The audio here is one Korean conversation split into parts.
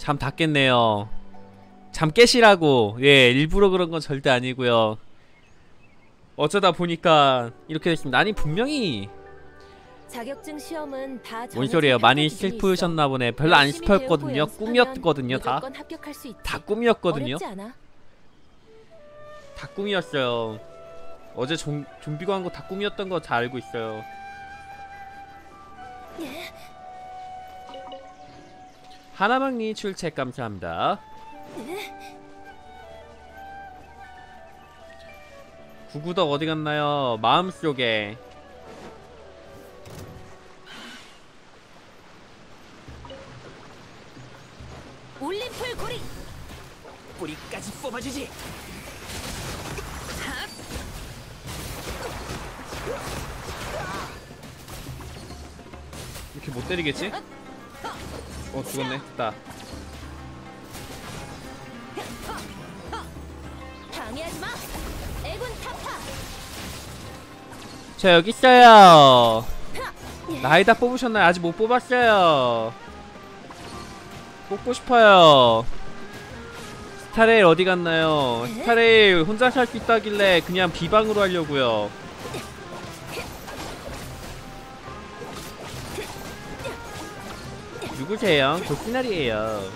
잠 다 깼네요. 잠 깨시라고. 예 일부러 그런 건 절대 아니고요. 어쩌다 보니까 이렇게 됐습니다. 아니 분명히 자격증 시험은 다뭔 소리예요. 많이 슬프셨나 보네. 별로 안 슬펐거든요. 꿈이었거든요 다. 다 꿈이었거든요. 다 꿈이었어요. 어제 좀, 좀비 광고 다 꿈이었던 거 다 알고 있어요 하나망니 출첵 감사합니다 구구덕 어디 갔나요? 마음속에 올림플 고리. 뿌리까지 뽑아주지. 이렇게 못 때리겠지? 어 죽었네 됐다 방해하지 마. 애군 타파. 저 여기 있어요 나히다 뽑으셨나요? 아직 못 뽑았어요 뽑고 싶어요 스타레일 어디 갔나요? 스타레일 혼자 살 수 있다길래 그냥 비방으로 하려고요 누구세요? 도끼날이에요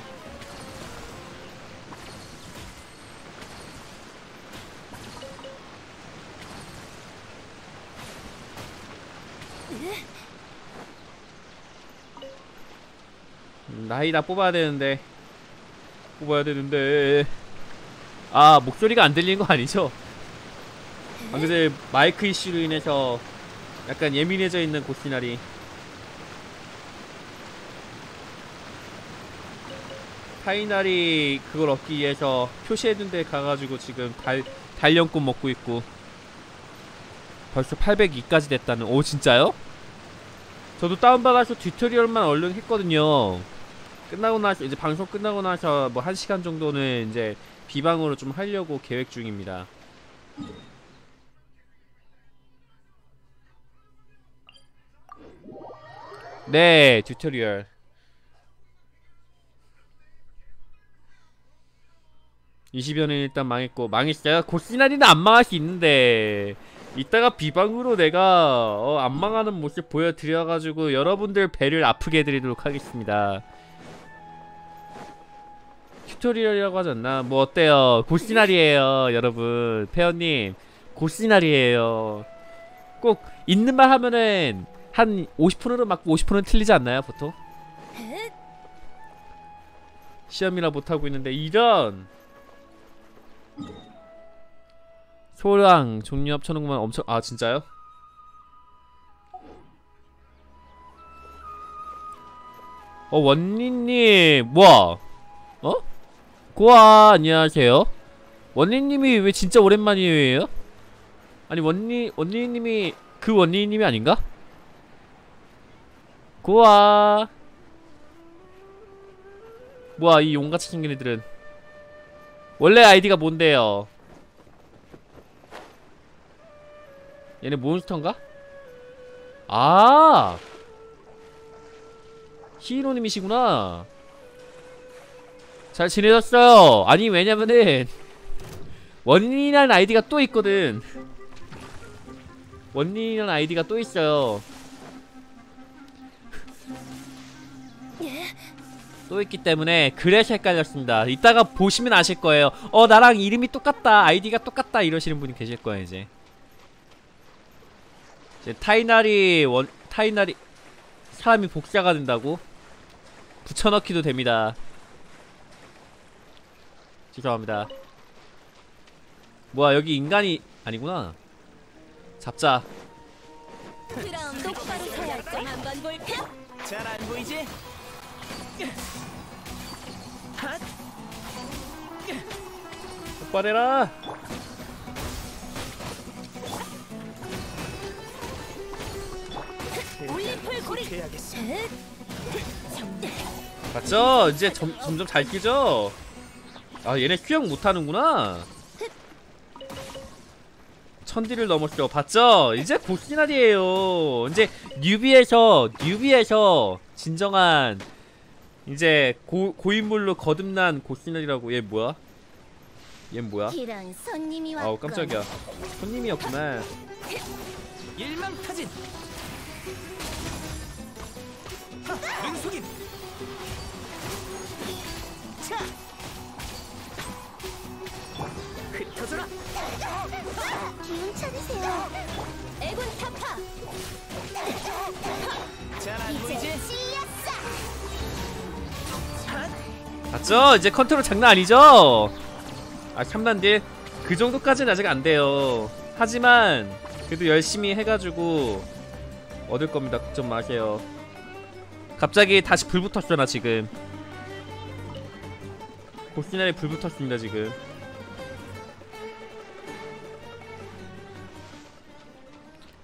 음, 나이 다 뽑아야 되는데 뽑아야 되는데 아 목소리가 안 들리는 거 아니죠? 아 근데 마이크 이슈로 인해서 약간 예민해져 있는 고시나리 파이날이 그걸 얻기 위해서 표시해둔 데 가가지고 지금 달, 달령꽃 먹고 있고 벌써 802까지 됐다는 오 진짜요? 저도 다운받아서 튜토리얼만 얼른 했거든요 끝나고 나서 이제 방송 끝나고 나서 뭐한 시간 정도는 이제 비방으로 좀 하려고 계획 중입니다. 네, 튜토리얼. 20여는 일단 망했고 망했어요. 고시나리는 안 망할 수 있는데 이따가 비방으로 내가 어, 안 망하는 모습 보여드려가지고 여러분들 배를 아프게 해드리도록 하겠습니다. 튜토리얼이라고 하지 않나? 뭐 어때요? 고시나리에요 여러분 페어님 고시나리에요 꼭 있는 말 하면은 한 50%는 맞고 50%는 틀리지 않나요 보통? 시험이라 못하고 있는데 이런 소랑 종류 합쳐놓으면 엄청 아 진짜요? 어 원니님 뭐야 어? 고아 안녕하세요 원니님이 왜 진짜 오랜만이에요? 아니 원니 원니님이 그 원니님이 아닌가? 고아 뭐야 이 용같이 생긴 애들은 원래 아이디가 뭔데요? 얘네 몬스터인가? 아! 히로님이시구나. 잘 지내셨어요? 아니 왜냐면은 원인이라는 아이디가 또 있거든. 원인이라는 아이디가 또 있어요 또 있기 때문에 그래서 헷갈렸습니다. 이따가 보시면 아실 거예요. 어 나랑 이름이 똑같다 아이디가 똑같다 이러시는 분이 계실 거예요 이제. 이제 타이나리 원 타이나리 사람이 복사가 된다고 붙여넣기도 됩니다. 죄송합니다. 뭐야 여기 인간이 아니구나. 잡자. 그럼 똑바로 서야 점 한번 볼까? 잘 안 보이지? 고리. 해야겠어. 맞죠? 이제 점, 점점 잘 끼죠? 아 얘네 수영 못하는구나 천디를 넘었죠 봤죠? 이제 보스날이에요 이제 뉴비에서 뉴비에서 진정한 이제 고, 고인물로 거듭난 고시널이라고 얘 뭐야? 얘 뭐야? 아우 깜짝이야 손님이었구나 일망타진. 차. 흩어져라. 기운 차리세요. 애군 타파. 잘안 보이지? 봤죠? 이제 컨트롤 장난 아니죠? 아 3단 딜 그 정도까지는 아직 안 돼요. 하지만 그래도 열심히 해가지고 얻을 겁니다. 걱정 마세요. 갑자기 다시 불 붙었잖아 지금. 고시날에 불 붙었습니다 지금.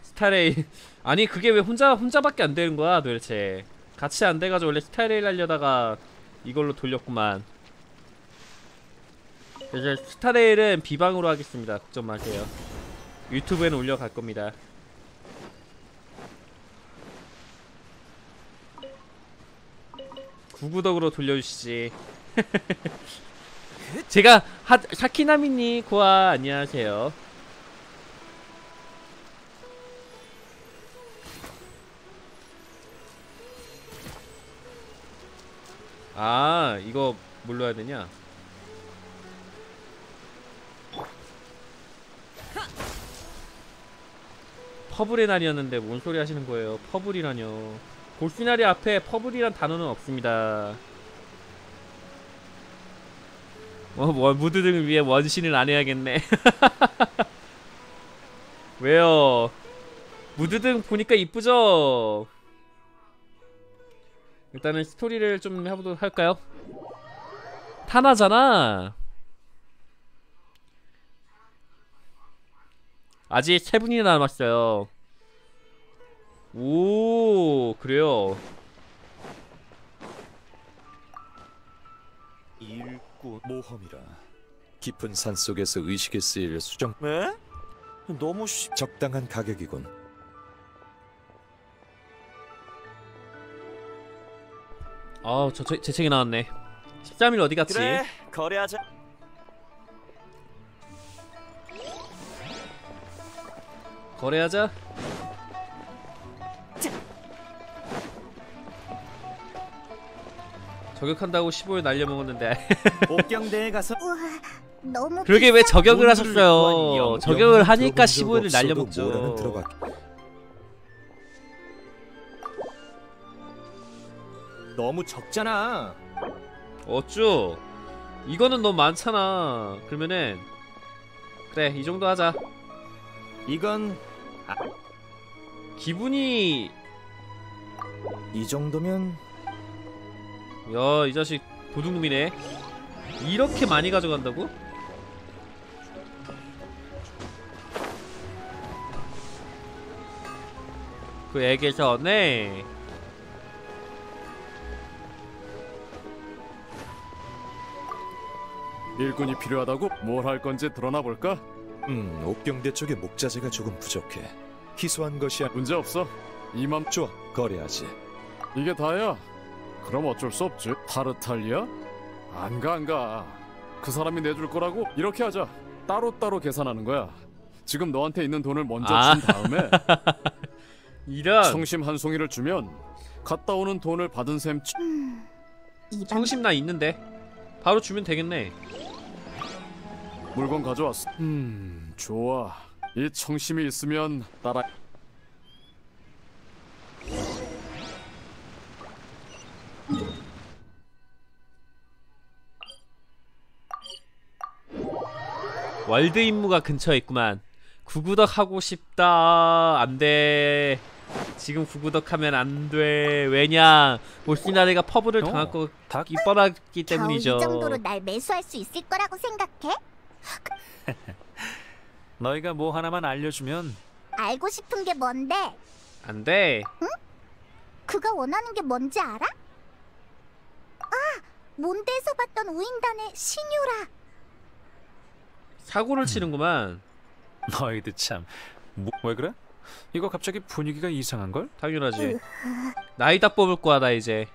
스타레일. 아니 그게 왜 혼자 혼자밖에 안 되는 거야 도대체? 같이 안 돼가지고 원래 스타레일 하려다가 이걸로 돌렸구만. 이제 스타레일은 비방으로 하겠습니다. 걱정 마세요. 유튜브에는 올려갈 겁니다. 구구덕으로 돌려주시지. 제가 하, 사키나미니 고아 안녕하세요 아 이거 뭘로 해야 되냐? 퍼블의 날이었는데 뭔 소리 하시는 거예요? 퍼블이라뇨. 골피나리 앞에 퍼블이란 단어는 없습니다. 어, 뭐, 무드 등을 위해 원신을 안 해야겠네. 왜요? 무드 등 보니까 이쁘죠 일단은 스토리를 좀 해보도록 할까요? 타나잖아. 아직 세 분이나 남았어요. 오, 그래요. 일꾼 모험이라 깊은 산 속에서 의식에 쓰일 수정 왜? 너무 쉽... 적당한 가격이군. 아, 저, 저, 제 책이 나왔네. 13일 어디 갔지? 그래 거래하자 거래하자. 저격한다고 15일 날려먹었는데 옥경대에 가서 우와, 너무 그러게 왜. 저격을 하셨어요 저격을 하니까 들어본 적 15일을 없어도 날려먹죠 너무 적잖아. 어쭈? 이거는 너무 많잖아. 그러면은 그래 이 정도 하자. 이건 기분이 이 정도면 야 이 자식 도둑놈이네. 이렇게 많이 가져간다고? 그 액에서 네 일꾼이 필요하다고? 뭘 할 건지 드러나 볼까? 음 옥경대 쪽에 목자재가 조금 부족해. 희소한 것이야. 문제 없어. 이만 좋아 거래하지. 이게 다야. 그럼 어쩔 수 없지. 타르탈리아? 안 가, 안 가. 그 사람이 내줄 거라고? 이렇게 하자. 따로따로 계산하는 거야. 지금 너한테 있는 돈을 먼저 아. 준 다음에 이런 청심 한 송이를 주면 갔다 오는 돈을 받은 셈 치- 이방 청심 나 있는데 바로 주면 되겠네 물건 가져왔어. 음, 좋아. 이 청심이 있으면 따라 월드 임무가 근처에 있구만 구구덕 하고 싶다 안돼 지금 구구덕 하면 안 돼 왜냐 몰시나리가 퍼블을 어, 당할 거 닭? 뻔하기 때문이죠 이 정도로 날 매수할 수 있을 거라고 생각해? 너희가 뭐 하나만 알려주면 알고 싶은 게 뭔데? 안돼 그가 원하는 게 뭔지 알아? 아, 몬드에서 봤던 우인단의 신유라. 사고를 치는구만 너희들 참... 뭐, 왜 그래? 이거 갑자기 분위기가 이상한 걸? 당연하지 나이다 뽑을 거야 나 이제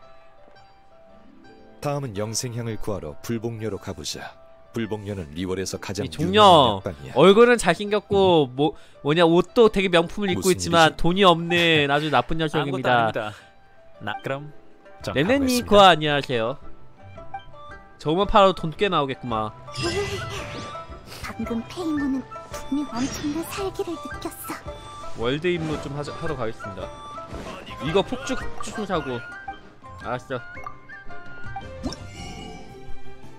다음은 영생향을 구하러 불복녀로 가보자. 불복녀는 리월에서 가장 이 종려 유명한 약방이야. 얼굴은 잘생겼고 뭐 뭐냐 옷도 되게 명품을 입고 있지만 일이지? 돈이 없는 아주 나쁜. 아닙니다. 나 그럼 가보겠습니다. 거 안녕하세요. 저만 팔아도 돈 꽤 나오겠구만. 방금 페이모는 분명 엄청난 살기를 느꼈어. 월드 임무 좀 하자, 하러 가겠습니다. 이거 폭죽 폭죽 사고. 알았어.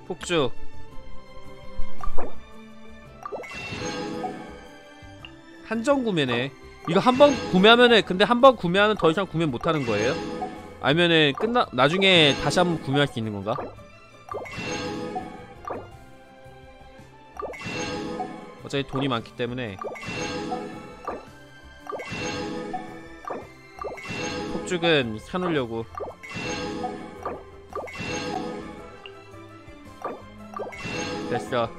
폭죽. 한정 구매네. 이거 한 번 구매하면은 근데 한 번 구매하면 더 이상 구매 못 하는 거예요? 아니면은 끝나 나중에 다시 한번 구매할 수 있는 건가? 어차피 돈이 많기 때문에 폭죽은 사놓으려고. 됐어.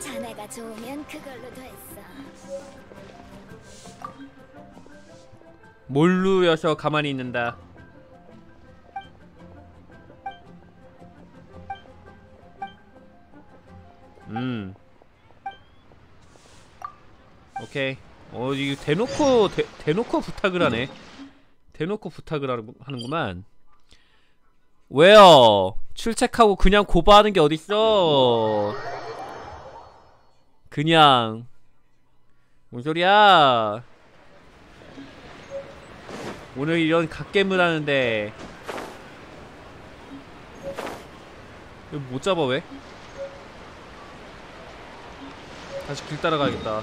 자네가 좋으면 그걸로 됐어. 몰루여서 가만히 있는다. 음 오케이. 어 이거 대놓고 대, 대놓고 부탁을 하네. 대놓고 부탁을 하는, 하는구만. 왜요? 출첵하고 그냥 고바하는 게 어딨어? 그냥. 뭔 소리야? 오늘 이런 갓겜을 하는데. 이거 못 잡아 왜? 다시 길 따라가야겠다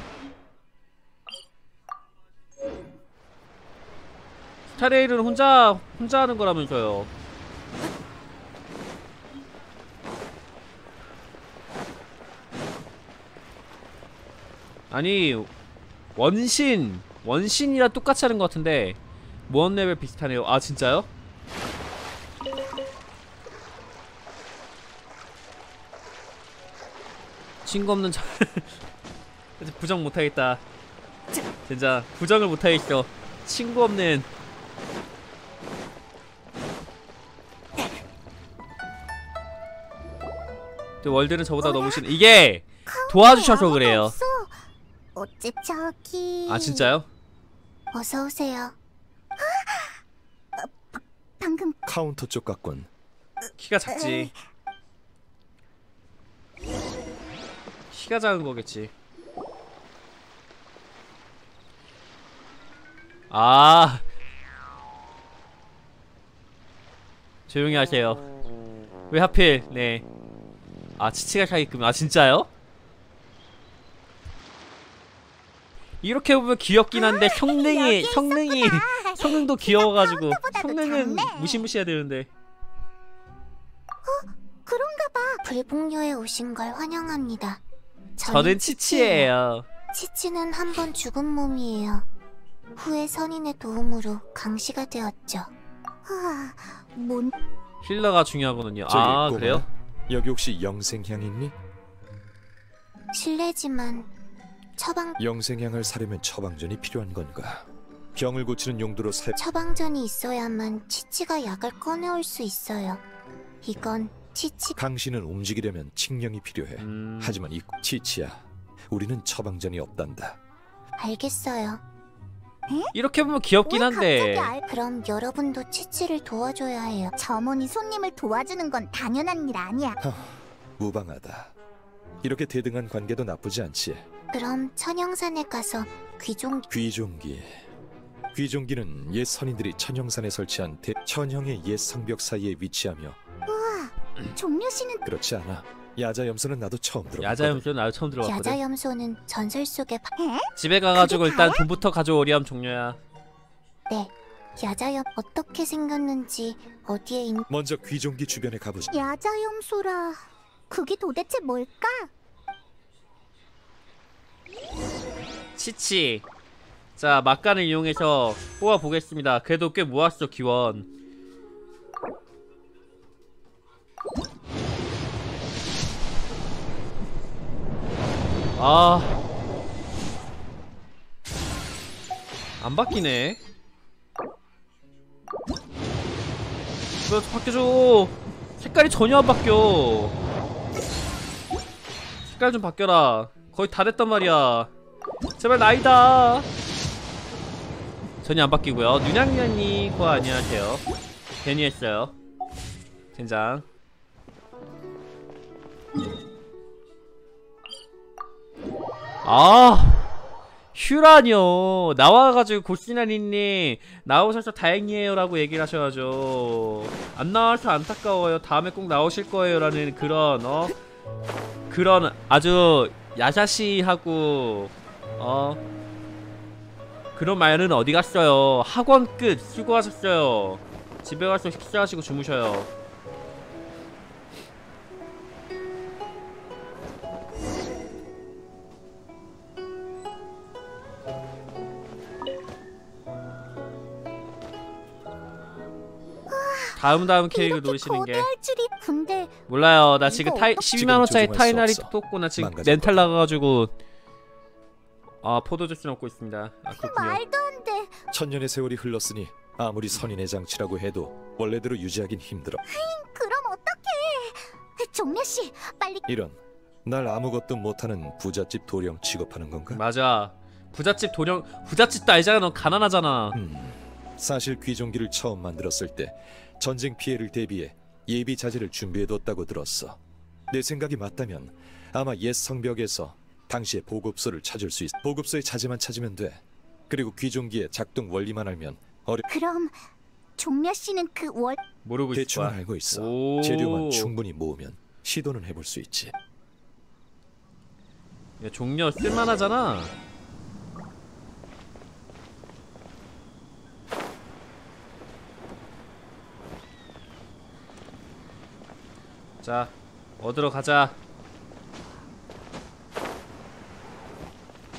스타레일은 혼자 혼자 하는 거라면서요 아니 원신 원신이랑 똑같이 하는 것 같은데 무한 레벨 비슷하네요. 아 진짜요? 친구 없는 자 부정 못하겠다. 진짜 부정을 못하겠어. 친구 없는 또 월드는 저보다 너무 신 이게 도와주셔서 그래요. 어째 저기. 아 진짜요? 어서 오세요. 어, 바- 방금 카운터 쪽 같군. 키가 작지. 키가 작은 거겠지. 아. 조용히 하세요. 왜 하필, 네. 아, 치치가 사기꾼. 아, 진짜요? 이렇게 보면 귀엽긴 한데 성능이, 성능이, 성능도 귀여워가지고. 성능은 무시무시해야 되는데. 그런가 봐. 불복녀에 오신 걸 환영합니다. 저는 치치예요. 치치는 한 번 죽은 몸이에요. 후에 선인의 도움으로 강시가 되었죠. 아, 뭔 힐러가 중요하거든요. 아 꼬마야, 그래요? 여기 혹시 영생향 있니? 실례지만 처방 영생향을 사려면 처방전이 필요한 건가? 병을 고치는 용도로 사 처방전이 있어야만 치치가 약을 꺼내올 수 있어요. 이건 치치 강신은 움직이려면 칙령이 필요해. 음, 하지만 이 치치야, 우리는 처방전이 없단다. 알겠어요. 이렇게 보면 귀엽긴 한데 그럼 여러분도 치치를 도와줘야 해요. 점원이 손님을 도와주는 건 당연한 일 아니야. 무방하다. 이렇게 대등한 관계도 나쁘지 않지. 그럼 천영산에 가서 귀종 귀종기. 귀종기는 옛 선인들이 천형산에 설치한 대... 천형의 옛 성벽 사이에 위치하며 종려 씨는 그렇지 않아. 야자 염소는 나도 처음 들어봤거든. 야자 염소 나도 처음 들어봤거든. 야자 염소는 전설 속의 바... 집에 가가지고 일단? 돈부터 가져오렴 종료야. 네. 야자염 어떻게 생겼는지 어디에 있 먼저 귀종기 주변에 가보자. 야자염소라. 그게 도대체 뭘까? 치치. 자 막간을 이용해서 뽑아 보겠습니다. 그래도 꽤 모았어 기원. 아. 안 바뀌네. 제발 바뀌어줘 색깔이 전혀 안 바뀌어. 색깔 좀 바뀌어라. 거의 다 됐단 말이야. 제발 나이다. 전혀 안 바뀌고요. 과 안녕하세요. 괜히 했어요. 젠장 아 휴라뇨 나와가지고 고시나리님 나오셔서 다행이에요 라고 얘기를 하셔야죠. 안 나와서 안타까워요. 다음에 꼭 나오실 거예요 라는 그런 어? 그런 아주 야자시하고 어? 그런 말은 어디 갔어요? 학원 끝 수고하셨어요. 집에 가서 식사하시고 주무셔요 다음 다음 케이크 노리시는 게 근데 몰라요. 나 지금 타이 어떡- 12만 원짜리 타이나리. 떴고 나 지금 렌탈. 나가가지고 아 포도주스 먹고 있습니다. 아 그렇군요. 말도 안 돼. 천년의 세월이 흘렀으니 아무리 선인의 장치라고 해도 원래대로 유지하긴 힘들어. 그럼 어떡해? 종려 씨, 빨리 이런 날 아무것도 못하는 부잣집 도령 취급하는 건가? 맞아. 부잣집 도령 부잣집도 알잖아. 너 가난하잖아. 음, 사실 귀종기를 처음 만들었을 때 전쟁 피해를 대비해 예비 자재를 준비해뒀다고 들었어. 내 생각이 맞다면 아마 옛 성벽에서 당시의 보급소를 찾을 수 있어. 보급소의 자재만 찾으면 돼. 그리고 귀종기의 작동 원리만 알면 어려 그럼 종려 씨는 그 월 모르고 거야. 알고 있어. 오. 재료만 충분히 모으면 시도는 해볼 수 있지. 야, 종려 쓸만하잖아. 자, 얻으러 가자.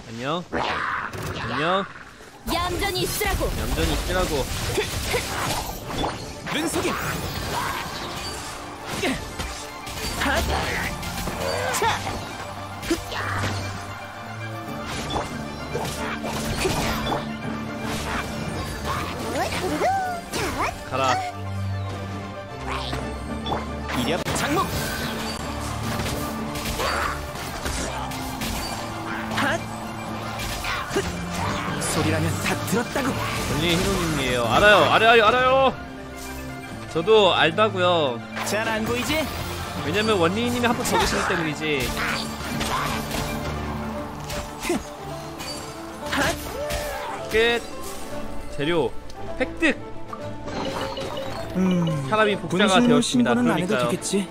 안녕. 안녕. 얌전히 있으라고. 얌전히 있으라고. 눈속임 가라. 이력 장목 핫! 훗! 소리라면 다 들었다고 원리 히로님이에요. 알아요, 알아요, 알아요. 저도 알다고요. 잘 안 보이지? 왜냐면 원리님이 한 번 적으시기 때문이지. 끝. 재료 획득. 음... 사람이 복자가 되었습니다. 신고는 그러니까요. 되겠지?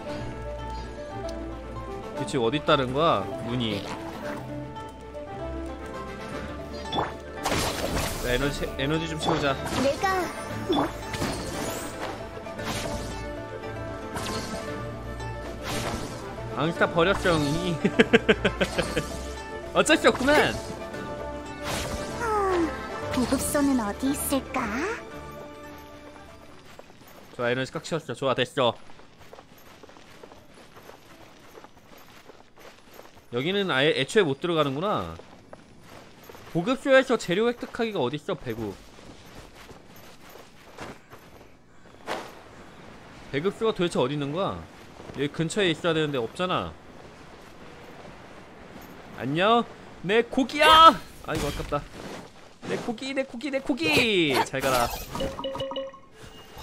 그치 어디 있다는 거야? 문이. 자, 에너지 에너지 좀 채우자. 내가 뭐 앙스타 버렸죠. 이. 어쩔 수 없구만. 보급소는 어디 있을까? 좋아 에너지 꽉 채웠어. 좋아 됐어. 여기는 아예 애초에 못 들어가는구나. 보급소에서 재료 획득하기가 어딨어 배구. 배급소가 도대체 어디 있는 거야? 여기 근처에 있어야 되는데 없잖아. 안녕. 내 고기야. 아이고 아깝다. 내 고기 내 고기 내 고기. 잘 가라.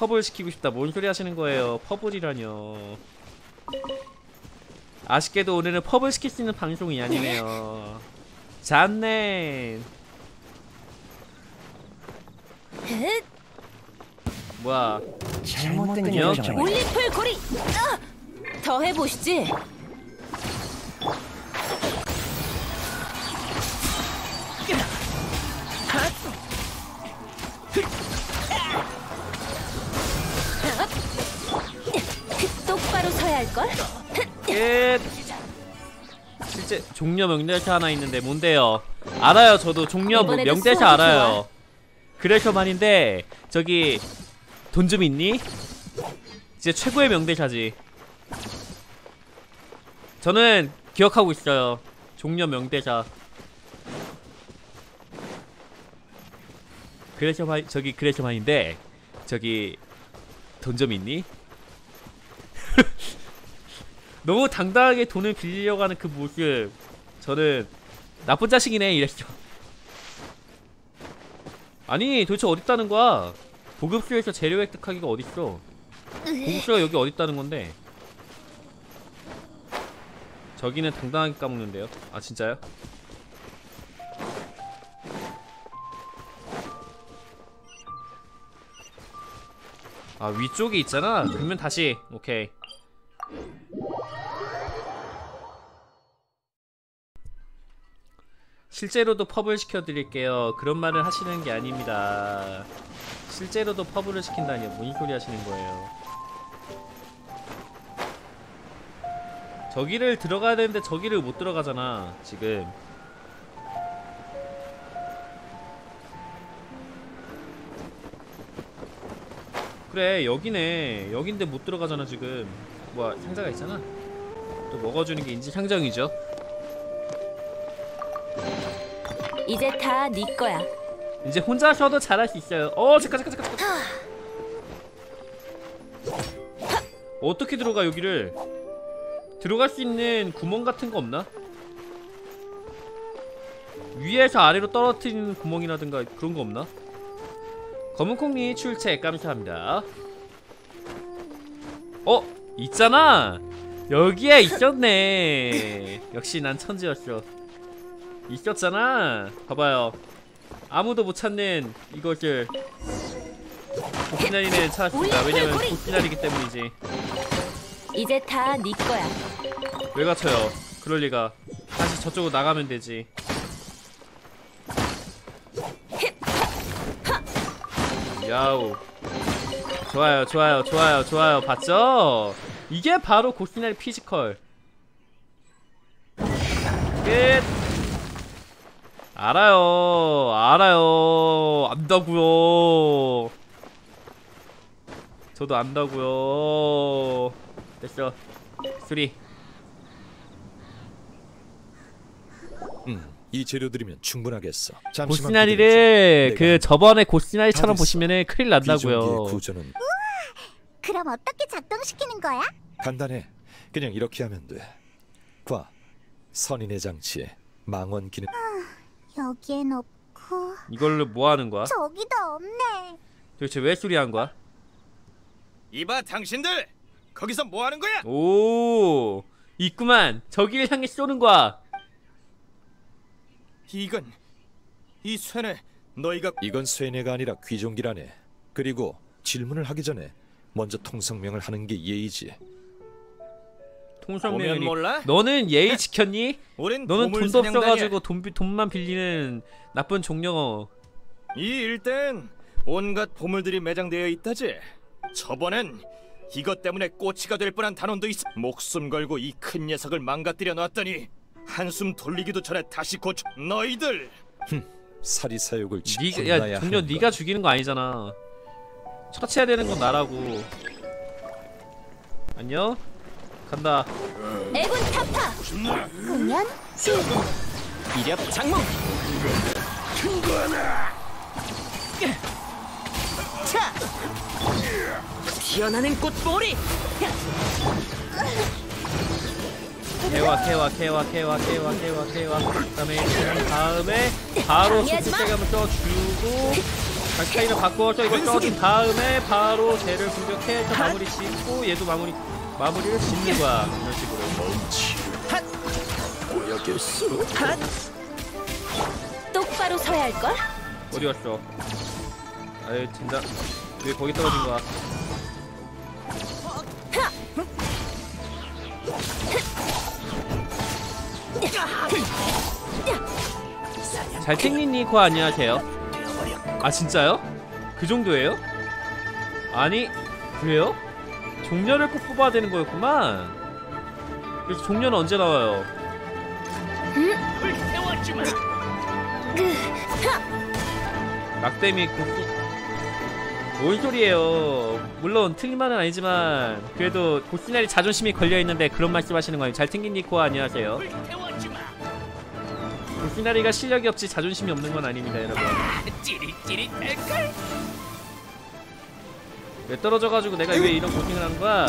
퍼블 시키고 싶다. 뭔 소리 하시는 거예요? 퍼블이라뇨. 아쉽게도 오늘은 퍼블 시킬 수 있는 방송이 아니네요. 残念. 뭐야? 잘못된? 결정을 올리플 고리. 아! 더 해보시지. 똑바로 서야 할 걸. 끝. 실제 종려 명대사 하나 있는데 뭔데요? 알아요. 저도 종려 뭐 명대사 알아요. 그래서 말인데 저기 돈 좀 있니? 이제 최고의 명대사지. 저는 기억하고 있어요. 종려 명대사. 그래서 말 저기 그래서 말인데 저기 돈 좀 있니? 너무 당당하게 돈을 빌리려고 하는 그 모습 저는 나쁜 자식이네 이랬죠. 아니 도대체 어딨다는 거야? 보급소에서 재료 획득하기가 어딨어? 보급소가 여기 어딨다는 건데? 저기는 당당하게 까먹는데요. 아 진짜요? 아 위쪽에 있잖아. 그러면 다시. 오케이 실제로도 펍을 시켜드릴게요. 그런 말을 하시는 게 아닙니다. 실제로도 펍을 시킨다니 뭔 소리 하시는 거예요? 저기를 들어가야 되는데 저기를 못 들어가잖아 지금. 그래 여기네. 여긴데 못 들어가잖아 지금 뭐야 상자가 있잖아 또 먹어주는 게 인지 상정이죠 이제 다 네 거야. 이제 혼자 쉬어도 잘할 수 있어요 어 잠깐 잠깐 잠깐 잠깐 어떻게 들어가 여기를 들어갈 수 있는 구멍 같은 거 없나? 위에서 아래로 떨어뜨리는 구멍이라든가 그런 거 없나? 검은콩니 출첵 감사합니다 어? 있잖아! 여기에 있었네. 역시 난 천재였어. 있었잖아. 봐봐요. 아무도 못 찾는 이것을 보시나리는 찾았습니다. 왜냐면 보시나리기 때문이지. 이제 다 네 거야. 왜 갇혀요? 그럴 리가. 다시 저쪽으로 나가면 되지. 야우. 좋아요 좋아요 좋아요 좋아요. 봤죠? 이게 바로 고시나리 physical. 끝. 알아요. 알아요. 안다고요. 저도 안다고요. 됐어. 수리. 음, 이 재료들이면 충분하겠어. 기다려줘. 그 저번에 됐어. 보시면은 큰일 난다고요 그럼 어떻게 작동시키는 거야? 간단해. 그냥 이렇게 하면 돼. 과 선인의 장치에 망원 기능. 여기엔 없고 이걸로 뭐 하는 거야? 저기도 없네. 도대체 왜 수리한 거야? 이봐 당신들 거기서 뭐 하는 거야? 오 있구만 저기를 향해 쏘는 거야 이건 이 쇠네 너희가 이건 쇠뇌가 아니라 귀종기라네. 그리고 질문을 하기 전에 먼저 통성명을 하는 게 예의지. 통성명이 몰라? 너는 예의 지켰니? 우린 너는 보물 돈도. 없어가지고 돈, 비- 돈만 빌리는 나쁜 종려 이 일대엔 온갖 보물들이 매장되어 있다지. 저번엔 이것 때문에 꼬치가 될 뻔한 단원도 있어. 목숨 걸고 이 큰 녀석을 망가뜨려 놨더니 한숨 돌리기도 전에 다시 고쳐. 너희들 사리사욕을 니가 짚어놔야 야 종려 하는 네가 건 죽이는 거 아니잖아 처치해야 되는 건 나라고 안녕 간다 애군 타파. 공연 시작. 이력 장목. 차. 피어나는 꽃보리. 개와 개와 개와 개와 개와 개와 개와 그다음에 다음에 바로 마. 수술제감을 써주고 발차이를 바꿔서 이걸 써준 다음에 바로 쟤를 공격해서 마무리 짓고 얘도 마무리 마무리를 짓는 거야. 이런 식으로. 똑바로 서야 할 걸. 어디 갔어? 아유 진짜. 왜 거기 떨어진 거야. 잘생긴 니코 안녕하세요 아 진짜요? 그 정도예요? 아니 그래요? 종려를 꼭 뽑아야 되는 거였구만 그래서 종려는 언제 나와요? 낙댐이 고수 뭔 소리예요 물론 틀린 말은 아니지만 그래도 고시나리 자존심이 걸려있는데 그런 말씀 하시는 거 아니에요 잘생긴 니코 안녕하세요 고시나리가 실력이 없지 자존심이 없는 건 아닙니다 여러분 왜 떨어져가지고 내가 왜 이런 고생을 하는 거야?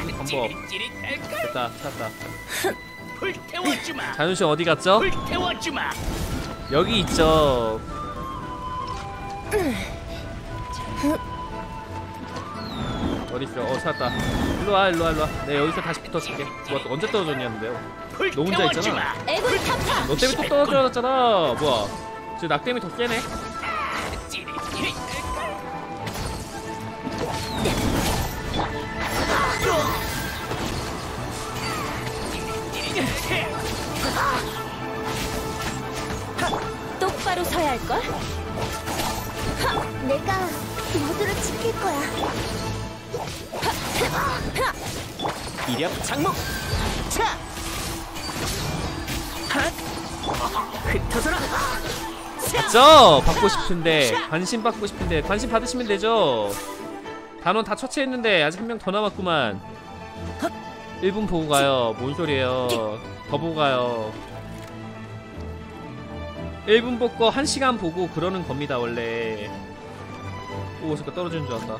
있는 방법 됐다 찾았다. 자존심 어디 갔죠? 여기 있죠 어딨어 어 찾았다. 일로와 일로와 일로와. 내 여기서 다시 붙어줄게. 뭐야 또 언제 떨어졌냐는데요? 너 혼자 있잖아. 너 때문에 또 떨어졌잖아. 뭐야. 지금 낙 때문에 더 세네. 똑바로 서야 할 걸. 내가 모두를 지킬 거야. 이력 장목. 차. 핫. 흩어져라. 저 받고 싶은데 관심 받고 싶은데 관심 받으시면 되죠. 단원 다 처치했는데 아직 한 명 더 남았구만. 1분 보고 가요. 뭔 소리예요? 더 보고 가요. 1분 보고 1시간 보고 그러는 겁니다 원래. 오 잠깐 떨어지는 줄 알았다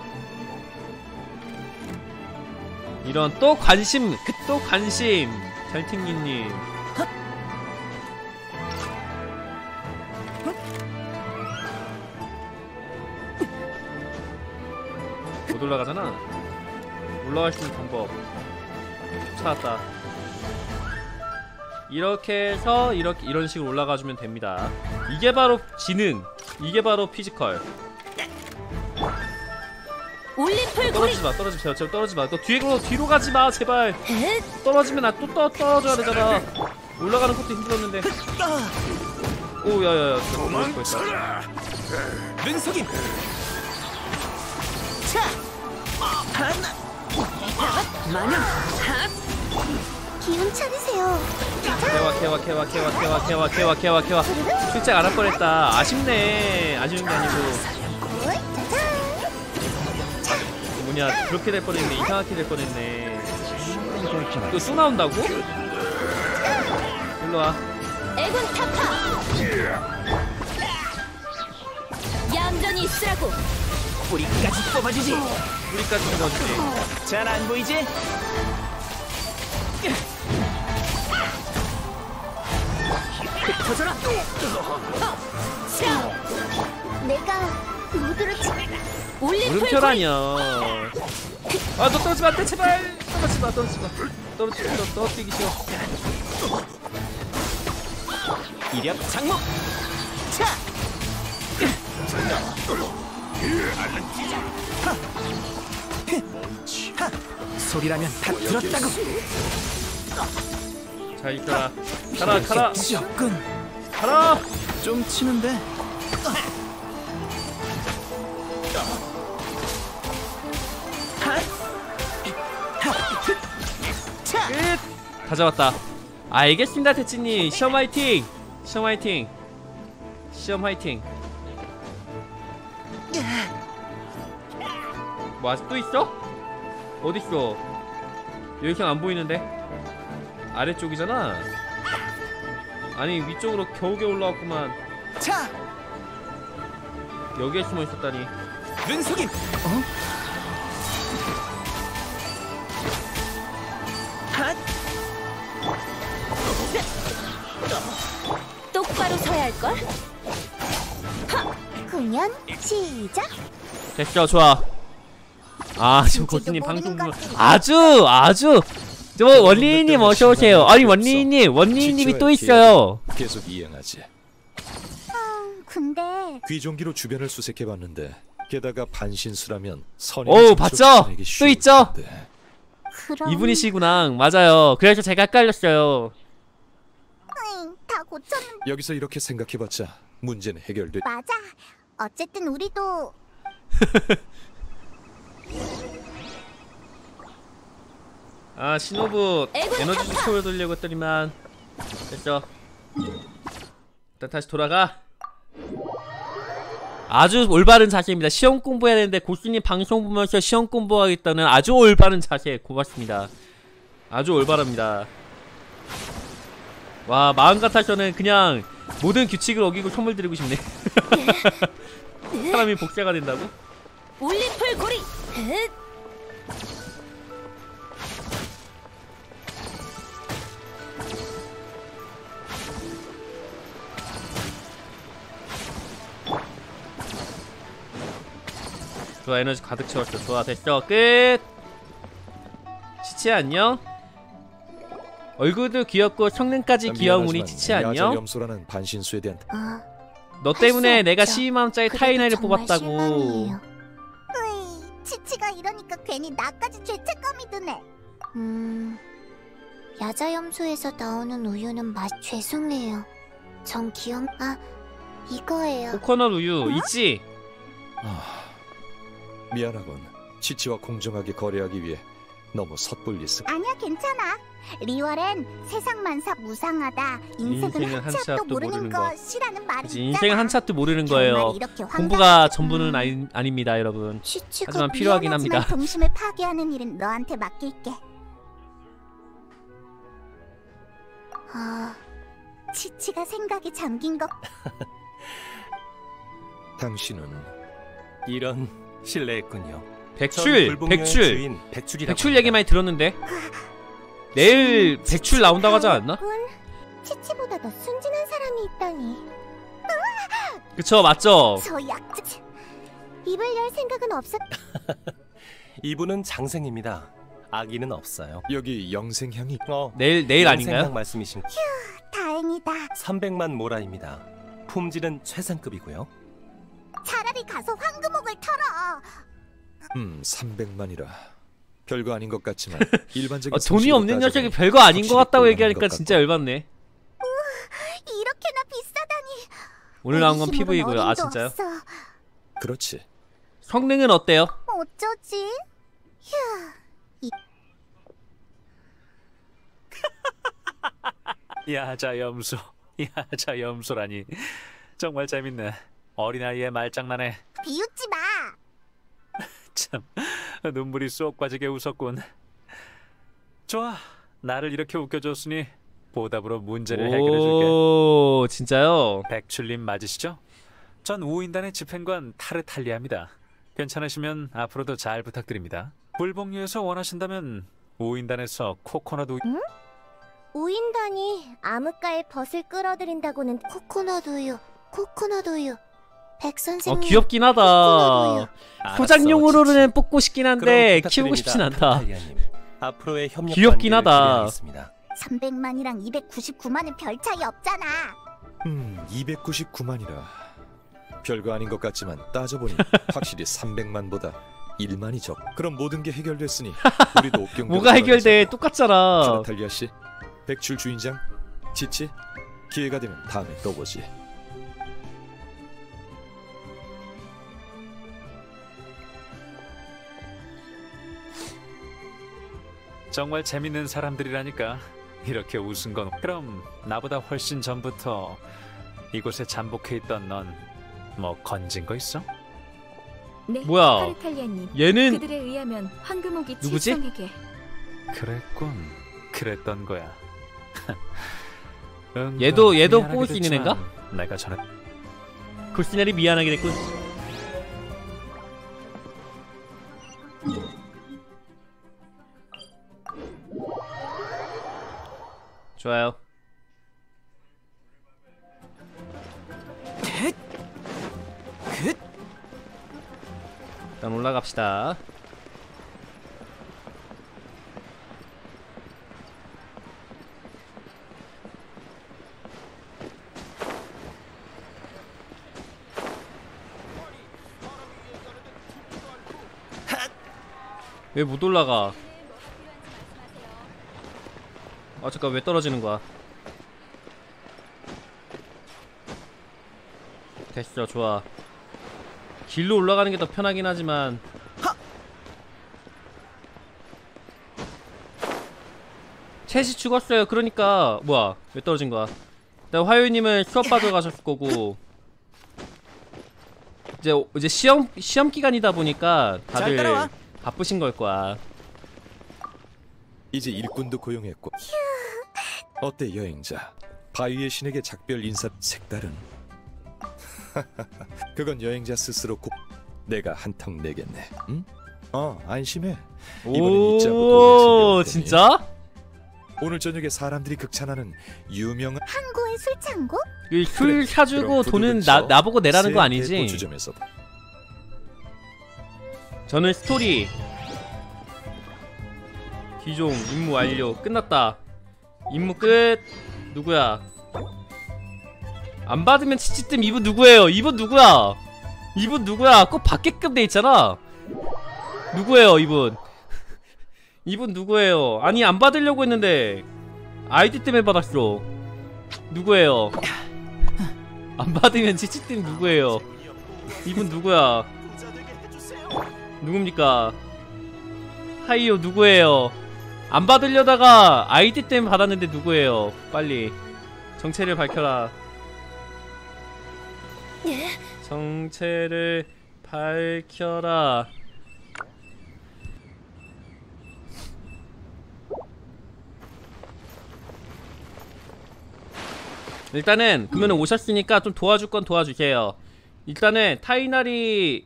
이런 또 관심 그 또 관심 잘튕기님 못 올라가잖아. 올라갈 수 있는 방법 찾았다. 이렇게 해서 이렇게 이런 식으로 올라가 주면 됩니다. 이게 바로 지능. 이게 바로 physical. 올림플. 떨어지지 마, 떨어지지 마, 제발 떨어지지 마. 너 뒤로 뒤로 가지 마, 제발. 떨어지면 나또 떨어져야 되잖아. 올라가는 것도 힘들었는데. 오, 야야야, 도망쳐. 눈속임. 차. 핫. 마냥. 기운 차리세요. 개와 개와 개와 개와 개와 개와 개와 개와 개와 출장 안할 뻔했다. 아쉽네. 아쉬운 게 아니고. 뭐냐 그렇게 될 뻔했네. 이상하게 될 뻔했네. 또쑥 나온다고? 일로 와. 애군 타파. 얌전히 있으라고. 뿌리까지 뽑아주지. 우리까지 죽어주지. 잘 안 보이지? 흩어져라. 차. 내가 모두를 지킬. 물음표라뇨. 아, 너 떨어지면 안 돼, 제발. 떨어지지 마, 떨어지지 마. 떨어지지 마, 떨어지기 싫어. 이력 장목. 차. 하. 소리라면 다 들었다고. 자, 있더라. 가라, 가라, 적군. 가라. 좀 치는데. 끝! 다 잡았다. 알겠습니다, 대치님. 시험 화이팅! 시험 화이팅! 시험 화이팅! 뭐 아직도 있어? 어딨어? 여기서 안 보이는데? 아래쪽이잖아? 아니 위쪽으로 겨우겨우 올라왔구만 차. 여기에 숨어 있었다니 눈속임. 어? 공연 시작. 됐어 좋아. 아 지금 고수님 방송 아주 아주. 저 원리님 어서 오세요. 아니 원리님 원리님이 또 있어요. 계속 이행하지. 근데 귀종기로 주변을 수색해봤는데 게다가 반신수라면 선이 어우 봤죠? 또 있죠? 그럼 이분이시구나. 맞아요. 그래서 제가 헷갈렸어요. 으잉, 다 고쳤는데. 여기서 이렇게 생각해봤자 문제는 해결돼. 맞아. 어쨌든 우리도 아 신호부 에너지! 스토어 돌려고 했더니만 됐죠. 일단 다시 돌아가. 아주 올바른 자세입니다. 시험 공부해야 되는데 고수님 방송 보면서 시험 공부하겠다는 아주 올바른 자세 고맙습니다. 아주 올바릅니다. 와 마음 같아서는 그냥 모든 규칙을 어기고 선물 드리고 싶네 사람이 복제가 된다고? 올림플 고리. 헷. 좋아 에너지 가득 채웠어 좋아 됐어 끝 치치 안녕 얼굴도 귀엽고 성능까지 귀여운 우리 치치 안녕 염소라는 반신수에 대한 아, 너 때문에 내가. 12만원짜리 그래도 타이나를 뽑았다고. 으이, 치치가 이러니까 괜히 나까지 죄책감이 드네. 음, 야자염소에서 나오는 우유는 맛 죄송해요. 전 기억 아 이거예요. 코코넛 우유 있지? 미안하군. 치치와 공정하게 거래하기 위해 너무 섣불리 습. 아니야, 괜찮아. 리월엔 세상 만사 무상하다. 인생은, 한 앞도 모르는. 것이라는 말이 있잖아. 인생은 한 차트 모르는 거예요 공부가 전부는 음, 아니, 아닙니다 여러분 하지만 필요하긴 합니다 동심을 파괴하는 일은 너한테 맡길게. 아 치치가 생각에 잠긴 것 당신은 이런 실례했군요. 백출 백출 백출이라고 백출. 얘기 많이 들었는데 내일 백출 나온다고 하지 않았나? 다행이군. 치치보다 더 순진한 사람이 있다니. 그쵸 맞죠? 저 약자. 입을 열 생각은 없었. 이분은 장생입니다. 아기는 없어요. 여기 영생향이 어, 내일 내일 아닌가요? 말씀이신 다행이다. 300만 모라입니다. 품질은 최상급이고요. 차라리 가서 황금옥을 털어. 음 300만이라 별거 아닌 것 같지만 일반적인 어, 돈이 없는 녀석이 별거 아닌 것 같다고 얘기하니까 것 진짜. 열받네 이렇게나 비싸다니. 오늘 나온 건 PV고요 아 진짜요? 없어. 그렇지. 성능은 어때요? 어쩌지? 휴. 야자 염소, 야자 염소라니 정말 재밌네. 어린 아이의 말장난에 비웃지 마. 참 눈물이 쏙 빠지게 웃었군. 좋아, 나를 이렇게 웃겨줬으니 보답으로 문제를 해결해줄게. 오 진짜요? 백출님 맞으시죠? 전 우인단의 집행관 타르탈리아입니다. 괜찮으시면 앞으로도 잘 부탁드립니다. 불복류에서 원하신다면 우인단에서 코코넛 우유 우인단이 암흑가의 벗을 끌어들인다고는 코코넛 우유 코코넛 우유 어 백 선생님 귀엽긴 하다 코코넛 알았어, 포장용으로는. 뽑고 싶긴 한데 키우고 싶진 않다. 앞으로의 협력 귀엽긴 하다. 기대하겠습니다. 300만이랑 299만은 별 차이 없잖아. 음 299만이라 별거 아닌 것 같지만 따져보니 확실히 300만보다 1만이 적. 그럼 모든 게 해결됐으니 우리도 뭐가 해결돼. 똑같잖아 타르탈리아 씨, 백출 주인장, 치치, 기회가 되면 다음에 또 보지. 정말 재밌는 사람들이라니까 이렇게 웃은 건 그럼 나보다 훨씬 전부터 이곳에 잠복해 있던 넌 뭐 건진 거 있어? 네, 뭐야? 얘는 그들에 의하면 황금옥이 누구지? 칠성에게 그랬군 그랬던 거야 응, 얘도- 얘도 수 있는 애인가? 내가 전에 굴스넬이 미안하게 됐군 좋아요. 일단 올라갑시다. 왜 못 올라가? 아 잠깐 왜 떨어지는 거야? 됐어 좋아. 길로 올라가는 게 더 편하긴 하지만. 챗이 죽었어요. 그러니까 뭐야 왜 떨어진 거야? 일단 화요님은 수업 받으러 가셨을 거고. 이제 이제 시험 시험 기간이다 보니까 잘 다들. 바쁘신 걸 거야. 이제 일꾼도 고용했고. 어때 여행자? 바위의 신에게 작별 인사 색다른. 그건 여행자 스스로 고... 내가 한턱 내겠네. 응? 어, 안심해. 이번엔 돈을 테니. 진짜? 오늘 저녁에 사람들이 극찬하는 유명한 항구의 술창고? 이술 그래, 사주고 돈은 나, 나보고 내라는 거새 아니지? 저는 스토리 기종 임무 완료 끝났다 임무 끝. 누구야? 안 받으면 치치뜸 이분 누구예요? 이분 누구야? 이분 누구야? 꼭 받게끔 돼 있잖아. 누구예요 이분? 이분 누구예요? 아니 안 받으려고 했는데 아이디 때문에 받았어. 누구예요? 안 받으면 치치뜸 누구예요? 이분 누구야? 누굽니까? 하이요 누구예요? 안 받으려다가 아이디 때문에 받았는데 누구예요? 빨리 정체를 밝혀라. 정체를 밝혀라. 일단은 그러면 오셨으니까 좀 도와줄 건 도와주세요. 일단은 타이나리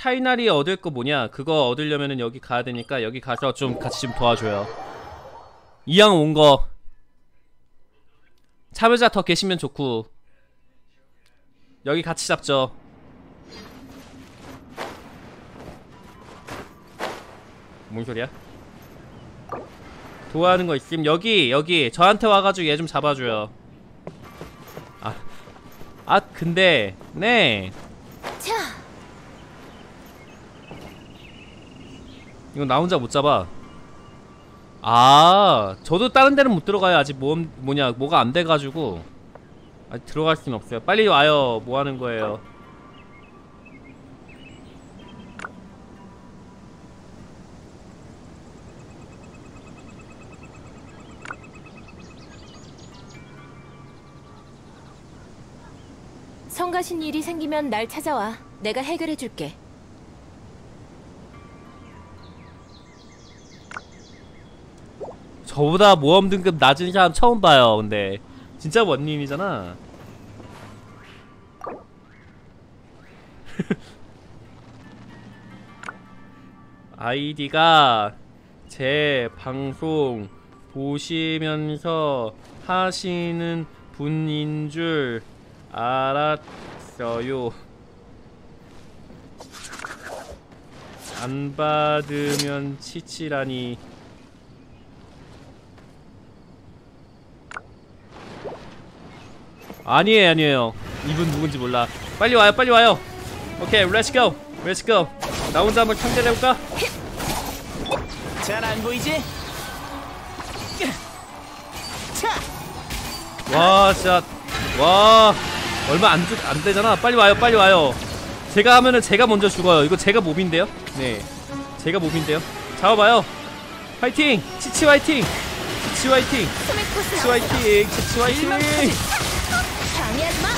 타이나리 얻을 거 뭐냐? 그거 얻으려면은 여기 가야 되니까 여기 가서 좀 같이 좀 도와줘요. 이왕 온 거. 참여자 더 계시면 좋고. 여기 같이 잡죠. 뭔 소리야? 도와하는 거 있음 여기 여기 저한테 와가지고 얘 좀 잡아줘요. 아, 아 근데 네. 자, 이거 나 혼자 못 잡아. 아, 저도 다른 데는 못 들어가요. 아직 뭐 뭐냐 뭐가 안 돼가지고 아직 들어갈 수는 없어요. 빨리 와요. 뭐 하는 거예요? 성가신 일이 생기면 날 찾아와. 내가 해결해 줄게. 저보다 모험 등급 낮은 사람 처음 봐요. 근데 진짜 원님이잖아. 아이디가 제 방송 보시면서 하시는 분인 줄 알았어요. 안 받으면 치치라니. 아니에요 아니에요. 이분 누군지 몰라. 빨리 와요 빨리 와요. 오케이 let's go let's go 나 혼자 한번 상대를 해볼까? 잘 안 보이지? 와 진짜. 와 얼마 안, 주- 안 되잖아. 빨리 와요 빨리 와요. 제가 하면은 제가 먼저 죽어요. 이거 제가 몹인데요? 네. 제가 몹인데요? 잡아봐요. 화이팅! 치치 화이팅! 치치 화이팅! 치치 화이팅! 치치 화이팅 방해하지 마.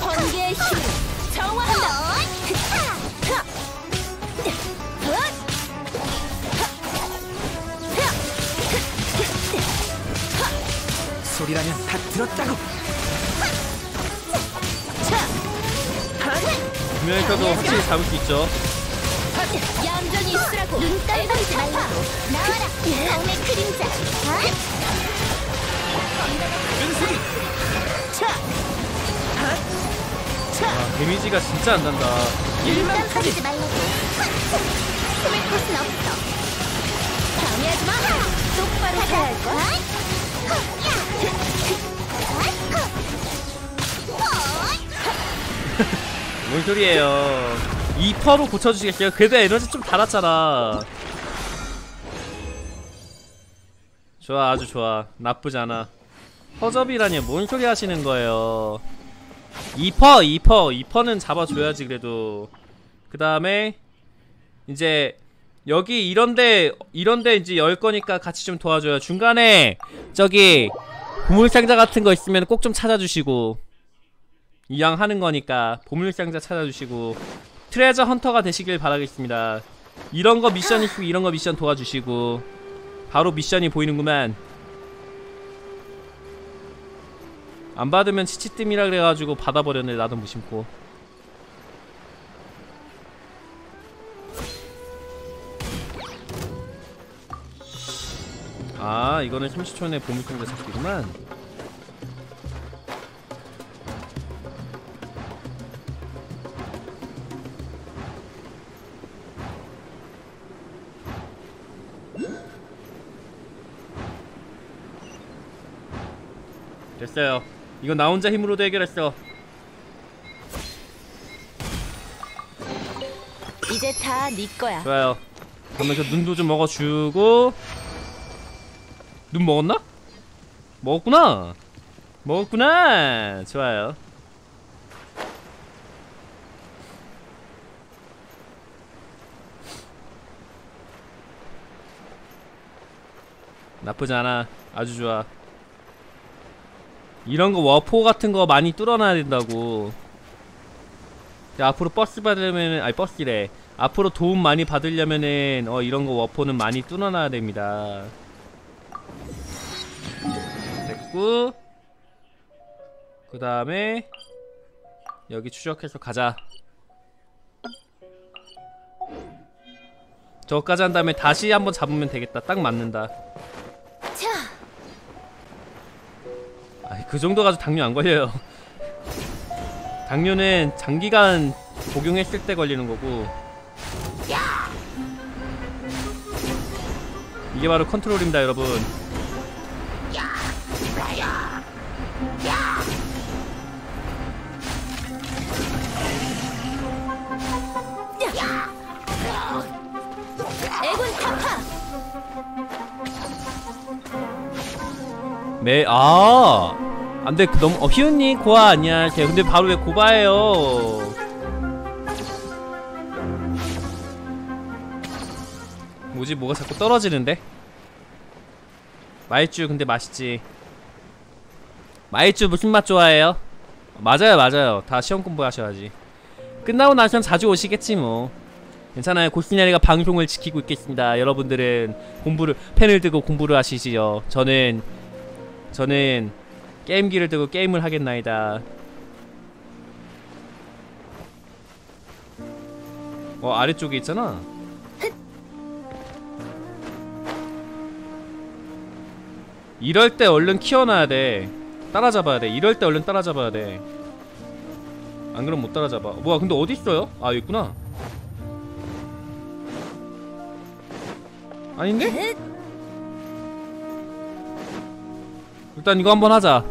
번개의 힘 정화한다. 소리라면 다 들었다고. 분명히서도 확실히 잡을 수 있죠 얌전히 있으라고. 눈 깜빡이지 말라고 나와라 검의 그림자 아, 데미지가 진짜 안 난다. 눈 깜빡이지 말라고. 숨을 곳은 없어. 방해하지 마. 똑바로 해야 할 걸. 뭔 소리예요. 2%로 고쳐주시겠어요? 그래도 에너지 좀 달았잖아. 좋아 아주 좋아. 나쁘지 않아 허접이라니 뭔 소리 하시는 거예요? 2% 2% 2%는 잡아줘야지 그래도. 그 다음에 이제 여기 이런데 이런데 이제 열 거니까 같이 좀 도와줘요. 중간에 저기 보물상자 같은 거 있으면 꼭 좀 찾아주시고. 이왕 하는 거니까 보물상자 찾아주시고. 트레저 헌터가 되시길 바라겠습니다. 이런 거 미션 있고 이런 거 미션 도와주시고. 바로 미션이 보이는구만 안 받으면 치치뜸이라 그래가지고 받아버렸네 나도 무심코. 아 이거는 30초 내에 보물상자 찾기구만. 됐어요 이건 나 혼자 힘으로도 해결했어. 이제 다 네 거야. 좋아요. 그러면서 눈도 좀 먹어주고. 눈 먹었나? 먹었구나. 먹었구나. 좋아요. 나쁘지 않아. 아주 좋아 이런 거 워포 같은 거 많이 뚫어놔야 된다고. 야, 앞으로 버스 받으려면 아니 버스래. 앞으로 도움 많이 받으려면은 어 이런 거 워포는 많이 뚫어놔야 됩니다. 됐고. 그 다음에 여기 추적해서 가자. 저거까지 한 다음에 다시 한번 잡으면 되겠다. 딱 맞는다 그 정도 가지고 당뇨 안 걸려요. 당뇨는 장기간 복용했을 때 걸리는 거고. 이게 바로 컨트롤입니다 여러분. 애군 타파. 매, 아. 안돼 그 너무 어 희은님 고아 안녕하세요 근데 바로 왜 고바예요. 뭐지? 뭐가 자꾸 떨어지는데? 마이쮸 근데 맛있지. 마이쮸 무슨 맛 좋아해요? 맞아요 맞아요. 다 시험 공부하셔야지. 끝나고 나선 자주 오시겠지 뭐. 괜찮아요. 고스냐리가 방송을 지키고 있겠습니다. 여러분들은 공부를 펜을 들고 공부를 하시지요. 저는 저는 게임기를 들고 게임을 하겠나이다. 어 아래쪽에 있잖아. 이럴 때 얼른 키워놔야 돼. 따라잡아야 돼. 이럴 때 얼른 따라잡아야 돼 안 그럼 못 따라잡아. 뭐야 근데 어디 있어요? 아 있구나. 아닌데? 일단 이거 한번 하자.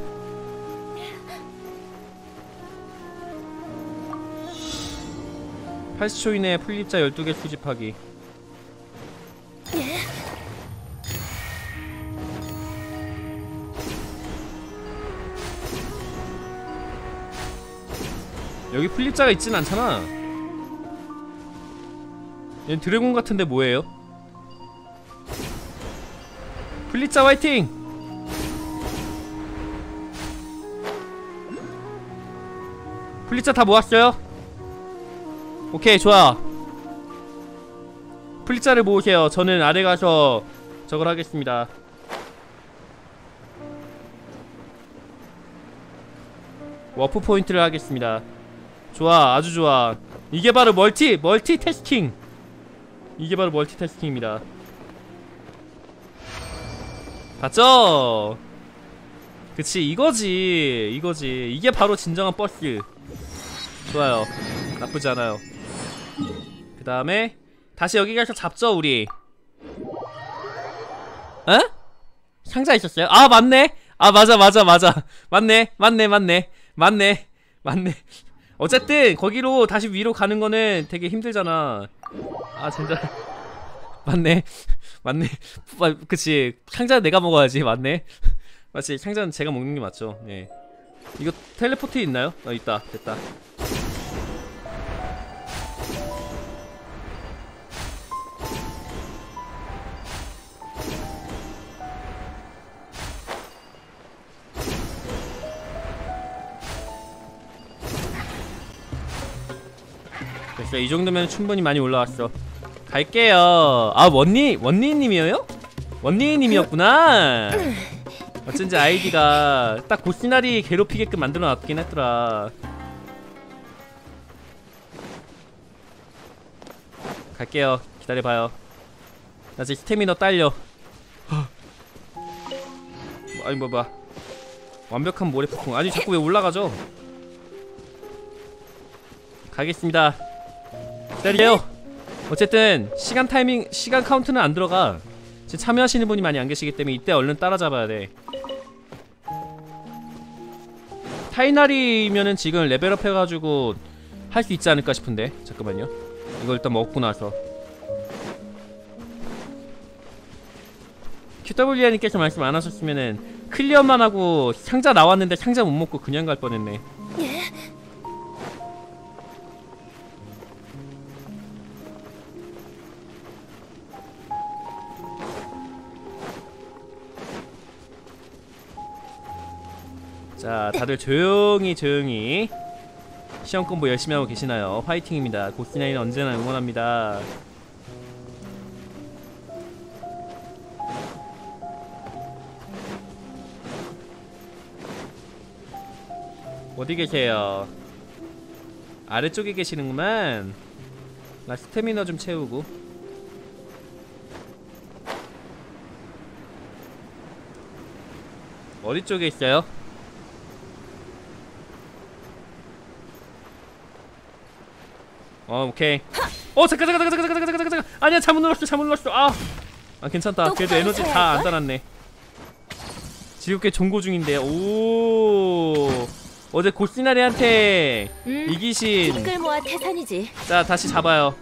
(80초) 이내에 풀립자 12개 수집하기 여기 풀립자가 있진 않잖아 얘 드래곤 같은데 뭐예요? 풀립자 화이팅! 플리자 다 모았어요? 오케이 좋아. 플리자를 모으세요. 저는 아래 가서 저걸 하겠습니다. warp point를 하겠습니다. 좋아 아주 좋아. 이게 바로 multi multitasking. 이게 바로 multitasking입니다. 봤죠? 그치 이거지 이거지. 이게 바로 진정한 버스 좋아요. 나쁘지 않아요. 그 다음에 다시 여기 가서 잡죠 우리. 어? 상자 있었어요? 아 맞네. 아 맞아 맞아 맞아. 맞네 맞네 맞네. 맞네 맞네. 어쨌든 거기로 다시 위로 가는 거는 되게 힘들잖아. 아 진짜. 맞네. 맞네. 아, 그치. 상자 내가 먹어야지. 맞네. 맞지 상자는 제가 먹는 게 맞죠. 예 이거 텔레포트 있나요? 어 있다. 됐다. 됐어. 이 정도면 충분히 많이 올라왔어. 갈게요. 아 원니 원니님이에요? 원니님이었구나 어쩐지 아이디가 딱 고시나리 괴롭히게끔 만들어 놨긴 했더라. 갈게요. 기다려봐요. 나 지금 스태미너 딸려. 뭐, 아니 뭐 뭐야 완벽한 모래폭풍. 아니 자꾸 왜 올라가죠? 가겠습니다. 기다려요. 어쨌든 시간 타이밍 시간 카운트는 안 들어가 지금 참여하시는 분이 많이 안 계시기 때문에 이때 얼른 따라잡아야 돼. 타이나리면은 지금 level up 해가지고 할 수 있지 않을까 싶은데. 잠깐만요. 이거 일단 먹고 나서. QW님께서 말씀 안 하셨으면은 clear만 하고 상자 나왔는데 상자 못 먹고 그냥 갈 뻔했네 자 다들 조용히 조용히 시험 공부 열심히 하고 계시나요? 화이팅입니다 고스나이는 언제나 응원합니다 어디 계세요? 아래쪽에 계시는구만 나 스태미너 좀 채우고 어디 쪽에 있어요? 어 오케이. 어 잠깐 잠깐 잠깐 잠깐 잠깐 잠깐 잠깐. 아니야 잘못 눌렀어 잘못 눌렀어 아, 아 괜찮다. 그래도 에너지 다 안 달았네. 지겹게 종고 중인데 오. 어제 고시나리한테 음, 이기신. 모아 태산이지. 자 다시 잡아요.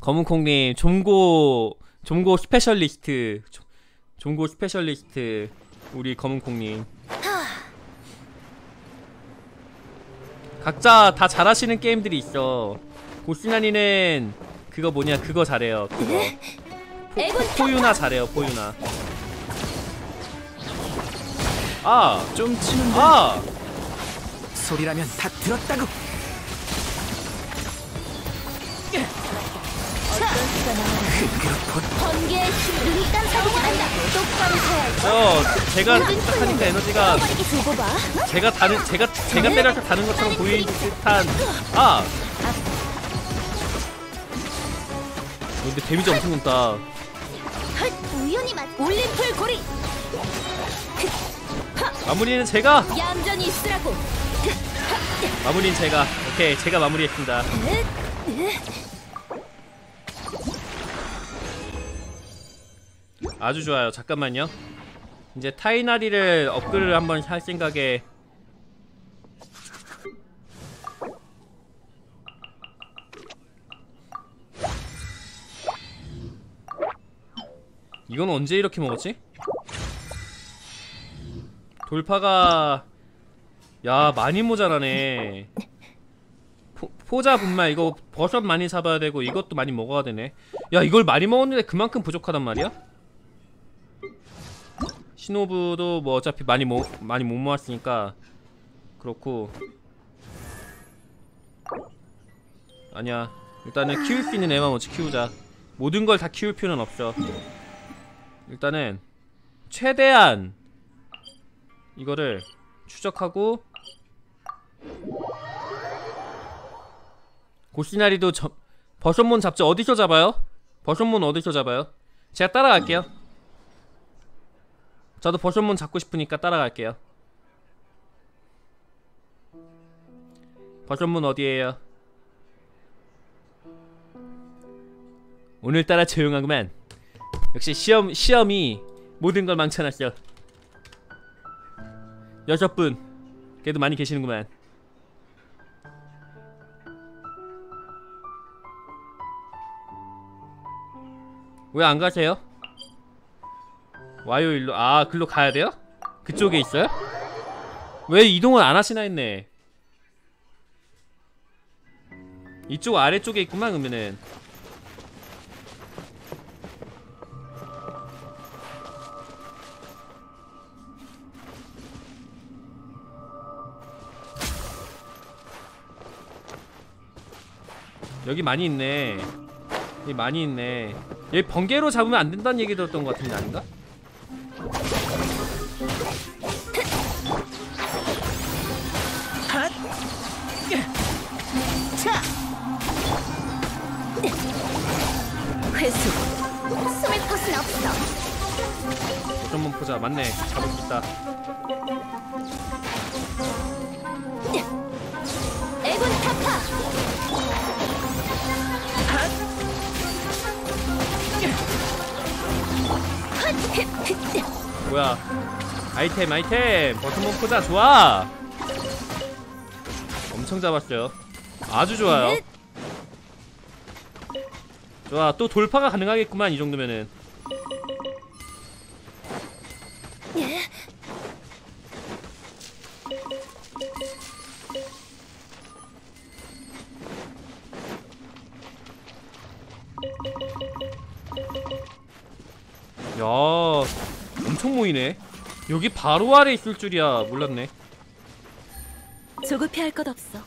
검은콩님 종고 종고 스페셜리스트. 조- 종고 스페셜리스트. 우리 검은콩님 각자 다 잘하시는 게임들이 있어 고시나니는 그거 뭐냐 그거 잘해요 그거 애군 포유나 잘해요 포유나 아좀 치는데 아! 소리라면 다 들었다고. 번개의 힘. 눈. 똑바로. 저 제가 딱 하니까 에너지가. 제가 다른 제가 제가 때려서 다른 것처럼 보이는 듯한 아 근데 데미지 엄청 높다 헐, 우연히 맞. 올림플 고리. 마무리는 제가 얌전히 있으라고. 마무리는 제가 오케이 제가 마무리했습니다 아주 좋아요 잠깐만요 이제 타이나리를 업글을 한번 할 생각에 이건 언제 이렇게 먹었지? 돌파가 야 많이 모자라네 포, 포자 분말 이거 버섯 많이 잡아야 되고 이것도 많이 먹어야 되네 야 이걸 많이 먹었는데 그만큼 부족하단 말이야? 시노부도 뭐 어차피 많이 모, 많이 못 모았으니까 그렇고. 아니야. 일단은 키울 수 있는 애만 먼저 키우자. 모든 걸 다 키울 필요는 없어. 일단은 최대한 이거를 추적하고 고시나리도 저, 버섯몬 잡죠 어디서 잡아요? 버섯몬 어디서 잡아요? 제가 따라갈게요 저도 버섯몬 잡고 싶으니까 따라갈게요 버섯몬 어디에요? 오늘따라 조용하구만 역시 시험, 시험이 모든 걸 망쳐놨어 여섯 분 그래도 많이 계시는구만 왜 안 가세요? 와요 일로 아 글로 가야 돼요? 그쪽에 있어요? 왜 이동을 안 하시나 했네 이쪽 아래쪽에 있구만 그러면은 여기 많이 있네 여기 많이 있네 얘 번개로 잡으면 안 된다는 얘기 들었던 것 같은데 아닌가? 회수. 숨을 곳은 없어. 어떤 번 보자 맞네 잡을 수 있다 애군 타파. 뭐야? 아이템 아이템. 버튼몬 포자. 좋아. 엄청 잡았어요. 아주 좋아요. 좋아. 또 돌파가 가능하겠구만 이 정도면은 야 엄청 모이네. 여기 바로 아래 있을 줄이야 몰랐네. 조급해 할 것 없어.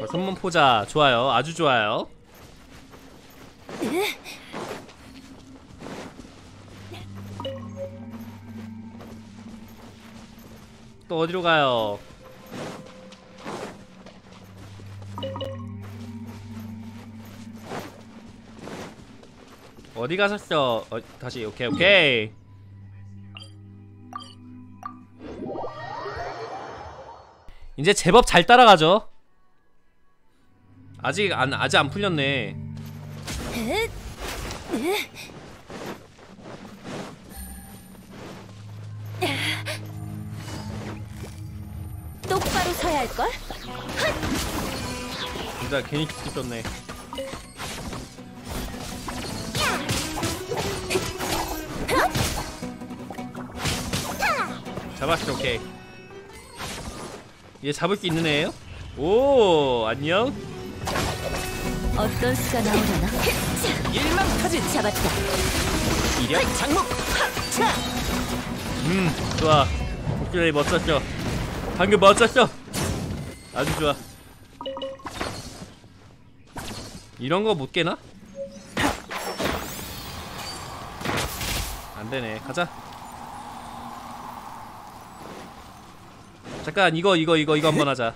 어, 선문 포자. 좋아요. 아주 좋아요 또 어디로 가요? 어디 가셨어 어, 다시 오케이 오케이. 이제 제법 잘 따라가죠? 아직 안 아직 안 풀렸네. 똑바로 서야 할 걸. 진짜 괜히 죽기 떴네. 잡았어 오케이. 얘 잡을 수 있는 애예요? 오 안녕. 어떤 수가 나오려나? 일망타진 잡았다. 이력. 장목 차음 좋아. 목소리 멋졌죠. 방금 멋졌죠. 아주 좋아. 이런 거 못 깨나? 안 되네. 가자. 잠깐 이거 이거 이거 이거 한번 하자.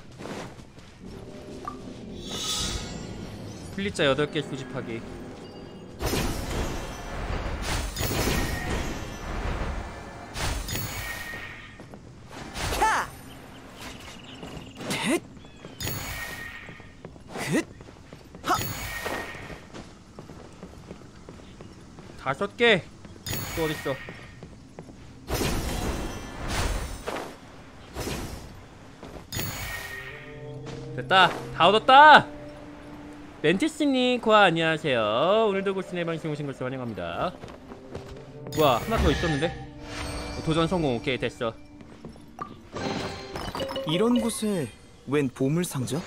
플리자 8개 수집하기. 다섯 개. 또 어딨어? 됐다. 다 얻었다. 멘티스님 고아 안녕하세요. 오늘도 고스네 방송 오신 것을 환영합니다. 뭐야 하나 더 있었는데? 어, 도전 성공. 오케이 됐어. 이런 곳에 웬 보물 상자?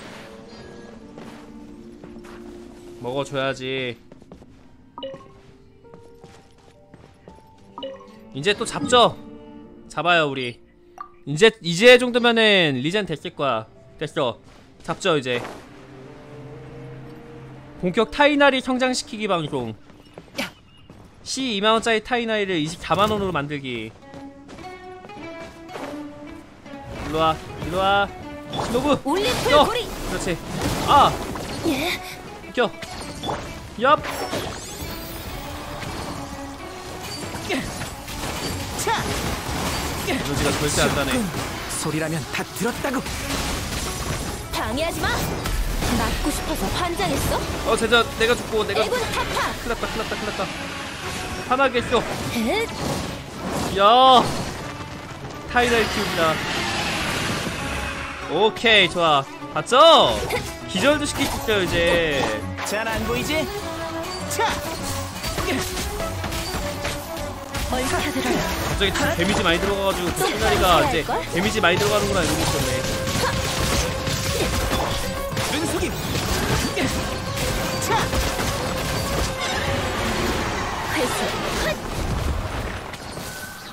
먹어줘야지. 이제 또 잡죠. 잡아요 우리. 이제 이제 정도면은 리젠 됐을 거야. 됐어. 잡죠 이제. 본격 타이나리 성장시키기 방송. C 2만원짜리 타이나리를 24만원으로 만들기. 일로와, 일로와. 올림플 껴! 그렇지. 아! 껴! 얍! 차 에너지가 절대 안 나네. 소리라면 다 들었다고 방해하지 마. 맞고 싶어서 환장했어? 어, 제자, 내가 죽고, 내가 애군 타파. 큰일 났다, 큰일 났다, 큰일 났다. 화나게 했어. 헥. 야! 타이라를 키웁니다. 오케이, 좋아. 봤죠? 기절도 시킬 수 있어요, 이제. 잘 안 보이지? 차. 갑자기 참 데미지 많이 들어가가지고, 타이나리가 이제 데미지 많이 들어가는구나, 이러고 있었네. 눈속임.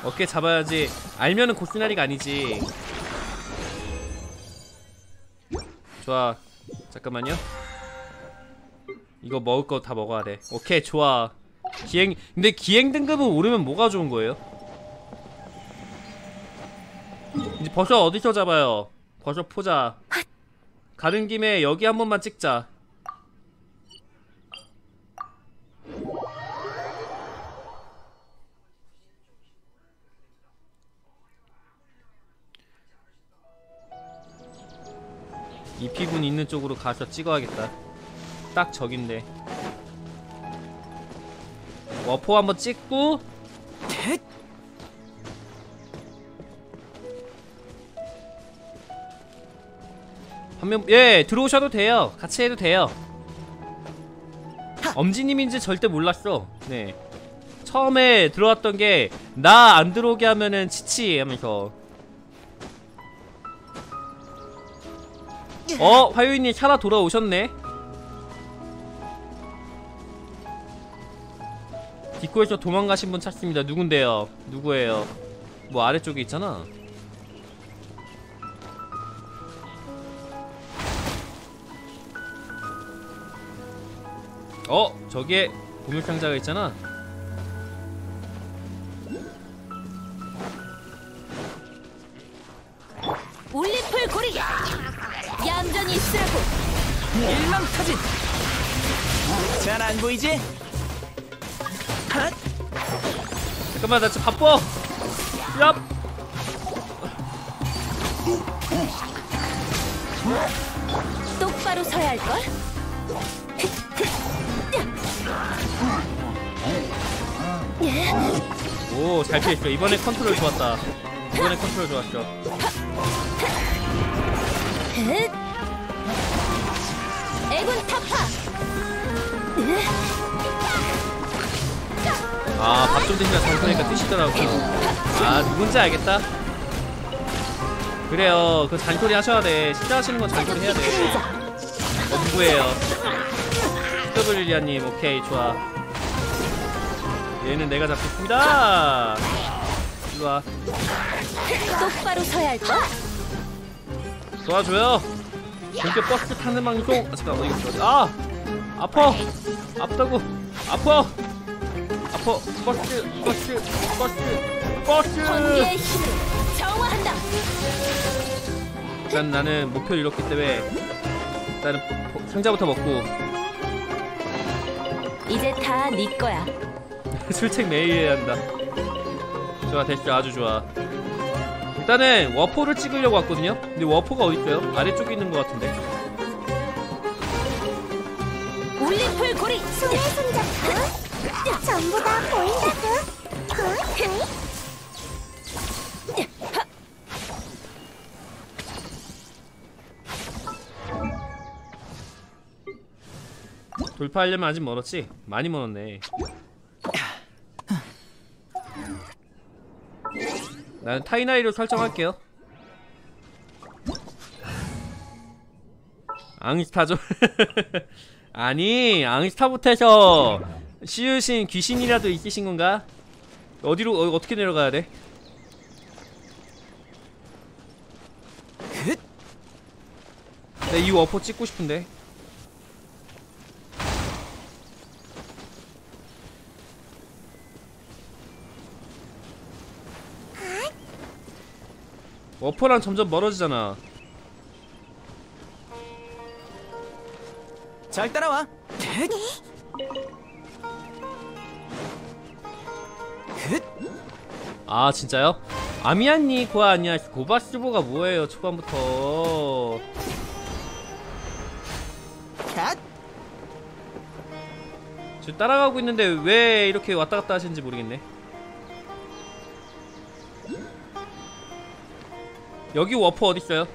어깨 잡아야지. 알면은 고스나리가 아니지. 좋아. 잠깐만요. 이거 먹을 거 다 먹어야 돼. 오케이 좋아 기행 근데 기행 등급은 오르면 뭐가 좋은 거예요? 이제 버섯 어디서 잡아요? 버섯 포자 가는 김에 여기 한 번만 찍자 이 피분 있는 쪽으로 가서 찍어야겠다 딱 저긴데 워포 한번 찍고. 한명 예 들어오셔도 돼요. 같이 해도 돼요. 엄지님인지 절대 몰랐어. 네. 처음에 들어왔던 게 나 안 들어오게 하면은 치치 하면서. 어 화요일님 살아 돌아오셨네 디코에서 도망가신 분 찾습니다. 누군데요? 누구예요? 뭐 아래쪽에 있잖아. 어 저기에 보물상자가 있잖아. 올림플 고리. 얌전히 있으라고. 일망타진. 잘 안 보이지? 핫. 잠깐만 나 지금 바빠 얍 똑바로 서야 할걸 오, 잘 피했어. 이번에 컨트롤 좋았다. 이번에 컨트롤 좋았어. 애군 타파 아, 밥좀 드시면 장소니까 뜨시더라고. 아, 누군지 알겠다. 그래요. 그 잔소리 하셔야 돼. 진짜 하시는 건 잔소리 해야 돼. 어, 누구예요? 스토블리아님, 오케이, 좋아. 얘는 내가 잡겠습니다. 일로 와. 똑바로 서야 할걸 도와줘요. 본격 버스 타는 방송. 아, 잠깐, 어디 갔어? 아! 아파! 아프다고! 아파! 아파! 버스! 버스! 버스! 버스! 번개의 힘으로 정화한다 일단 나는 목표를 이뤘기 때문에 일단은 보- 보- 상자부터 먹고 이제 다 네 거야 술책 매일 해야 한다 좋아 됐어 아주 좋아 일단은 워포를 찍으려고 왔거든요 근데 워포가 어딨어요? 아래쪽에 있는 것 같은데 올림플 고리 손에 손잡고 전부 다 보인다고 good 돌파하려면 아직 멀었지? 많이 멀었네 나는 타이나리로 설정할게요 앙스타죠? 아니 앙스타부터 해서 씌우신 귀신이라도 있으신 건가? 어디로 어, 어떻게 내려가야 돼? 내이 워퍼 찍고 싶은데 워퍼랑 점점 멀어지잖아 잘 따라와. 아 진짜요? 아미안니 고아 아니야 고바스보가 뭐예요 초반부터 갓. 지금 따라가고 있는데 왜 이렇게 왔다 갔다 하시는지 모르겠네 여기 워프 어딨어요?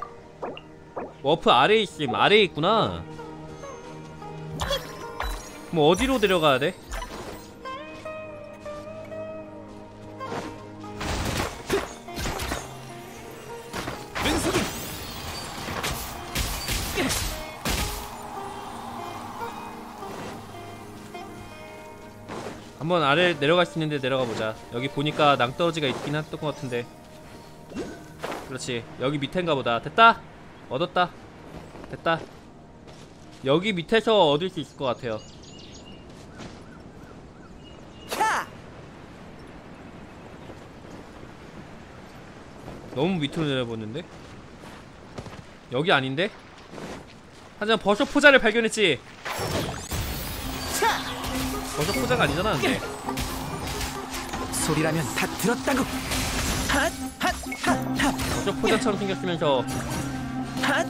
워프 아래에 있음 아래에 있구나 뭐 어디로 데려가야 돼? 한번 아래 내려갈 수 있는데 내려가 보자. 여기 보니까 낭떠러지가 있긴 했던 것 같은데. 그렇지. 여기 밑엔가 보다. 됐다. 얻었다. 됐다. 여기 밑에서 얻을 수 있을 것 같아요. 캬! 너무 밑으로 내려보는데? 여기 아닌데? 하지만 버섯 포자를 발견했지. 차! 버섯 포자가 아니잖아. 근데. 소리라면 다 들었다고. 핫! 핫! 핫! 핫! 버섯 포자처럼 생겼으면서 핫!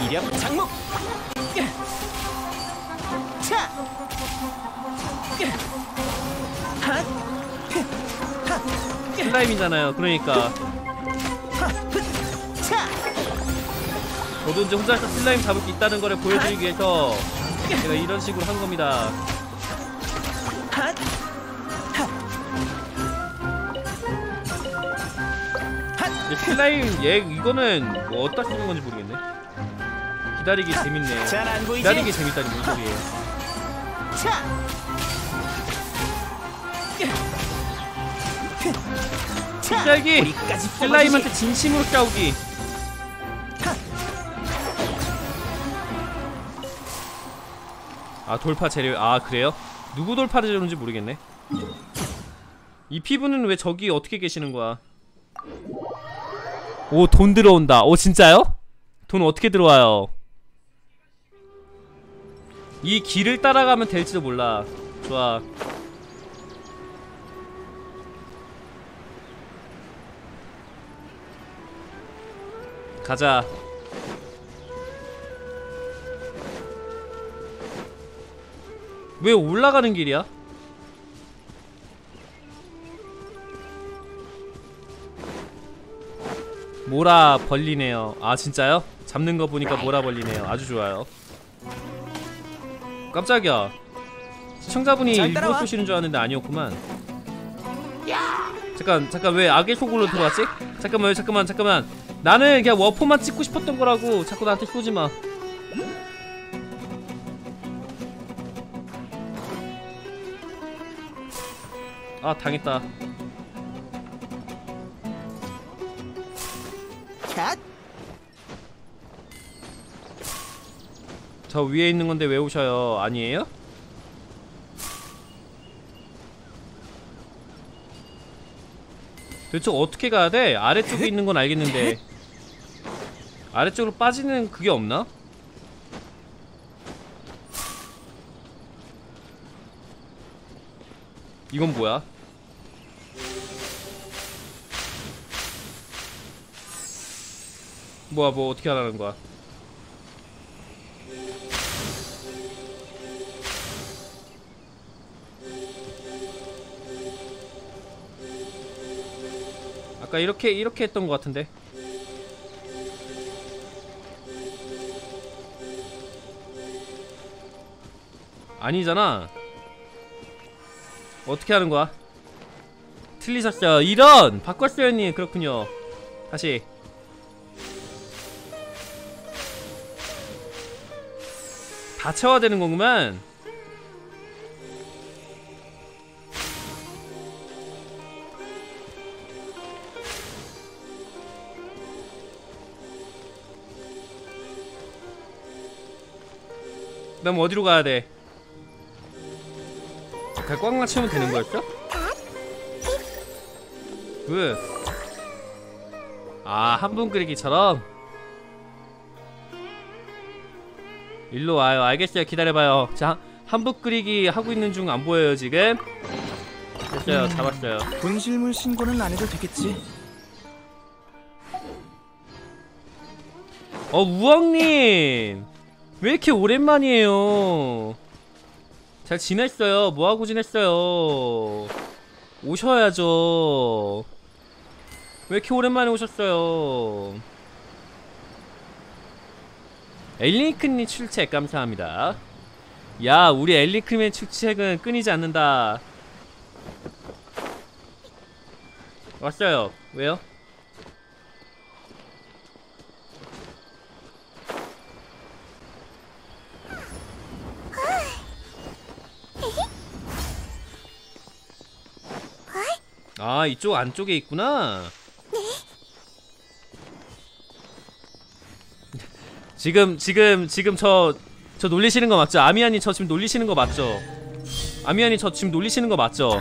이력 장목. 차! 핫! 슬라임이잖아요. 그러니까 차! 저도 이제 혼자 서 슬라임 잡을 수 있다는 거를 보여드리기 위해서 제가 이런 식으로 한 겁니다. 슬라임 얘 이거는 뭐 어디다 쓰는 건지 모르겠네. 기다리기 재밌네. 기다리기 재밌다니 뭔 소리예요? 갑자기 우리까지 슬라임한테 진심으로 싸우기. 아 돌파 재료 아 그래요? 누구 돌파 재료인지 모르겠네. 이 피부는 왜 저기 어떻게 계시는 거야? 오 돈 들어온다. 오 진짜요? 돈 어떻게 들어와요? 이 길을 따라가면 될지도 몰라. 좋아. 가자. 왜 올라가는 길이야? 모라 벌리네요. 아 진짜요? 잡는 거 보니까 모라 벌리네요. 아주 좋아요. 깜짝이야. 시청자분이 잘 일부러. 쏘시는 줄 알았는데 아니었구만. 잠깐 잠깐 왜 악의 속으로 들어왔지? 잠깐만 잠깐만 잠깐만 나는 그냥 워포만 찍고 싶었던 거라고 자꾸 나한테 쏘지 마. 아 당했다. 캣! 저 위에 있는 건데 왜 오셔요? 아니에요? 도대체 어떻게 가야 돼? 아래쪽에 있는 건 알겠는데 아래쪽으로 빠지는 그게 없나? 이건 뭐야? 뭐야 뭐 어떻게 하라는 거야? 아까 이렇게 이렇게 했던 것 같은데 아니잖아 어떻게 하는 거야? 틀리셨어요 이런! 바꿨어요 님 그렇군요. 다시. 다 채워야 되는 거구만. 그다음 어디로 가야 돼? 그냥 꽉 맞추면 되는 거였죠? 그. 아, 한분 끓이기처럼? 일로 와요. 알겠어요. 기다려봐요. 자, 한분 끓이기 하고 있는 중 안 보여요, 지금? 됐어요. 잡았어요. 분실물 신고는 안 해도 되겠지. 어, 우왕님! 왜 이렇게 오랜만이에요? 잘 지냈어요? 뭐하고 지냈어요? 오셔야죠. 왜 이렇게 오랜만에 오셨어요? 엘리크님 출첵 감사합니다. 야, 우리 엘리크님의 출첵은 끊이지 않는다. 왔어요. 왜요? 아 이쪽 안쪽에 있구나 지금 지금 지금 저 저 놀리시는 거 맞죠? 아미안이 저 지금 놀리시는 거 맞죠? 아미안이 저 지금 놀리시는 거 맞죠?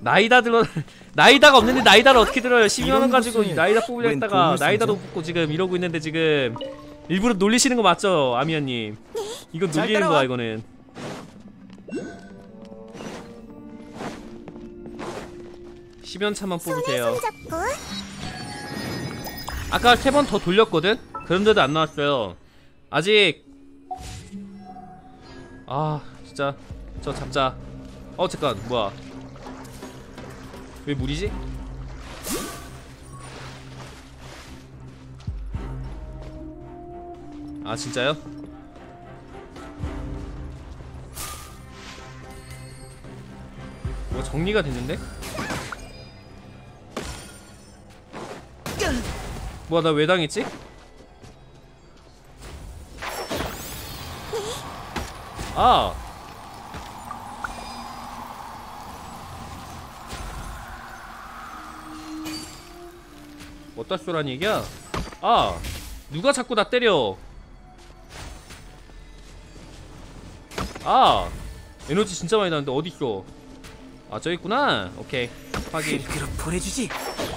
나이다 들어 나이다가 없는데 나이다를 어떻게 들어요? 12만 원 가지고 곳에 나이다 뽑으려 웬 했다가 나이다도 뽑고 지금 이러고 있는데 지금 일부러 놀리시는 거 맞죠? 아미안님 이거 잘 놀리는. 거야 이거는 10연 차만 뽑으세요 손잡고 아까 세 번 더 돌렸거든? 그런데도 안 나왔어요. 아직 아 진짜 저 잡자. 어 잠깐 뭐야? 왜 물이지? 아 진짜요? 뭐 정리가 됐는데? 뭐야 나 왜 당했지? 아! 어디다 쏘란 얘기야? 아! 누가 자꾸 나 때려? 아! 에너지 진짜 많이 나는데 어딨어? 아 저기 있구나. 오케이. 확인. 보내주지.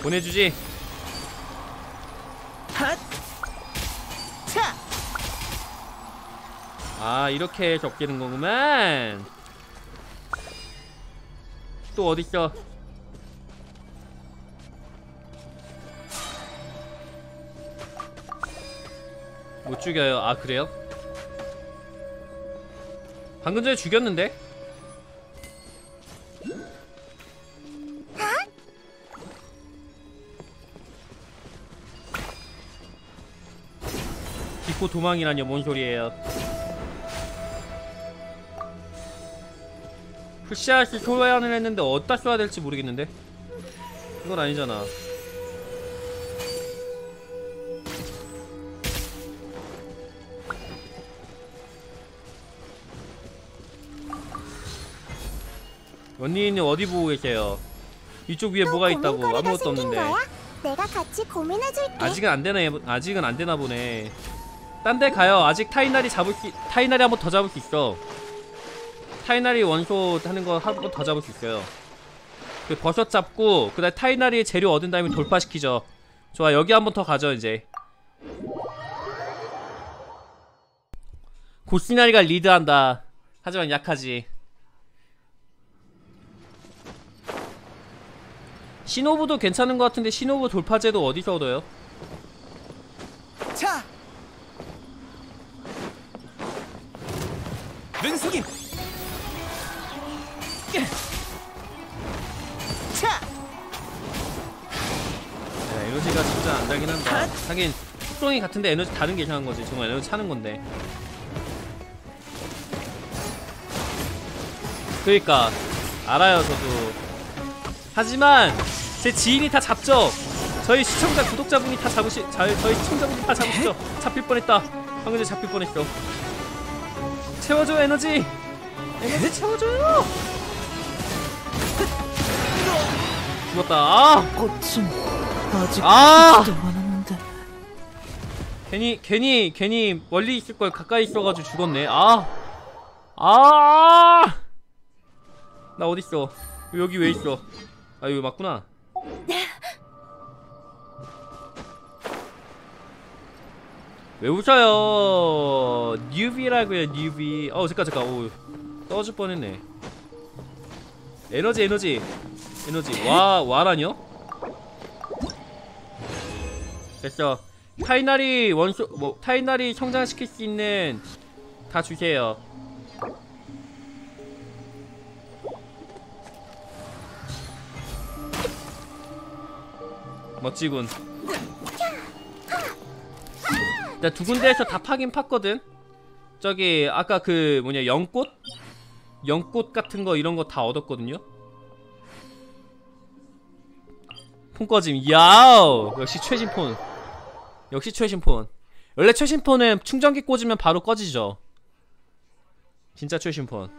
보내주지 아 이렇게 적기는 거구만. 또 어딨어? 못 죽여요. 아 그래요? 방금 전에 죽였는데? 딛고 도망이라뇨. 뭔 소리예요 푸시아시 소환을 했는데 어디다 써야 될지 모르겠는데 그건 아니잖아 원니는 어디 보고 계세요? 이쪽 위에 뭐가 있다고 아무것도 없는데? 내가 같이 고민해줄게. 아직은 안 되나 아직은 안 되나 보네. 딴 데 가요. 아직 타이나리 잡을 수 타이나리 한번 더 잡을 수 있어. 타이나리 원소 하는 거 한 번 더 잡을 수 있어요. 그 버섯 잡고 그 다음 타이나리 재료 얻은 다음에 돌파시키죠. 좋아 여기 한 번 더 가죠 이제. 고시나리가 리드한다. 하지만 약하지. 시노부도 괜찮은 것 같은데 시노부 돌파제도 어디서 얻어요? 차. 눈속임. 달긴 한다. 하긴 속성이 같은데 에너지 다른 게 이상한 거지. 정말 에너지 차는 건데. 그니까 알아요 저도. 하지만 제 지인이 다 잡죠. 저희 시청자 구독자분이 다 잡으시, 자, 저희 시청자분이 다 잡으시죠. 잡힐 뻔했다. 방금 전에 잡힐 뻔했어. 채워줘 에너지. 에너지 채워줘요. 죽었다. 아. 아직 아! 않았는데. 괜히 괜히 괜히 멀리 있을 걸 가까이 있어가지고 죽었네. 아, 아, 나 어디 있어? 여기 왜 있어? 아 여기 맞구나. 왜 웃어요? 뉴비라고요 뉴비. 어 잠깐 잠깐. 오 떨어질 뻔했네. 에너지 에너지 에너지 와 와라뇨? 됐어. 타이나리 원소 뭐 타이나리 성장시킬 수 있는 다 주세요. 멋지군. 나 두 군데에서 다 파긴 팠거든. 저기 아까 그 뭐냐 연꽃 연꽃 같은 거 이런 거 다 얻었거든요. 폰 꺼짐. 야우 역시 최신 폰. 역시 최신 폰. 원래 최신 폰은 충전기 꽂으면 바로 꺼지죠. 진짜 최신 폰.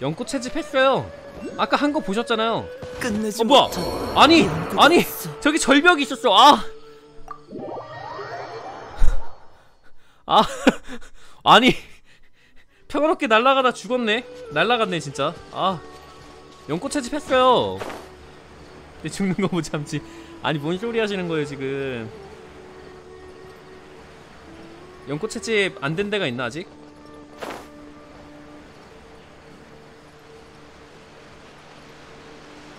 연꽃 채집했어요. 아까 한 거 보셨잖아요. 끝내지 어, 뭐야? 아니 아니 저기 절벽이 있었어. 아. 아, 아니 평화롭게 날아가다 죽었네 날아갔네 진짜 아 연꽃 채집했어요 근데 죽는 거못 참지 아니 뭔 소리 하시는 거예요 지금 연꽃 채집 안 된 데가 있나 아직?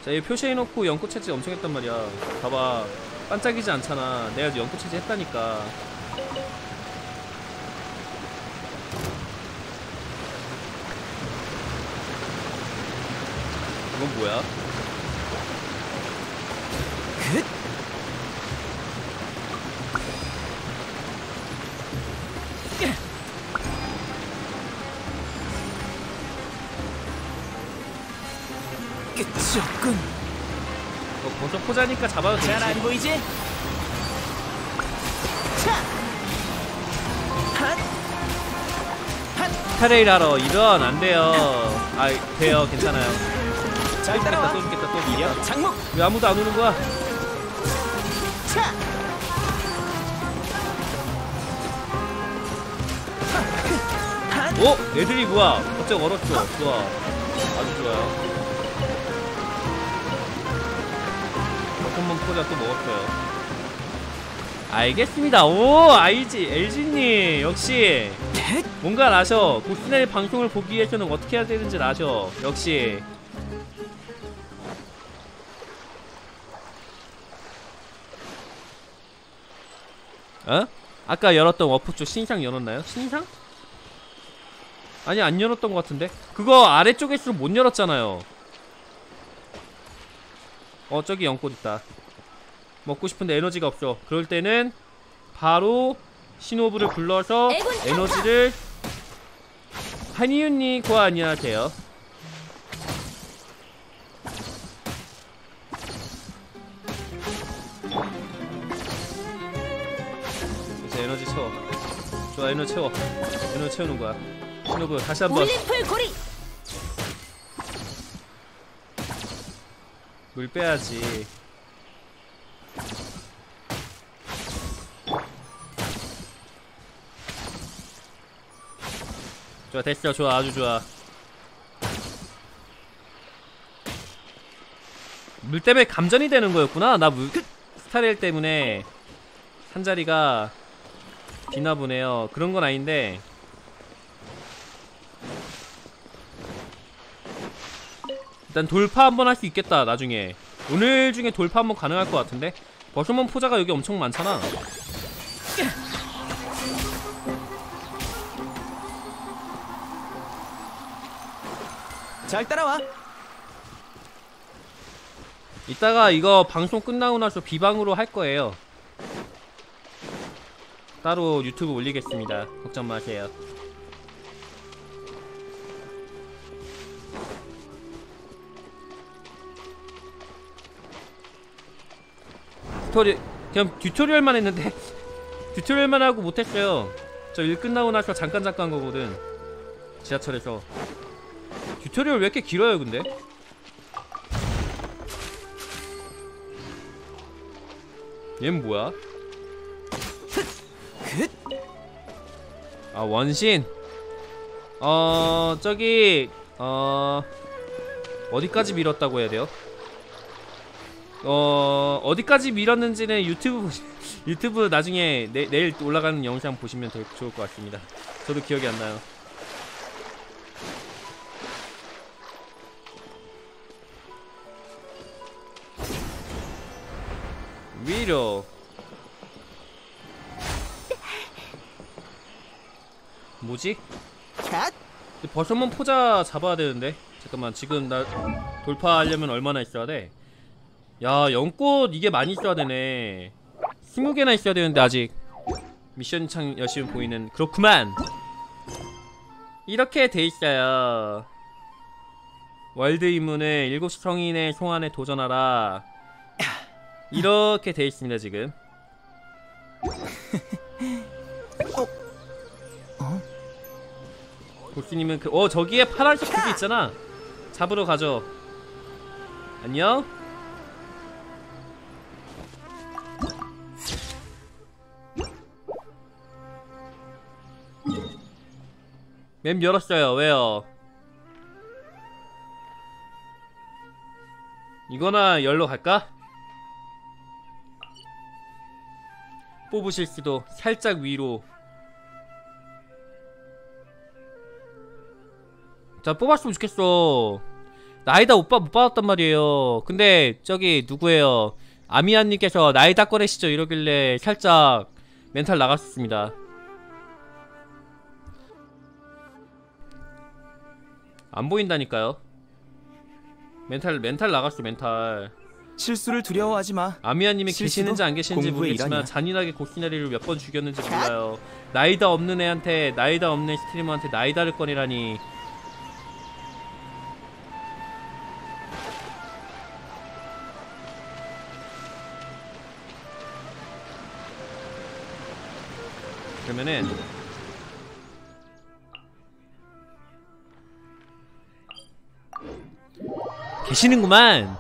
자, 이 표시해놓고 연꽃 채집 엄청 했단 말이야. 봐봐. 반짝이지 않잖아. 내가 연꽃 채집 했다니까. 이건 뭐야? 끝이 없군. 어, 벌써 포자니까 잡아도 되지. 잘안 보이지? 카레이라러 이런 안 돼요. 아 돼요 괜찮아요. 잘 따라와. 또 죽겠다 또 죽겠다. 장목! 왜 아무도 안 오는 거야? 차! 어? 애들이 뭐야? 갑자기 얼었죠. 좋아. 아주 좋아요. 포켓몬 포자 또 먹었어요. 알겠습니다. 오, 알지. LG님, 역시. 뭔가 아셔. 보스넬 방송을 보기 위해서는 어떻게 해야 되는지 아셔. 역시. 아까 열었던 워프 쪽 신상 열었나요? 신상? 아니 안 열었던 것 같은데 그거 아래쪽일수록 못 열었잖아요 어 저기 연꽃 있다 먹고 싶은데 에너지가 없어 그럴 때는 바로 신호부를 불러서! 에너지를 한이윤님 고아 안녕하세요 에너지 채워. 좋아 에너지 채워. 에너지 채우는 거야. 신호부 다시 한번. 올림플 고리! 물 빼야지. 좋아 됐어. 좋아 아주 좋아. 물 때문에 감전이 되는 거였구나. 나 물 스타레일 때문에. 한 자리가 비나 보네요. 그런 건 아닌데. 일단 돌파 한번 할 수 있겠다 나중에. 오늘 중에 돌파 한번 가능할 것 같은데? 버섯몬 포자가 여기 엄청 많잖아. 잘 따라와. 이따가 이거 방송 끝나고 나서 비방으로 할 거예요 따로 유튜브 올리겠습니다. 걱정 마세요. 스토리 그냥 tutorial만 했는데 tutorial만 하고 못했어요. 저 일 끝나고 나서 잠깐 잠깐 거거든. 지하철에서. tutorial 왜 이렇게 길어요 근데? 얜 뭐야? 아 원신 어 저기 어 어디까지 밀었다고 해야 돼요? 어 어디까지 밀었는지는 유튜브 유튜브 나중에 내, 내일 올라가는 영상 보시면 더 좋을 것 같습니다. 저도 기억이 안 나요. 위로 뭐지? 캣! 버섯몬 포자 잡아야 되는데. 잠깐만 지금 나 돌파하려면 얼마나 있어야 돼? 야 연꽃 이게 많이 있어야 되네. 20개나 있어야 되는데 아직. 미션 창 열심히 보이는 그렇구만! 이렇게 돼 있어요. 월드 임무는 일곱 성인의 송환에 도전하라. 이렇게 돼 있습니다 지금 고스님은 그, 어 저기에 파란색 그게 있잖아. 잡으러 가죠. 안녕. 맵 열었어요. 왜요? 이거나 열로 갈까? 뽑으실 수도 살짝 위로 자 뽑았으면 좋겠어. 나이다 오빠 못 받았단 말이에요. 근데 저기 누구예요? 아미안님께서 나이다 꺼내시죠. 이러길래 살짝 멘탈 나갔습니다. 안 보인다니까요. 멘탈 멘탈 나갔어 멘탈. 실수를 두려워하지 마. 아미아님이 계시는지 안 계시는지 모르겠지만 일환이야. 잔인하게 고시나리를 몇 번 죽였는지 몰라요. 나이다 없는 애한테 나이다 없는 스트리머한테 나이다를 꺼내라니 그러면은 계시는구만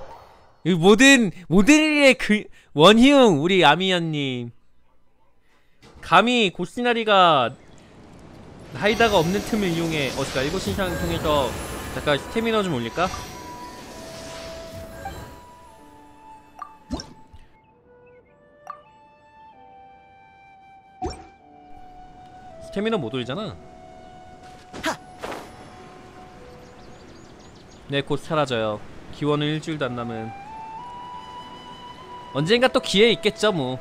이 모든 모든 일의 그 원희웅 우리 아미연님 감히 고시나리가 나이다가 없는 틈을 이용해 어 잠깐 일곱 신상 통해서 잠깐 스태미너 좀 올릴까? 스태미너 못 올리잖아 네곧 사라져요 기원은 일주일도 안 남은 언젠가 또 기회 있겠죠 뭐.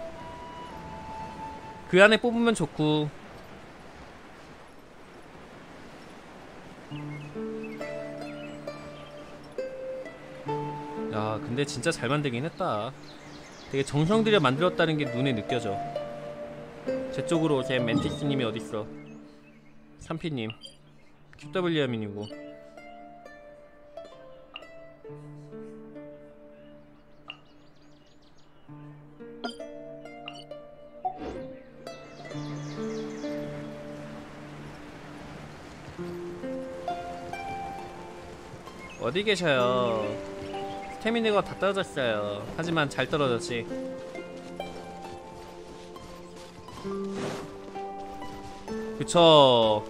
그 안에 뽑으면 좋고. 야, 근데 진짜 잘 만들긴 했다. 되게 정성 들여 만들었다는 게 눈에 느껴져. 제 쪽으로 오셈 멘티스님이 어딨어? 삼피님, QWM이고. 어디 계셔요? 스태미너가 다 떨어졌어요. 하지만 잘 떨어졌지. 그쵸.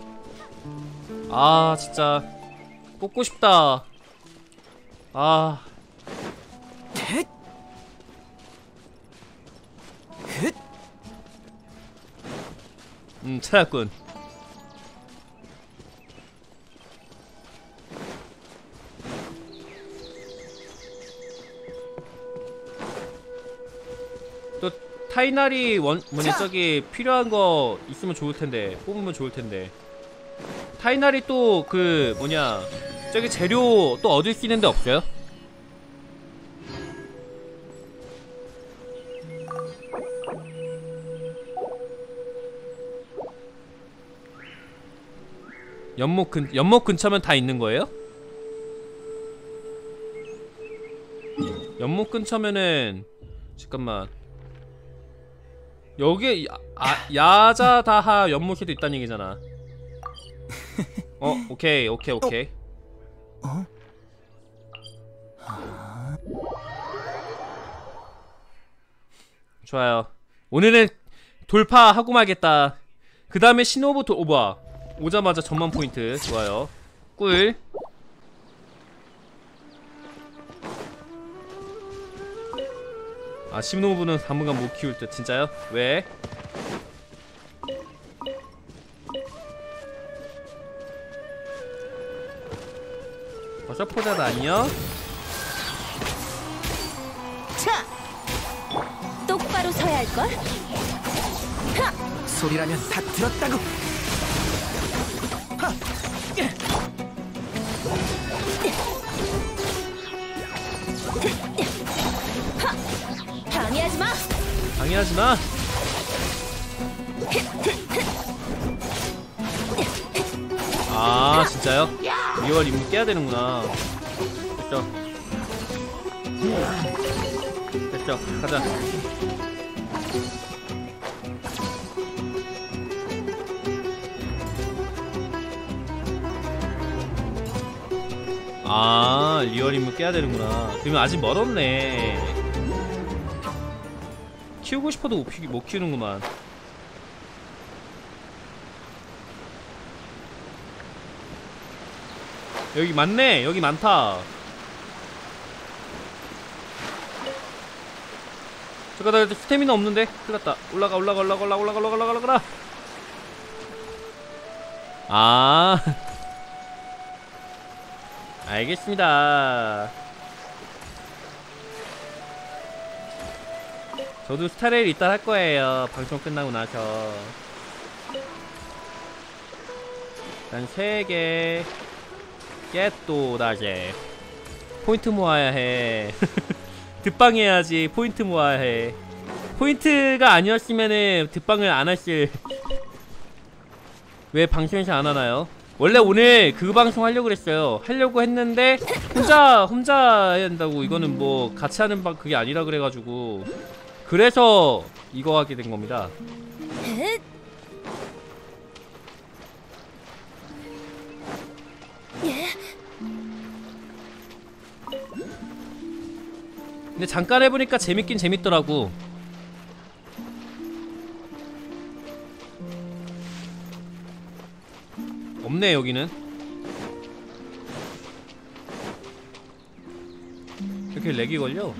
아, 진짜. 뽑고 싶다. 아. 음, 찾았군. 타이나리 원 뭐냐 저기 필요한 거 있으면 좋을 텐데 뽑으면 좋을 텐데 타이나리 또그 뭐냐 저기 재료 또 얻을 수 있는 데 없어요? 연못 근 연못 근처면 다 있는 거예요? 연못 근처면은 잠깐만 여기에 야, 아, 야자다하 연못에도 있다는 얘기잖아. 어 오케이 오케이 오케이. 어? 좋아요. 오늘은 돌파하고 말겠다. 그 다음에 신호부 도, 오 뭐야. 오자마자 전만 포인트. 좋아요. 꿀 아 신호부는 당분간 못 키울 듯 진짜요? 왜? 어서 포자다 안녕 차! 똑바로 서야 할걸? 소리라면 다 들었다고. 방해하지 마! 방해하지 마. 아 진짜요? 2월 임무 깨야 되는구나. 됐죠. 됐죠. 가자. 아 리얼 임무 깨야 되는구나 그러면 아직 멀었네 키우고 싶어도 못, 키, 못 키우는구만. 여기 많네. 여기 많다. 잠깐 나 스태미나 없는데? 큰일났다. 올라가 올라가 올라가 올라가 올라가 올라가 올라가 올라가. 아. 알겠습니다 저도 스타레일 이따 할 거예요. 방송 끝나고 나서. 일단 3개. 깨또 다제 포인트 모아야 해. 득방 해야지. 포인트 모아야 해. 포인트가 아니었으면은 득방을 안 하실. 왜 방송에서 안 하나요? 원래 오늘 그 방송 하려고 그랬어요. 하려고 했는데 혼자 혼자 된다고. 이거는 뭐 같이 하는 방 그게 아니라 그래가지고 그래서 이거 하게 된 겁니다. 근데 잠깐 해보니까 재밌긴 재밌더라고. 없네 여기는. 이렇게 렉이 걸려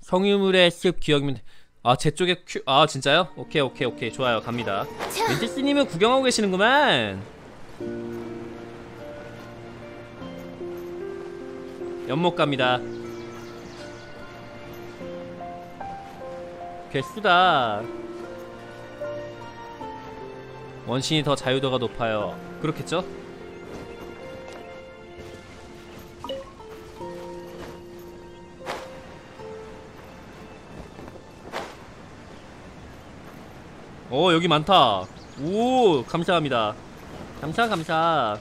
성유물의 습 기억이면 아제 쪽에 큐... 아 진짜요? 오케이 오케이 오케이. 좋아요. 갑니다. 멘티스님은 구경하고 계시는구만. 연못 갑니다. 개수다 원신이 더 자유도가 높아요 그렇겠죠? 오 여기 많다 오 감사합니다 감사 감사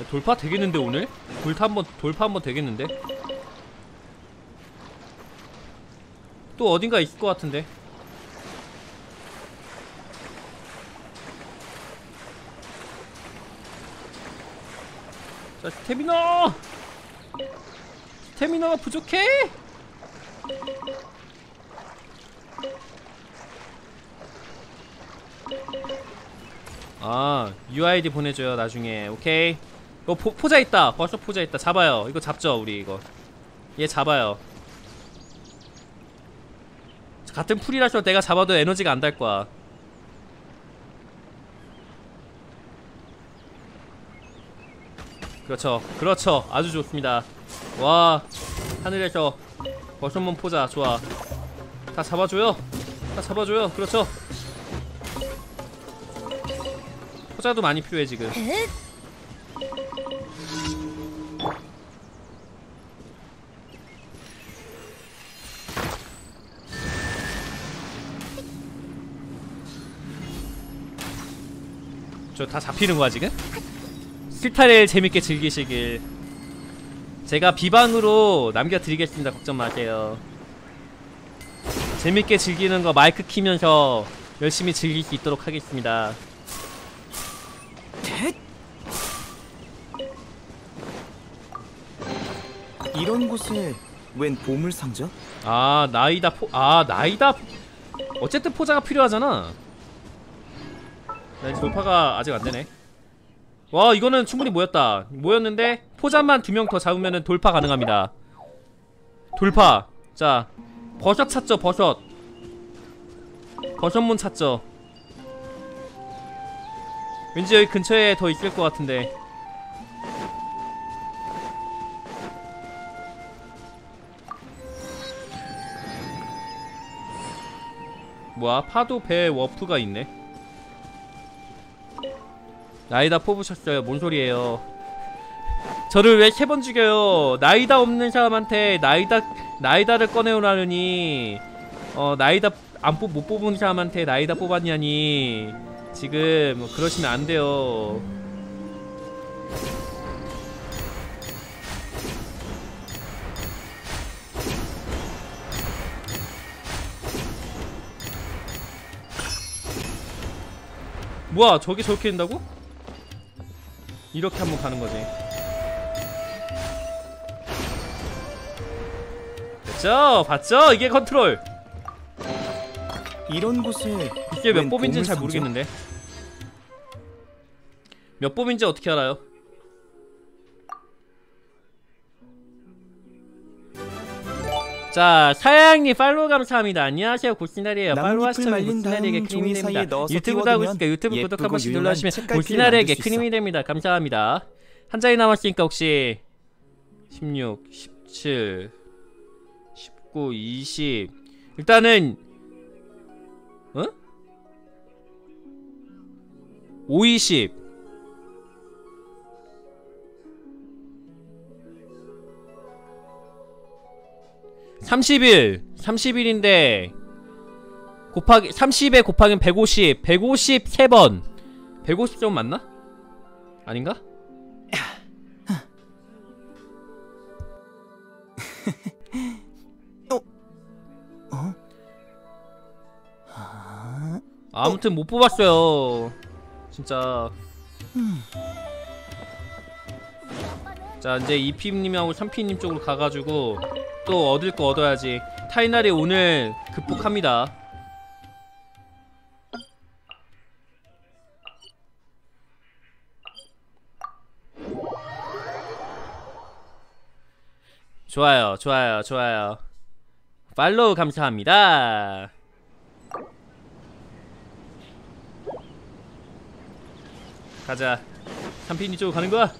야, 돌파 되겠는데 오늘? 돌파 한번 돌파 한번 되겠는데? 또 어딘가 있을 것 같은데. 자 스태미너! 스태미너가 부족해! 아 UID 보내줘요 나중에. 오케이. 이거 포, 포자 있다. 벌써 포자 있다. 잡아요. 이거 잡죠 우리 이거. 얘 잡아요 같은 풀이라서 내가 잡아도 에너지가 안 달 거야. 그렇죠. 그렇죠. 아주 좋습니다. 와 하늘에서 버섯몬 포자. 좋아. 다 잡아줘요. 다 잡아줘요. 그렇죠. 포자도 많이 필요해 지금 저 다 잡히는 거야 지금? 스타를 재밌게 즐기시길. 제가 비방으로 남겨드리겠습니다. 걱정 마세요. 재밌게 즐기는 거 마이크 키면서 열심히 즐길 수 있도록 하겠습니다. 이런 곳에 웬 보물 상자? 아 나이다 포.. 아 나이다 어쨌든 포자가 필요하잖아 나 이제 돌파가 아직 안되네. 와 이거는 충분히 모였다. 모였는데 포자만 두 명 더 잡으면 돌파 가능합니다. 돌파. 자 버섯 찾죠 버섯. 버섯문 찾죠. 왠지 여기 근처에 더 있을 것 같은데. 뭐야 파도 배 워프가 있네 나이다 뽑으셨어요. 뭔 소리예요? 저를 왜 세 번 죽여요? 나이다 없는 사람한테 나이다 나이다를 꺼내오라느니 어 나이다 안 뽑, 못 뽑은 사람한테 나이다 뽑았냐니. 지금 뭐 그러시면 안 돼요. 뭐야 저게 저렇게 된다고? 이렇게 한번 가는 거지 됐죠? 봤죠? 이게 컨트롤 이런 곳에 이게 몇웬 법인지는 잘? 모르겠는데 몇 법인지 어떻게 알아요? 자 사양님 팔로우 감사합니다. 안녕하세요. 고시나리에요. 나뭇잎을 팔로우 하시면 종이 크림이 됩니다. 유튜브도 하고 있으니까 유튜브 구독 한 번씩 눌러주시면 있어. 크림이 됩니다. 감사합니다. 한 장이 남았으니까 혹시 16, 17, 19, 20 일단은 어? 5, 20 30일 30일인데 곱하기 30에 곱하기 150 150 3번 150점 맞나? 아닌가? 어? 아, 아무튼 못 뽑았어요 진짜 자 이제 2P님하고 3P님 쪽으로 가가지고 또 얻을 거 얻어야지. 타이날이 오늘 극복합니다. 좋아요 좋아요 좋아요. 팔로우 감사합니다. 가자. 3P님 쪽으로 가는 거야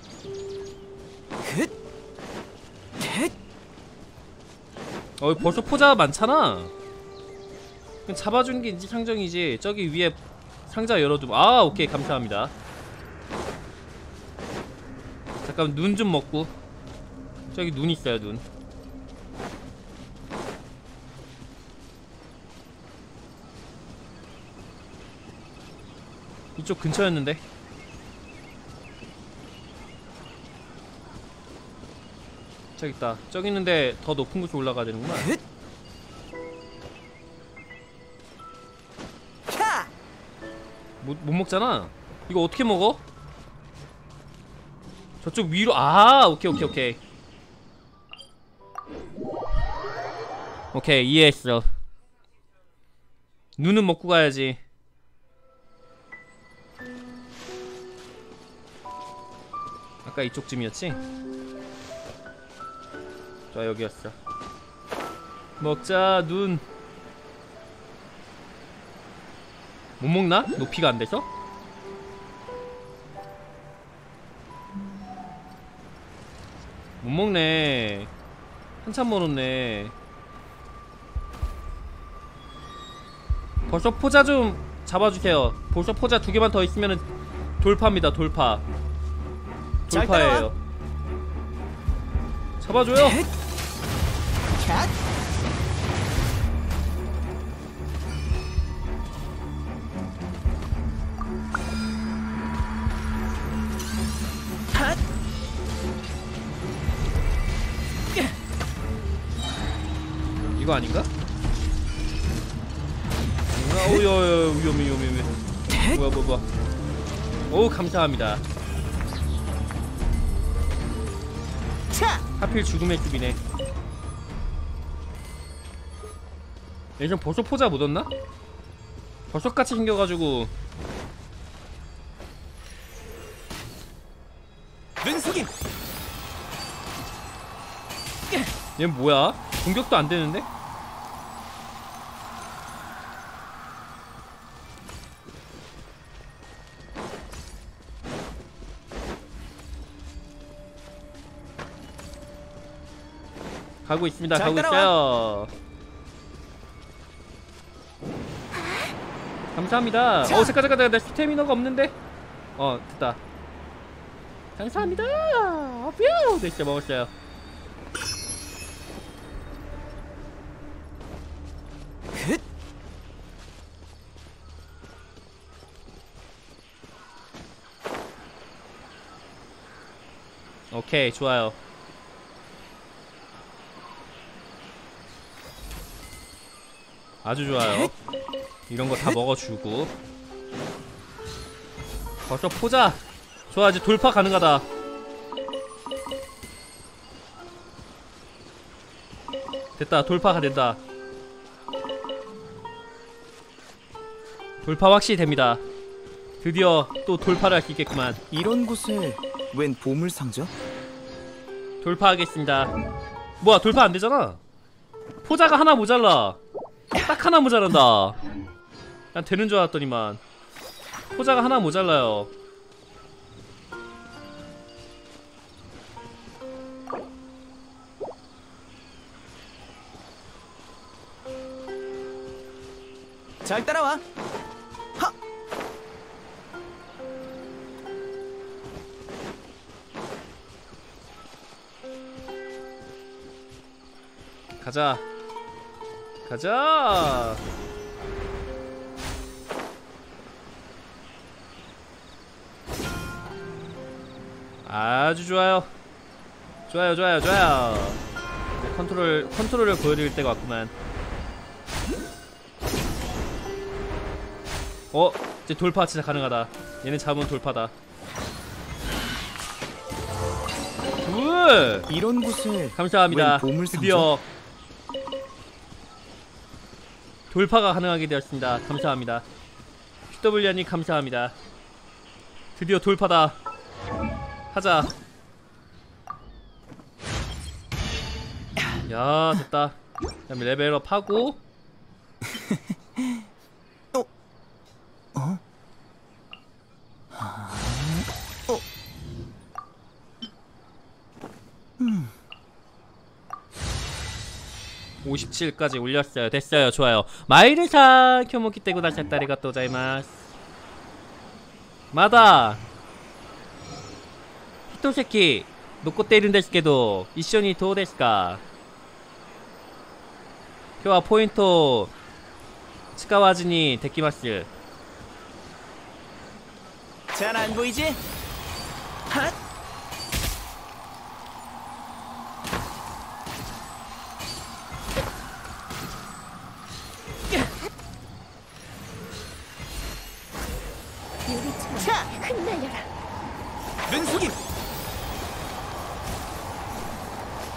어 벌써 포자 많잖아. 잡아주는 게 이제 상정이지. 저기 위에 상자 열어두면 아 오케이. 감사합니다. 잠깐 눈 좀 먹고. 저기 눈 있어요 눈. 이쪽 근처였는데 저기 있다. 저기 있는데 더 높은 곳에 올라가야 되는구나. 못, 못 먹잖아. 이거 어떻게 먹어? 저쪽 위로 아 오케이 오케이 오케이. 오케이 이해했어. 눈은 먹고 가야지. 아까 이쪽쯤이었지? 자 여기였어. 먹자 눈. 못 먹나? 높이가 안 돼서? 못 먹네. 한참 멀었네. 벌써 포자 좀 잡아주세요. 벌써 포자 두 개만 더 있으면 돌파입니다 돌파. 잘 돌파예요. 잡아줘요 이거 아닌가? 아닌가? 오, 야, 야, 위험해, 위험해, 위험해. 뭐야, 뭐야, 뭐야. 오, 감사합니다. 하필 죽음의 줍이네. 예전 버섯 포자 묻었나? 버섯같이 생겨가지고 눈속임 얘 뭐야? 공격도 안 되는데? 가고 있습니다. 잘 가고. 있어요. 감사합니다. 어 잠깐 잠깐 잠깐 나 스태미너가 없는데. 어 됐다. 감사합니다. 뿅! 네 진짜 먹었어요. 오케이 좋아요. 아주 좋아요. 이런 거 다 먹어주고. 벌써 포자. 좋아 이제 돌파 가능하다. 됐다 돌파가 된다. 돌파 확실히 됩니다. 드디어 또 돌파를 할 수 있겠구만. 이런 곳에 웬 보물 상자? 돌파하겠습니다. 뭐야 돌파 안 되잖아. 포자가 하나 모자라. 딱 하나 모자란다 난 되는 줄 알았더니만. 포자가 하나 모자라요. 잘 따라와. 가자. 가자 아주 좋아요 좋아요 좋아요 좋아요 컨트롤 컨트롤을 보여드릴 때가 왔구만 어 이제 돌파 진짜 가능하다 얘는 잡으면 돌파다 good 이런 곳에 감사합니다. 드디어 돌파가 가능하게 되었습니다. 감사합니다. QW님 감사합니다. 드디어 돌파다. 하자. 야 됐다. 그다음에 레벨업 하고. 어? 어? 어? 음. 57까지 올렸어요. 됐어요. 좋아요. 마이르사 쿄모키 때고 다시 다리가 또 자이마스 마다 ざいます。まだ一席残っているんですけど、一緒にどうですか今日はポイントを使わずにできます。 잘 안 보이지? 핫!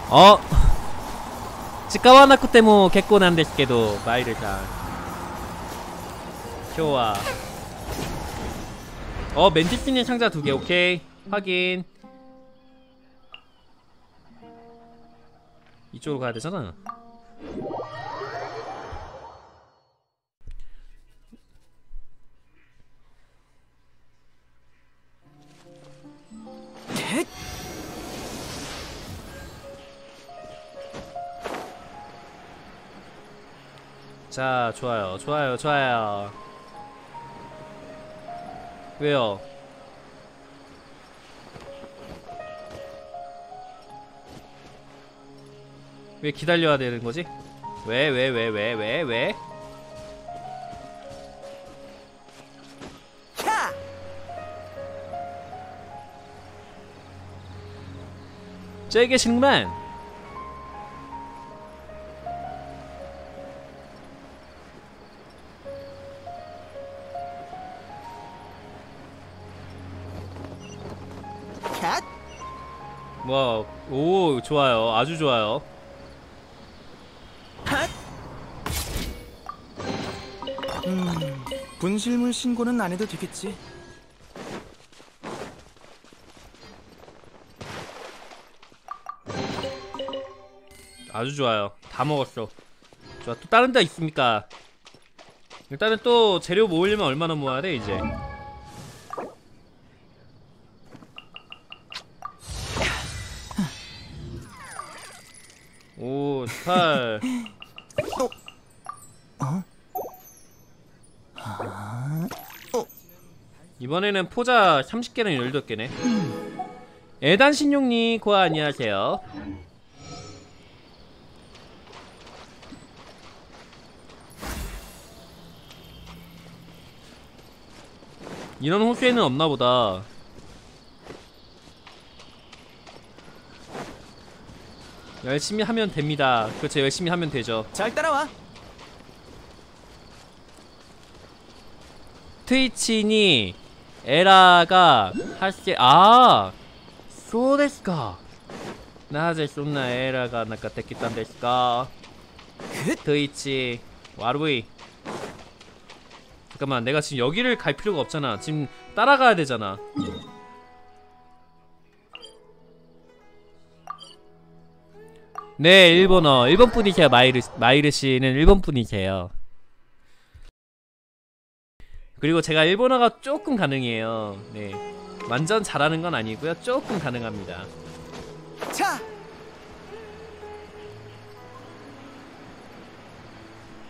어? 使わなくても結構なんですけど、バイルさん。今日は。어, 멘티스님 상자 두 개, 오케이. 확인. 이쪽으로 가야 되잖아. 자, 좋아요. 좋아요. 좋아요. 왜요? 왜 기다려야 되는 거지? 왜, 왜, 왜, 왜, 왜, 왜? 차! 저기 계시는구만. 캣! 와, 오, 좋아요. 아주 좋아요. 핫! 음, 분실물 신고는 안 해도 되겠지. 아주 좋아요. 다 먹었어. 좋아. 또 다른 데 있습니까? 일단은 또 재료 모으려면 얼마나 모아야 돼, 이제? 오, 18. 이번에는 포자 30개는 18개네. 애단 신용님, 고아 안녕하세요. 이런 호수에는 없나 보다. 열심히 하면 됩니다. 그렇죠. 열심히 하면 되죠. 잘 따라와. 트위치니 에라가 할게 아 소데스까 나제 쏜나 에라가 나갔다 데스까 그? 트위치 와루이. 잠깐만 내가 지금 여기를 갈 필요가 없잖아. 지금 따라가야 되잖아. 네 일본어. 일본분이세요 마이르, 마이르씨는 일본분이세요. 그리고 제가 일본어가 조금 가능해요. 네. 완전 잘하는 건 아니고요. 조금 가능합니다. 차!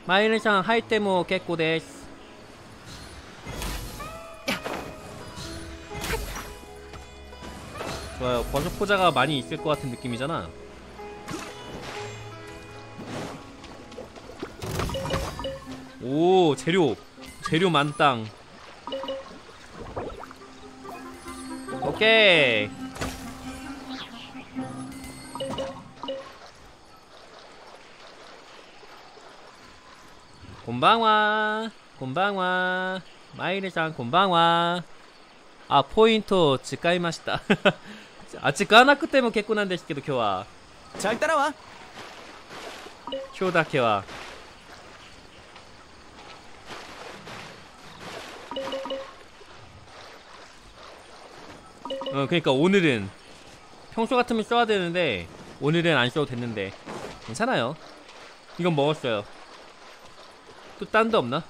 마이르상 하이테모 깨꼬데스. 좋아요. 버섯포자가 많이 있을 것 같은 느낌이잖아. 오 재료. 재료 만땅. 오케이. 곤방와 곤방와 마이레장 곤방와 아 포인트 즉가이 맛있다. 아직 까나 끄때문 개꾸난 데시기도 교와. 잘 따라와. 교다 개와. 어 그러니까 오늘은 평소 같으면 써야 되는데 오늘은 안 써도 됐는데 괜찮아요 이건 먹었어요 또 딴 데 없나?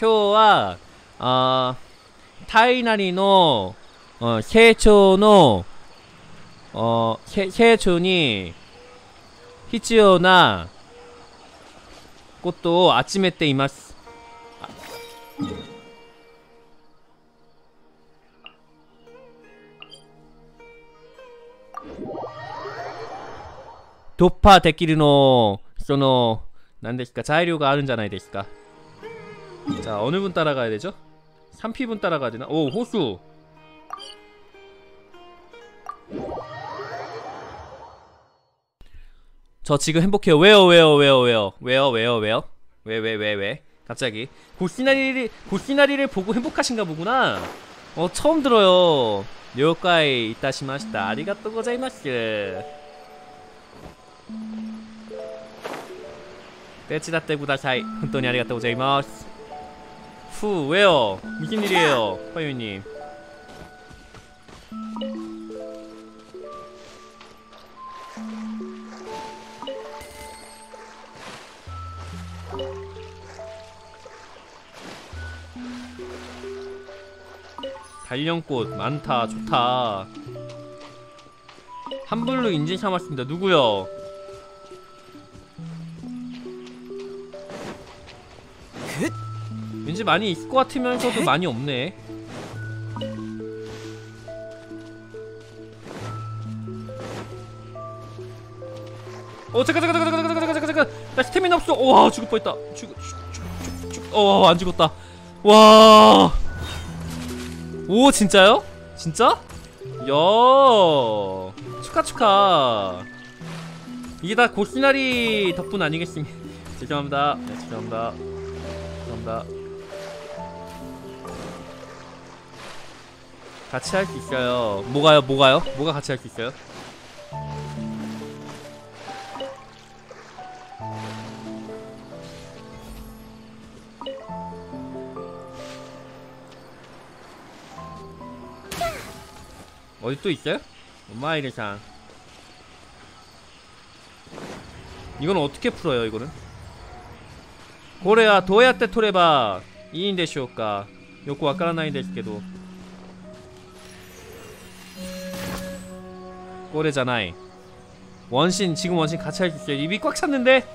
今日はあ体なりの어成長の어 세-成長に必要なことを集めています。あ 突破できるのその何ですか材料があるんじゃないですか 자 어느 분 따라가야 되죠? 3피분 따라가야 되나? 오 호수 저 지금 행복해요 왜요 왜요 왜요 왜요 왜요 왜요 왜요 왜 왜 왜 왜 갑자기 고시나리를 고시나리를 보고 행복하신가 보구나 어 처음 들어요 了解いたしました。ありがとうございます。手伝ってください。本当にありがとうございます。ふうウェオみちにりえよパユニ 달령꽃 많다 좋다. 한불로 인증 삼았습니다. 누구요? 왠지 많이 있을 것 같으면서도 많이 없네. 어 잠깐 잠깐 잠깐 잠깐 잠깐 잠깐 잠깐. 나 스태미나 없어. 와 죽을 뻔했다. 죽 죽 죽 죽. 어안 죽었다. 와 오 진짜요? 진짜? 야 축하 축하 이게 다 고시나리 덕분 아니겠습니까? 죄송합니다. 네, 죄송합니다. 죄송합니다. 같이 할 수 있어요. 뭐가요? 뭐가요? 뭐가 같이 할 수 있어요? 어디 또 있어요? 마이레상 이건 어떻게 풀어요 이거는? 고래야 도야테 토레바. 이인 데시오까 요코 와카라나이 데스케도. 고래잖아이 원신 지금 원신 같이 할 수 있어요. 입이 꽉 찼는데?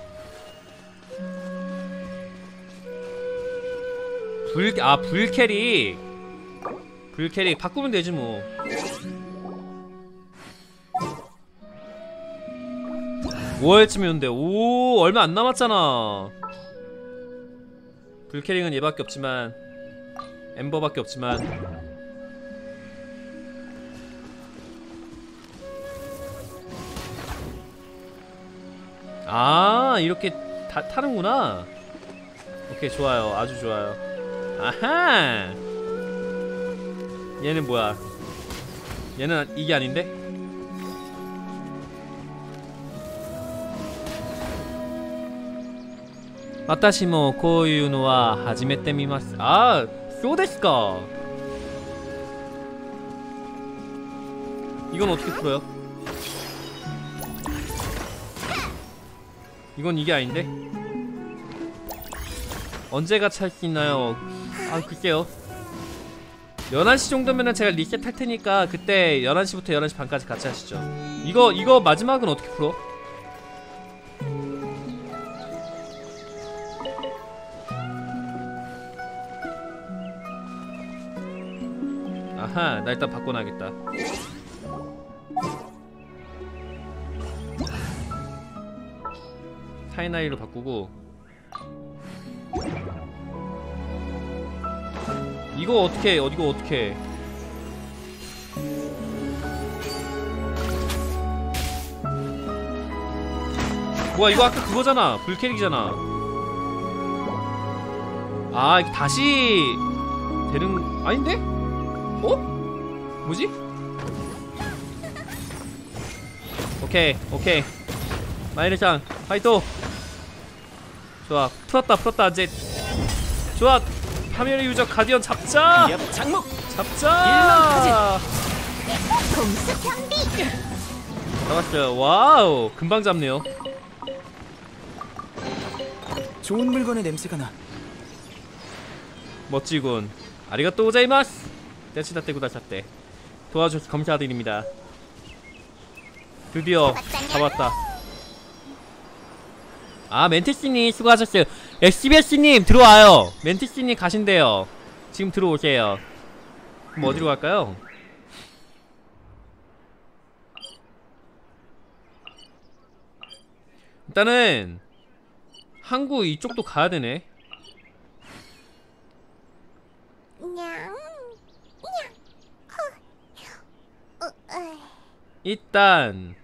불아 불캐리. 불캐릭 바꾸면 되지 뭐. 5월쯤에 온대 오 얼마 안 남았잖아. 불캐릭은 얘밖에 없지만 엠버밖에 없지만. 아 이렇게 다 타는구나. 오케이 좋아요. 아주 좋아요. 아하 얘는 뭐야 얘는 이게 아닌데? 와타시모 고유 노와 하지메테 미마스 아, そうですか 이건 어떻게 풀어요? 이건 이게 아닌데? 언제가 찰 수 있나요? 아 글쎄요 11시 정도면은 제가 리셋 할 테니까 그때 11시부터 11시 반까지 같이 하시죠. 이거 이거 마지막은 어떻게 풀어? 아하 나 일단 바꿔놔야겠다. 타이나이로 바꾸고 이거 어떻게 해? 이거 어떻게 해? 뭐야 이거 아까 그거잖아 불캐릭이잖아 아 이게 다시 되는 아닌데? 어? 뭐지? 오케이 오케이 마이너상 ファイト 좋아 풀었다 풀었다 이제 좋아 파멸의 유적 가디언 잡자. 장목. 잡자. 공수 경비. 잡았어요. wow. 금방 잡네요. 좋은 물건의 냄새가 나. 멋지군. ありがとうございます. 떼치다떼 구다샤떼 도와줘서 감사드립니다. 드디어 잡았다. 아 멘티스님 수고하셨어요 SBS님 들어와요 멘티스님 가신대요 지금 들어오세요 그럼 어디로 갈까요? 일단은 항구 이쪽도 가야 되네 냥. 냥. 허. 어, 어. 일단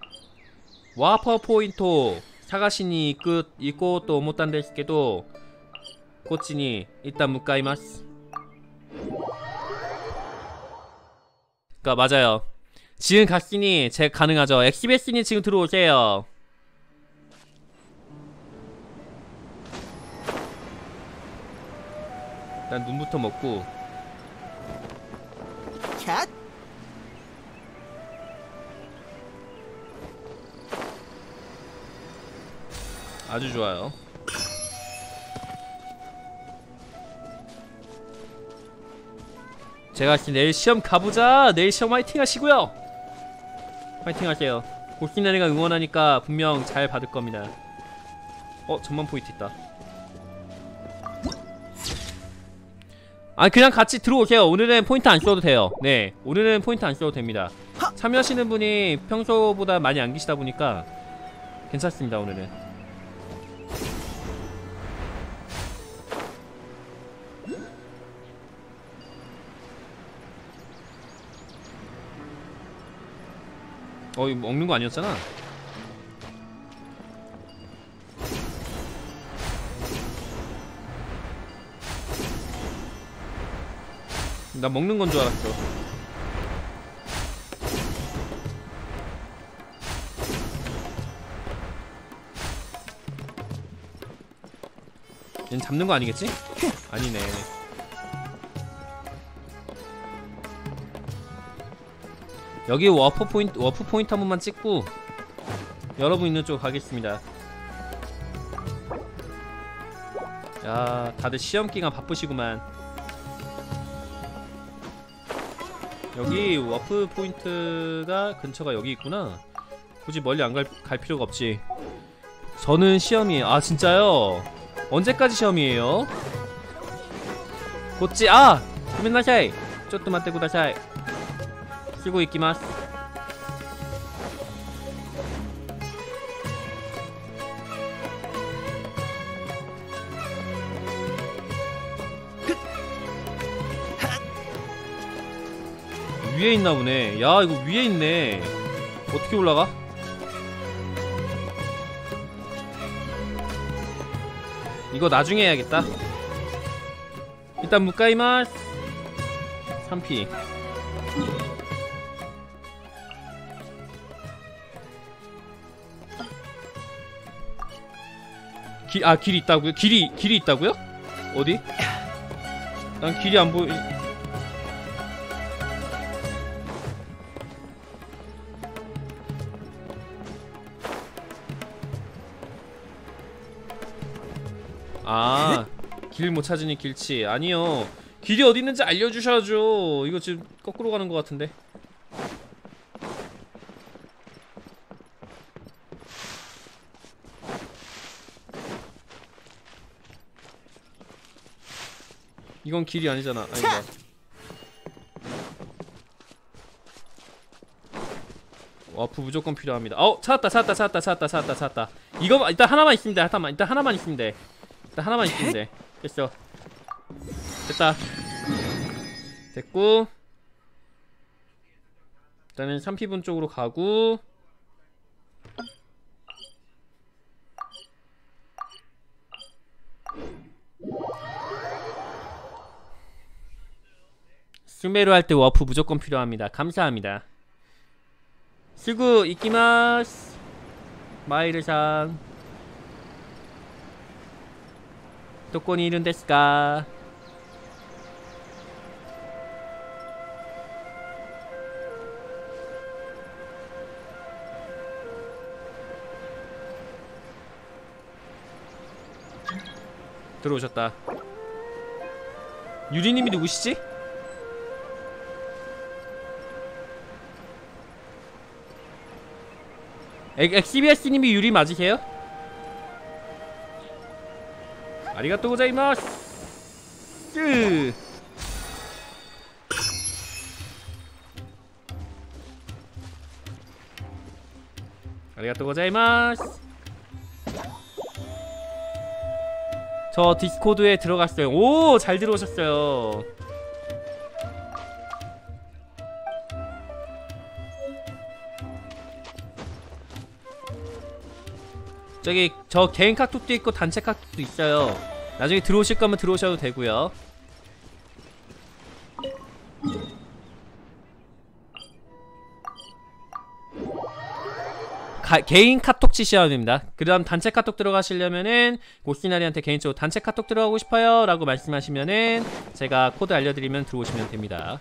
와퍼 포인트 사가시니 끝 이거 또 못한ですけどこっちに 일단 向かいます 그니까 맞아요 지금 갔으니 제가 가능하죠 엑시베스님 지금 들어오세요 일단 눈부터 먹고 캬. 아주 좋아요. 제가 씨 내일 시험 가보자. 내일 시험 화이팅 하시고요. 화이팅 하세요. 고시나리가 응원하니까 분명 잘 받을 겁니다. 어, 전만 포인트 있다. 아 그냥 같이 들어오세요. 오늘은 포인트 안 써도 돼요. 네, 오늘은 포인트 안 써도 됩니다. 참여하시는 분이 평소보다 많이 안 계시다 보니까 괜찮습니다. 오늘은. 어 이거 먹는 거 아니었잖아. 나 먹는 건 줄 알았어. 얜 잡는 거 아니겠지? 아니네 여기 warp point warp point 한 번만 찍고 여러분 있는 쪽 가겠습니다. 야, 다들 시험 기간 바쁘시구만. 여기 warp point가 근처가 여기 있구나. 굳이 멀리 안갈 필요가 없지. 저는 시험이 아 진짜요? 언제까지 시험이에요? 곧지 아! 고민나샤이! 쪼뚜마떼 구다샤이 끌고 있기만. 위에 있나 보네. 야 이거 위에 있네. 어떻게 올라가? 이거 나중에 해야겠다. 일단 무카이마스. 3피. 길, 아 길이 있다고요? 길이 길이 있다고요? 어디? 난 길이 안 보이. 아, 길 못 찾으니 길치. 아니요. 길이 어디 있는지 알려주셔야죠. 이거 지금 거꾸로 가는 것 같은데. 이건 길이 아니잖아. 아닌가. 와프 무조건 필요합니다. 어 찾았다 찾았다 찾았다 찾았다 찾았다 찾았다. 이거 일단 하나만 있으면 돼. 하나만 일단 하나만 있으면 돼. 일단 하나만 있으면 돼. 됐어. 됐다. 됐고. 일단은 3P분 쪽으로 가고. 스메로 할때 워프 무조건 필요합니다. 감사합니다. 쓰고 이끼마스 마이르상 도코니 이룬 데스까 들어오셨다 유리님이 누구시지? XBS님이 유리 맞으세요? 아리가또 고자이마스! 아리가또 고자이마스! 저 디스코드에 들어갔어요. 오! 잘 들어오셨어요 저기 저 개인 카톡도 있고 단체 카톡도 있어요. 나중에 들어오실 거면 들어오셔도 되고요. 가, 개인 카톡 치셔야 됩니다. 그 다음 단체 카톡 들어가시려면은 고시나리한테 개인적으로 단체 카톡 들어가고 싶어요 라고 말씀하시면은 제가 코드 알려드리면 들어오시면 됩니다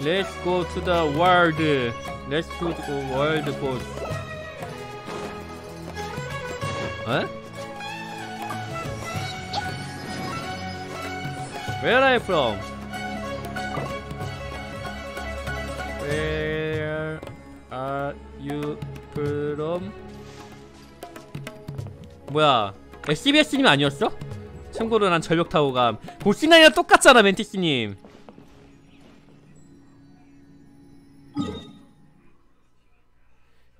Let's go to the world. Let's go to the world boss. 어? Where are you from? Where are you from? 뭐야? SBS님 아니었어? 참고로 난 절벽 타고 감. 고시나이랑 똑같잖아, 멘티스님.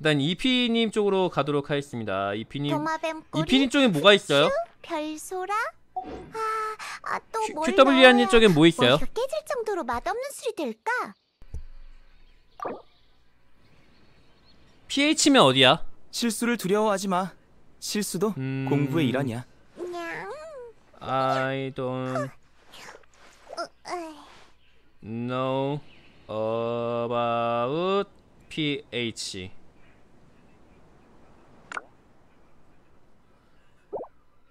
일단 이피님 쪽으로 가도록 하겠습니다. 이피님, 도마뱀 이피님 쪽에 뭐가 있어요? 별소라? 아, 아, 또 Q- 몰라. QWR님 쪽엔 뭐 있어요? 머리가 깨질 정도로 맛없는 술이 될까? PH면 어디야? 실수를 두려워하지 마. 실수도 음. 공부의 일환이야. 냥. I don't 으이. know about PH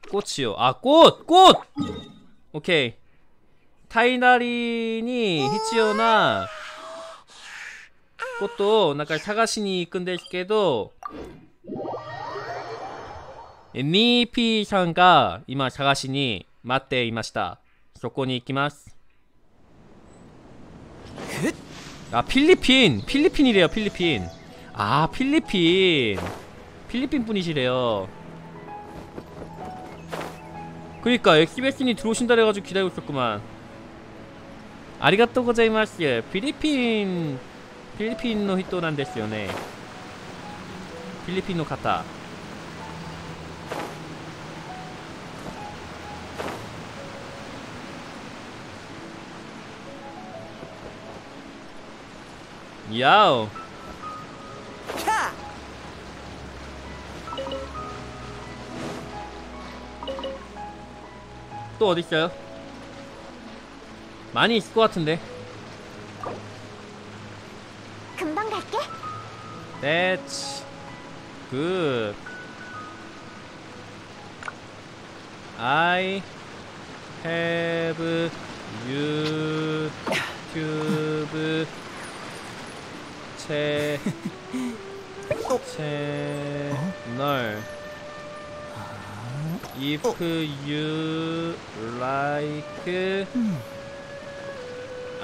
꽃이요. 아 꽃! 꽃! 오케이. 타이나린이 히치오나 꽃도 나까 사가시니 이끈데스게도 니피 상가 이마 사가시니 맞대 이마시다. 조건이 있기마스. 아 필리핀! 필리핀이래요 필리핀. 아 필리핀. 필리핀 분이시래요. 그니까 엑시베스니 들어오신다 해가지고 기다리고 있었구만. 아리가또 고자이마스 필리핀 필리핀노 히토난데스요네. 필리핀노 카타 야오. 또 어디 있어요? 많이 있을 것 같은데. 금방 갈게. That's good. I have YouTube 채 채널 If you like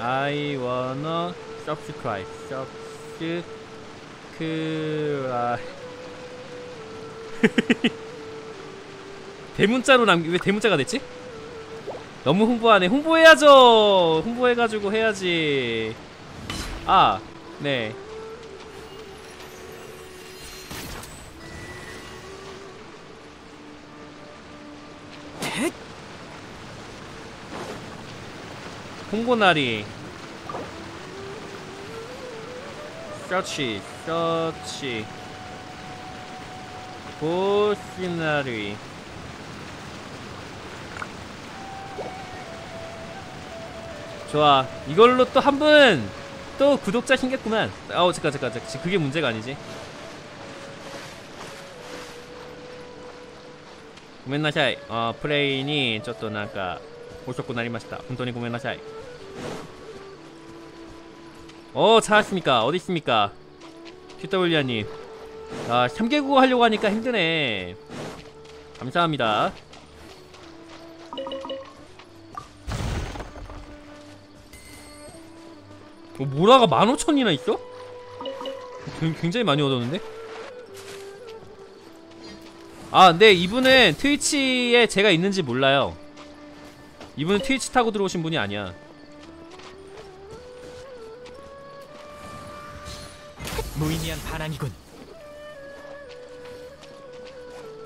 I wanna subscribe subscribe. 대문자로 남기 왜 대문자가 됐지? 너무 홍보하네. 홍보해야죠. 홍보해가지고 해야지. 아네 홍보날이 서치 서치. 보시나리. 좋아. 이걸로 또 한 분 또 구독자 생겼구만. 아우 잠깐 잠깐 잠깐. 그게 문제가 아니지 고멘나샤이 어 플레이니 ちょっとなんか遅くなりました本当にごめんなさい 어 찾았습니까 어디 있습니까 QW리아님 아 3개국어 하려고 하니까 힘드네 감사합니다 어, 모라가 15,000이나 있어? 굉- 굉장히 많이 얻었는데? 아 근데 이분은 트위치에 제가 있는지 몰라요. 이분은 트위치 타고 들어오신 분이 아니야. 무의미한 반항이군.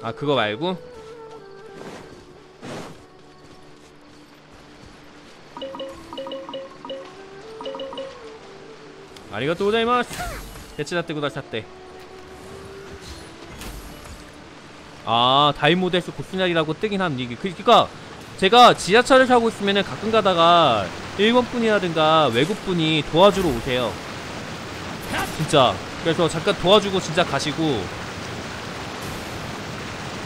아 그거 말고? 아리가또 고자이마스. 대치다때 구다샷대 아 다이모데스 고스날이라고 뜨긴 함 이게 그- 그니까 제가 지하철을 타고 있으면은 가끔 가다가 일본 분이라든가 외국 분이 도와주러 오세요. 진짜. 그래서 잠깐 도와주고 진짜 가시고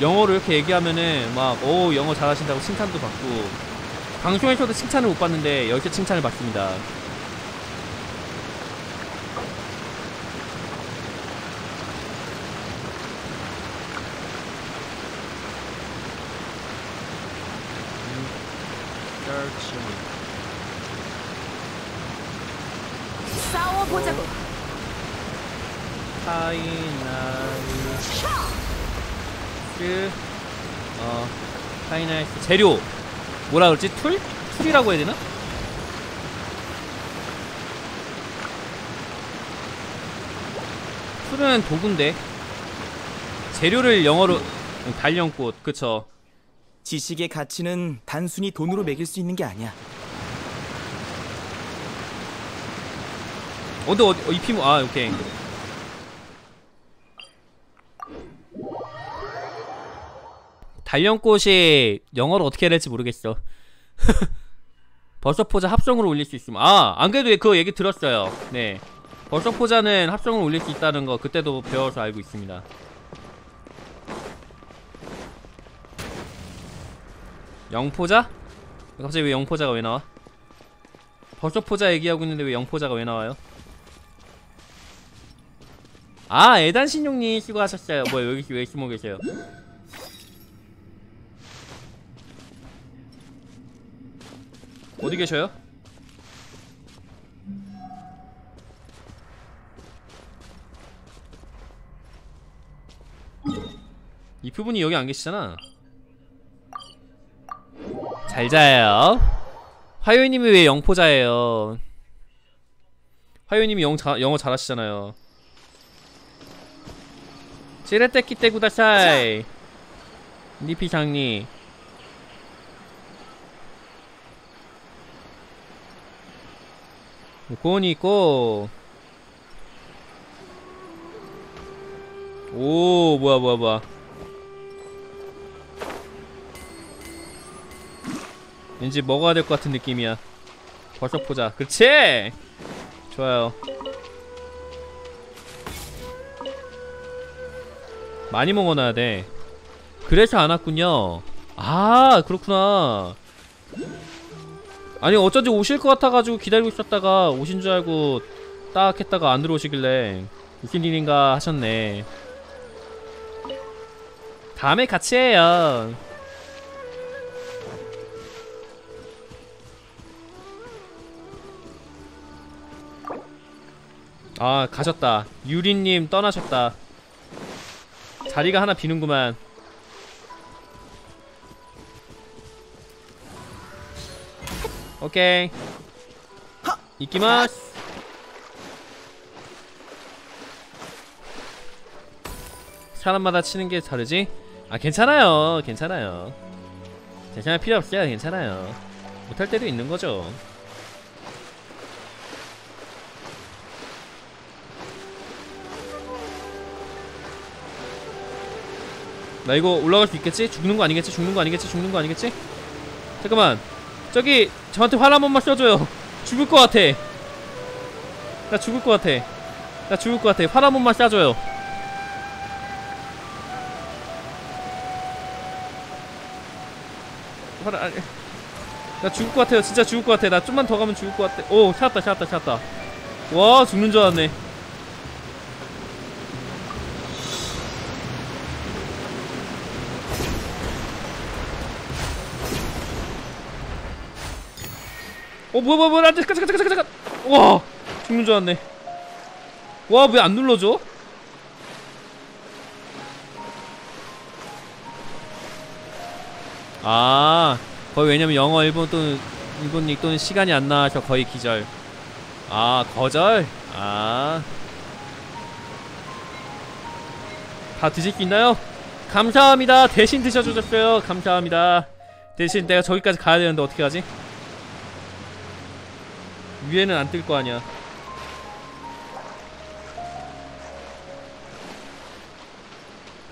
영어로 이렇게 얘기하면은 막오 영어 잘하신다고 칭찬도 받고. 방송에서도 칭찬을 못 받는데 여기서 칭찬을 받습니다 싸워보자고. 파이나이스 어 파이나이스 재료. 뭐라 그러지? tool? tool이라고 해야 되나? tool은 도구인데. 재료를 영어로 음, 달령꽃. 그쵸. 지식의 가치는 단순히 돈으로 매길 수 있는 게 아니야. 어디 어디 어, 입히모 아 오케이 달령꽃이 영어로 어떻게 해야 될지 모르겠어 벌써 포자 합성으로 올릴 수 있으면 아안 그래도 그 얘기 들었어요 네 버섯 포자는 합성을 올릴 수 있다는 거 그때도 배워서 알고 있습니다. 영포자? 갑자기 왜 영포자가 왜 나와? 버섯 포자 얘기하고 있는데 왜 영포자가 왜 나와요? 아 애단신용님 수고하셨어요. 뭐야 여기 왜 숨어 계세요? 어디 계셔요? 이 부분이 여기 안 계시잖아. 잘 자요. 화요님이 왜 영포자예요? 화요님이 영 자, 영어 잘하시잖아요. 찌레떼끼 떼구다사이. 니피장니. 고은이 있고. 오 뭐야 뭐야 뭐야. 왠지 먹어야 될 것 같은 느낌이야. 버섯 포자. 그렇지. 좋아요. 많이 먹어놔야 돼. 그래서 안 왔군요. 아 그렇구나. 아니 어쩐지 오실 것 같아가지고 기다리고 있었다가 오신 줄 알고 딱 했다가 안 들어오시길래 무슨 일인가 하셨네. 다음에 같이 해요. 아 가셨다 유리님 떠나셨다 자리가 하나 비는구만 오케이 이끼마스 사람마다 치는 게 다르지? 아 괜찮아요 괜찮아요 괜찮아 필요 없어요 괜찮아요 못할 때도 있는 거죠 나 이거 올라갈 수 있겠지? 죽는 거 아니겠지? 죽는 거 아니겠지? 죽는 거 아니겠지? 잠깐만 저기 저한테 활 한 번만 쏴줘요. 죽을 것 같아. 나 죽을 것 같아. 나 죽을 것 같아. 활 한 번만 쏴줘요. 활 아니. 나 죽을 것 같아요. 진짜 죽을 것 같아. 나 좀만 더 가면 죽을 것 같아. 오 찾았다 찾았다 찾았다. 와 죽는 줄 알았네 어 뭐야 뭐야 뭐야 안돼 잠깐 잠깐 잠깐 잠깐 와 죽는 줄 알았네 와 왜 안 눌러줘? 아 거의 왜냐면 영어 일본 또는 일본닉 또는 시간이 안 나와서 거의 기절 아 거절? 아 다 드실 수 있나요? 감사합니다 대신 드셔주셨어요 감사합니다 대신 내가 저기까지 가야 되는데 어떻게 하지? 위에는 안 뜰 거 아니야.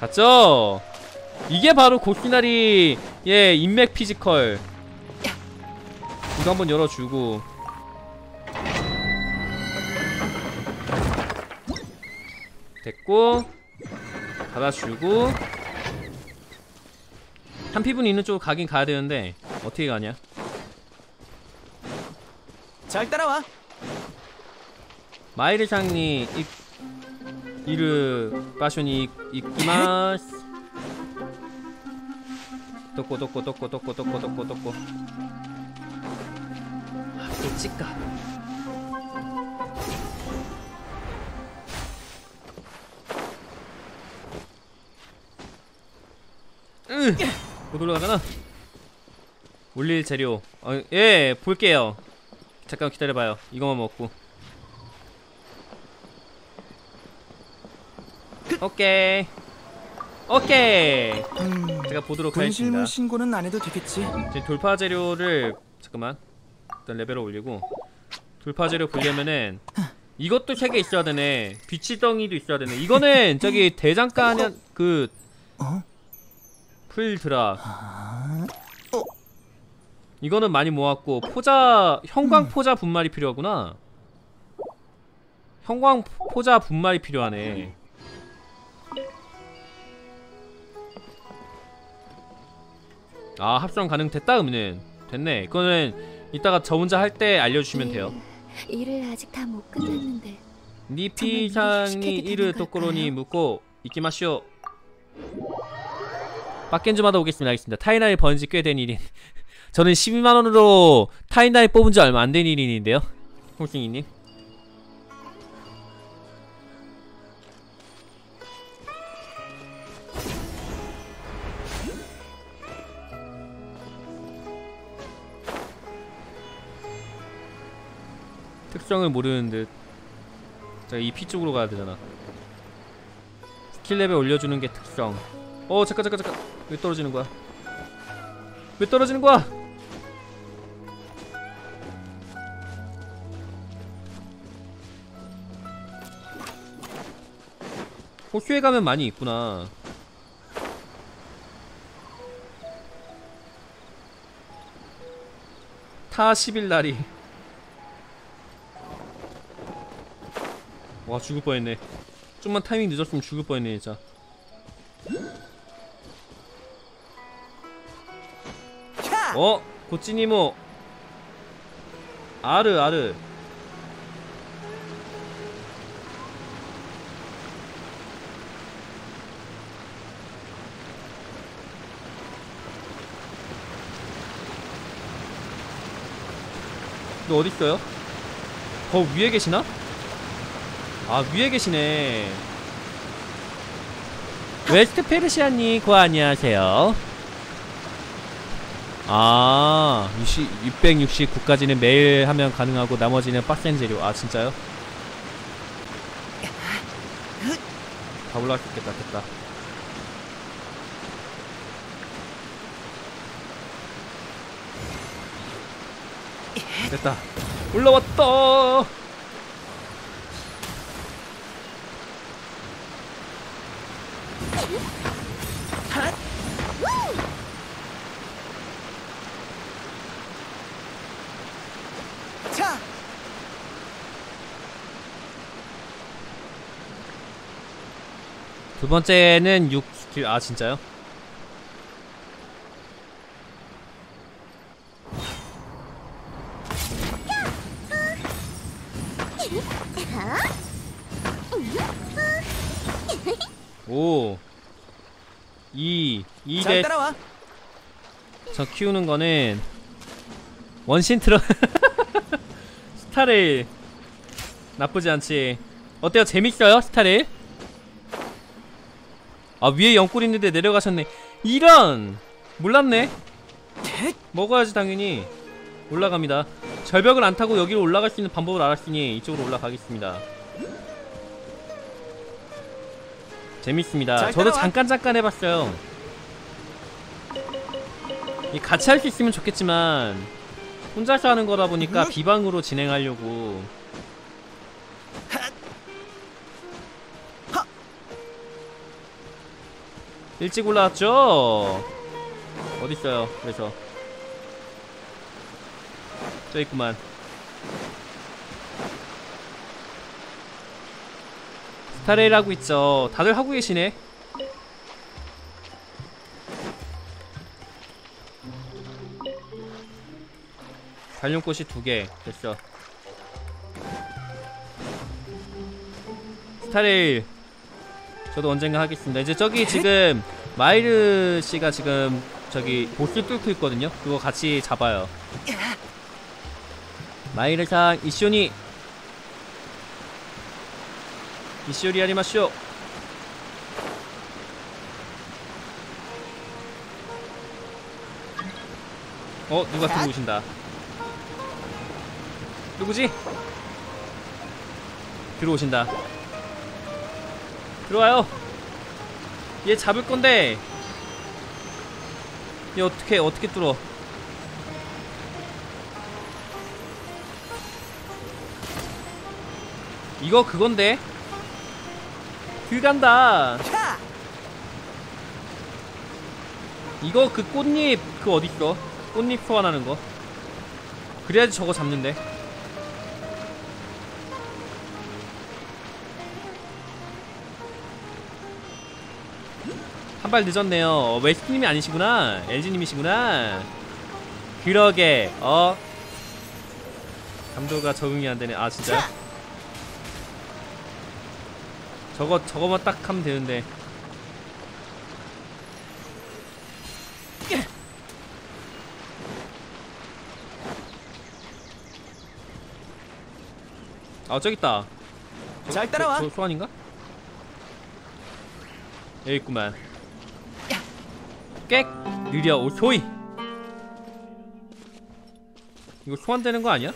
봤죠? 이게 바로 고시나리의 인맥 피지컬. 이거 한번 열어주고. 됐고 닫아주고 한 피분 있는 쪽으로 가긴 가야 되는데 어떻게 가냐? 잘 따라와. 마이르상니 이 이르 파쇼니 이키마스. 도코 도코 도코 도코 도코 도코 도코 아또 찍까 으 못 올라가잖아. 올릴 재료. 어, 예 볼게요 잠깐 기다려봐요. 이거만 먹고. 오케이. 오케이. 제가 보도록 하겠습니다. 분실물 신고는 안 해도 되겠지. 지금 돌파 재료를 잠깐만. 일단 레벨을 올리고. 돌파 재료 보려면은 이것도 세개 있어야 되네. 비치덩이도 있어야 되네. 이거는 저기 대장간 그 어? 풀드라 아, 이거는 많이 모았고 포자 형광 포자 분말이 필요하구나. 형광 포자 분말이 필요하네. 아 합성 가능 됐다 그러면 됐네. 이거는 이따가 저 혼자 할 때 알려주시면 돼요. 일을 아직 다 못 끝냈는데. 니피상이 이르 또꼬로니 묻고 이키마쇼 빡겐 좀 하다 오겠습니다. 알겠습니다. 타이나이 번지 꽤 된 일인 저는 12만원으로 타이나이 뽑은 지 얼마 안 된 일인인데요 홍승이님 특성을 모르는 듯 자, 이피 쪽으로 가야 되잖아. 스킬 레벨 올려주는 게 특성. 어, 잠깐, 잠깐, 잠깐. 왜 떨어지는 거야? 왜 떨어지는 거야? 호수에 가면 많이 있구나. 타 10일 날이. 와 죽을 뻔했네 좀만 타이밍 늦었으면 죽을 뻔했네 진짜 어? 고찌니모 아르 아르 너 어딨어요? 더 위에 계시나? 아 위에 계시네 웨스트 페르시아님 고 안녕하세요 아 669까지는 매일 하면 가능하고 나머지는 빡센 재료 아 진짜요? 다 올라갈 수 있겠다 됐다 됐다. 올라왔다. 자, 두 번째는 6 스킬. 아 진짜요? 오 2, 2 잘 대, 따라와. 저 키우는 거는 원신 트럭 스타레일 나쁘지 않지. 어때요? 재밌어요? 스타레일? 아 위에 영골 있는데 내려가셨네. 이런! 몰랐네. 먹어야지 당연히. 올라갑니다. 절벽을 안 타고 여기로 올라갈 수 있는 방법을 알았으니 이쪽으로 올라가겠습니다. 재밌습니다. 잘 저도. 잠깐 잠깐 해봤어요 이 같이 할 수 있으면 좋겠지만 혼자서 하는 거다 보니까 비방으로 진행하려고. 일찍 올라왔죠? 어딨어요? 그래서. 저 있구만. 스타레일 하고 있죠. 다들 하고 계시네 발령꽃이 두 개 됐어. 스타레일 저도 언젠가 하겠습니다. 이제 저기 지금 마이르 씨가 지금 저기 보스 뚫고 있거든요. 그거 같이 잡아요. 마이르상 이쇼니. 이쇼리 아리마쇼. 어 누가 들어오신다 누구지? 들어오신다. 들어와요. 얘 잡을 건데. 얘 어떻게 어떻게 뚫어? 이거 그건데? 길 간다. 차. 이거 그 꽃잎 그 어딨어? 꽃잎 소환하는 거? 그래야지 저거 잡는데 한 발 늦었네요. 웨스트님이 아니시구나. LG님이시구나. 그러게. 어. 감도가 적응이 안 되네. 아 진짜? 저거 저거만 딱 하면 되는데. 아 저기 있다. 잘 따라와. 저, 저 소환인가? 여기 있구만 꽥 느려 오 소이. 이거 소환되는 거 아니야?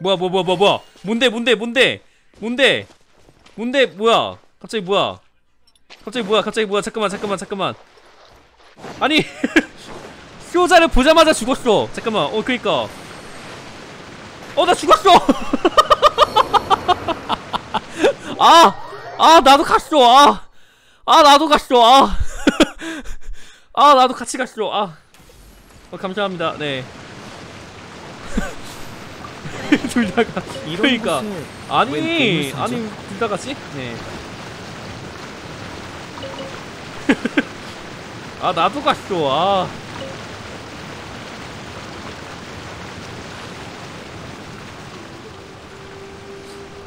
뭐야 뭐야 뭐야 뭐야? 뭔데 뭔데 뭔데? 뭔데? 뭔데 뭐야? 갑자기 뭐야? 갑자기 뭐야 갑자기 뭐야? 잠깐만 잠깐만 잠깐만. 아니 효자를 보자마자 죽었어 잠깐만 어 그니까 어 나 죽었어 아! 아 나도 갔어 아! 아 나도 갔어 아! 아 나도 같이 갔어 아 어, 감사합니다 네 둘다 가. 그러니까 아니 아니 둘 다 같이? 네. 아 나도 갔어. 아.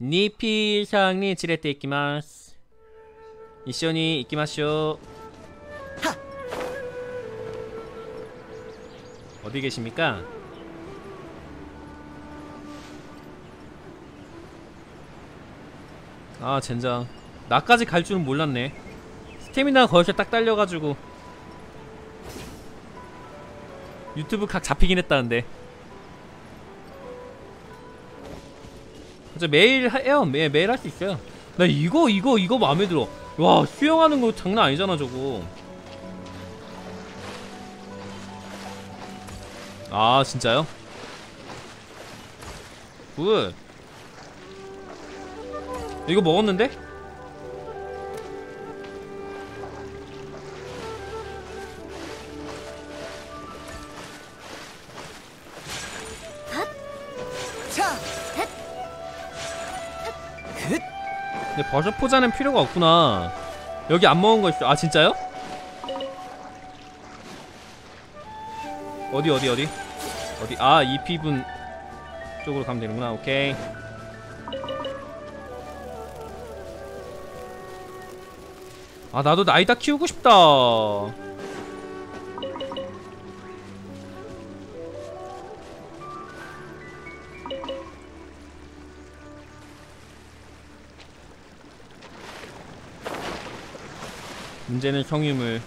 니피상니 지레테 이키마스. 이쇼니 이키마쇼. 어디 계십니까? 아 젠장. 나까지 갈 줄은 몰랐네. 스태미나 거기서 딱 딸려가지고. 유튜브 각 잡히긴 했다는데 저 매일 하- 해요. 매, 매일 할 수 있어요. 나 이거 이거 이거 마음에 들어. 와 수영하는 거 장난 아니잖아 저거. 아 진짜요? good. 이거 먹었는데? 근데 버섯 포자는 필요가 없구나. 여기 안 먹은 거 있어. 아 진짜요? 어디 어디 어디? 어디? 아 이 피분 쪽으로 가면 되는구나. 오케이. 아 나도 나이다 키우고 싶다 문제는 성유물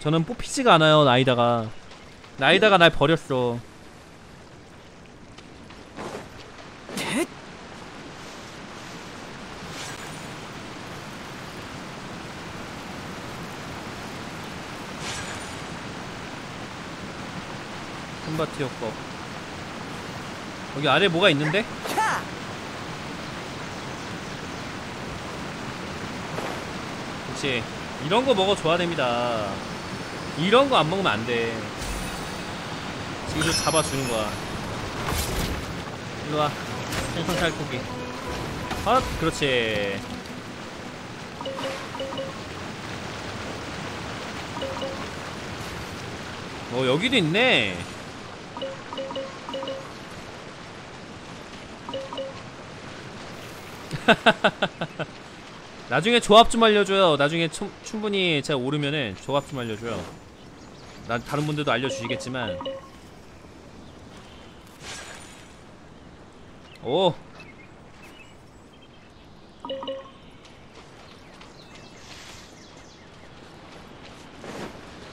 저는 뽑히지가 않아요 나이다가. 나이다가 날 버렸어. 콤바트 효과 여기 아래 뭐가 있는데? 그렇지. 이런 거 먹어줘야 됩니다. 이런 거 안 먹으면 안돼. 지금 잡아주는 거야. 일로와. 생선 살코기 헛 그렇지. 어 여기도 있네 나중에 조합 좀 알려줘요. 나중에 초, 충분히 제가 오르면은 조합 좀 알려줘요. 난 다른 분들도 알려주시겠지만. 오!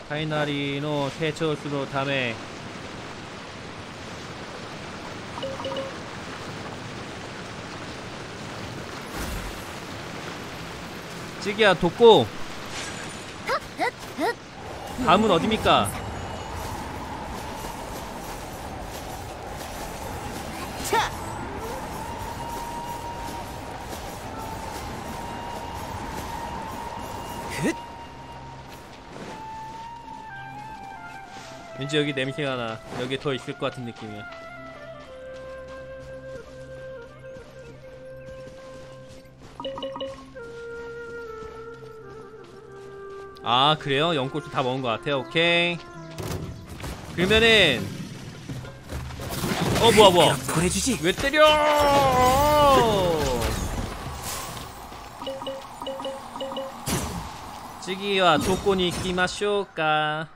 타이나리노 세초스로 담에. 찌기야 돕고. 다음은 어디입니까? 왠지 여기 냄새가 나. 여기 더 있을 것 같은 느낌이야 아 그래요? 연꽃도 다 먹은 것 같아요 오케이 그러면은 어 뭐야 뭐야 보내주지. 왜 때려 찌기와 조건이 끼마쇼까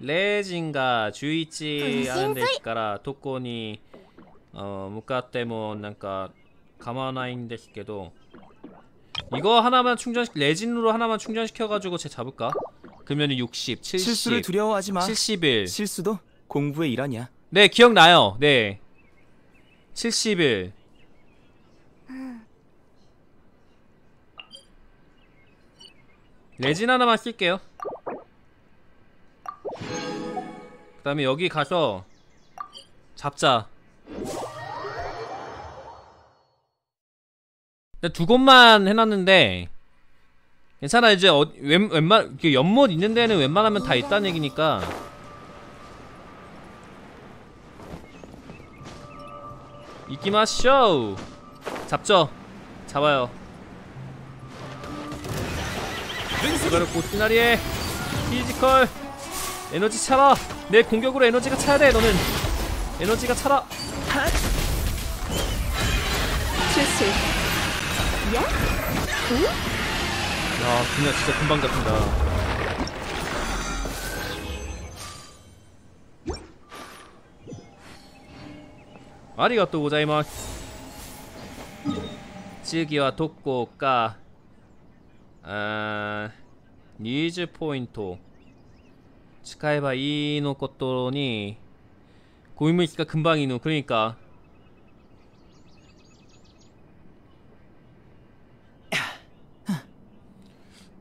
레진가 주이치 하는 데스から特に向かってもなんか構わないんですけど 이거 하나만 충전시 레진으로 하나만 충전시켜가지고 쟤 잡을까? 그러면 60, 70, 실수를 두려워하지 마. 71 실수도 공부의 일환이야. 네 기억나요 네 71 레진 하나만 쓸게요 그 다음에 여기 가서 잡자 두 곳만 해놨는데 괜찮아. 이제 어, 웬, 웬만 연못 있는 데는 웬만하면 다 있다는 얘기니까. 行きましょう 잡죠. 잡아요. 이거를 고시나리에 피지컬 에너지 차라. 내 공격으로 에너지가 차야 돼 너는. 에너지가 차라. 실수. 야 그냥 진짜 금방 잡힌다 아리가또 고자이마스 次はどこかあー20ポイント使えばいいのことに고인물기가 금방 이누 그러니까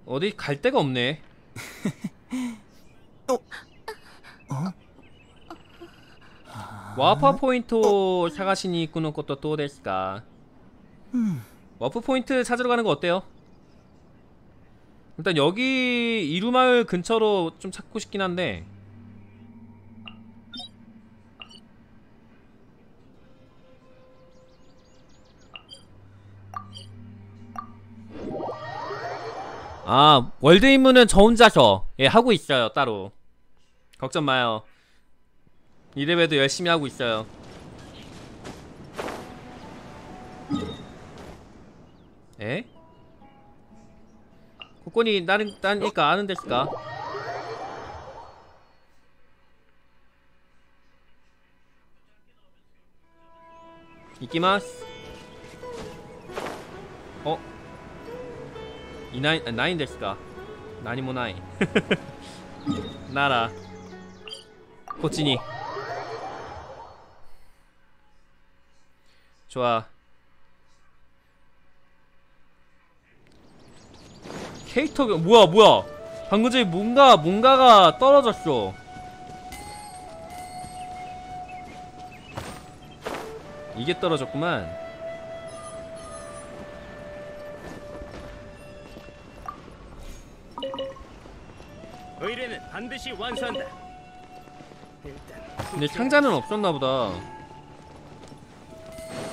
어디 갈 데가 없네. 와파 포인트 사가시니 이꾸는 것도 또 됐을까? 와프 포인트 찾으러 가는 거 어때요? 일단 여기 이루마을 근처로 좀 찾고 싶긴 한데 아 월드 임무는 저 혼자서 예 하고 있어요 따로 걱정 마요 이래봬도 열심히 하고 있어요 에? 코코니 나는 나니까 아는 데스까? 이끼마스 어? 이나인 아, 캐릭터가 뭐야 뭐야? 방금 전에 뭔가 뭔가가 떨어졌어. 이게 떨어졌구만 의뢰는 반드시 완수한다. 근데 상자는 없었나 보다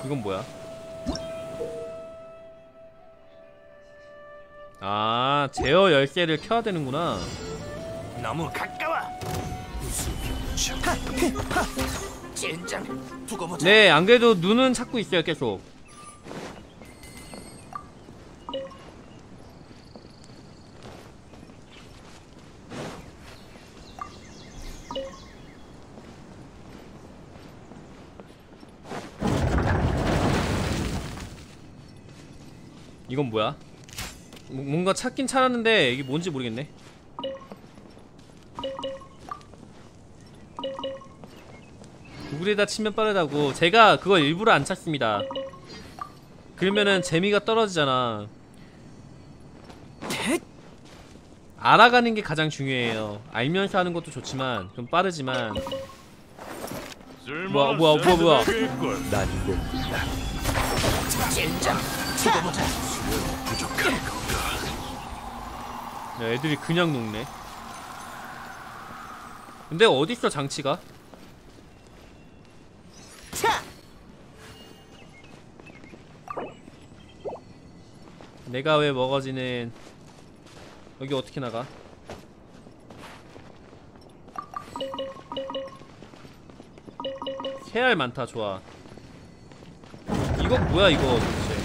이건 뭐야 아 제어 열쇠를 켜야 되는구나 너무 가까워. 네, 안 그래도 눈은 찾고 있어요, 계속. 이건 뭐야? 뭐, 뭔가 찾긴 찾았는데 이게 뭔지 모르겠네. 구글에다 치면 빠르다고. 제가 그걸 일부러 안 찾습니다. 그러면은 재미가 떨어지잖아. 알아가는 게 가장 중요해요. 알면서 하는 것도 좋지만 좀 빠르지만. 뭐야 뭐야 뭐야 뭐야. 난 이거 진짜 죽어보자. 야, 애들이 그냥 녹네. 근데 어딨어 장치가? 차! 내가 왜 먹어지는 여기 어떻게 나가? 새알 많다 좋아. 이거 뭐야 이거 도대체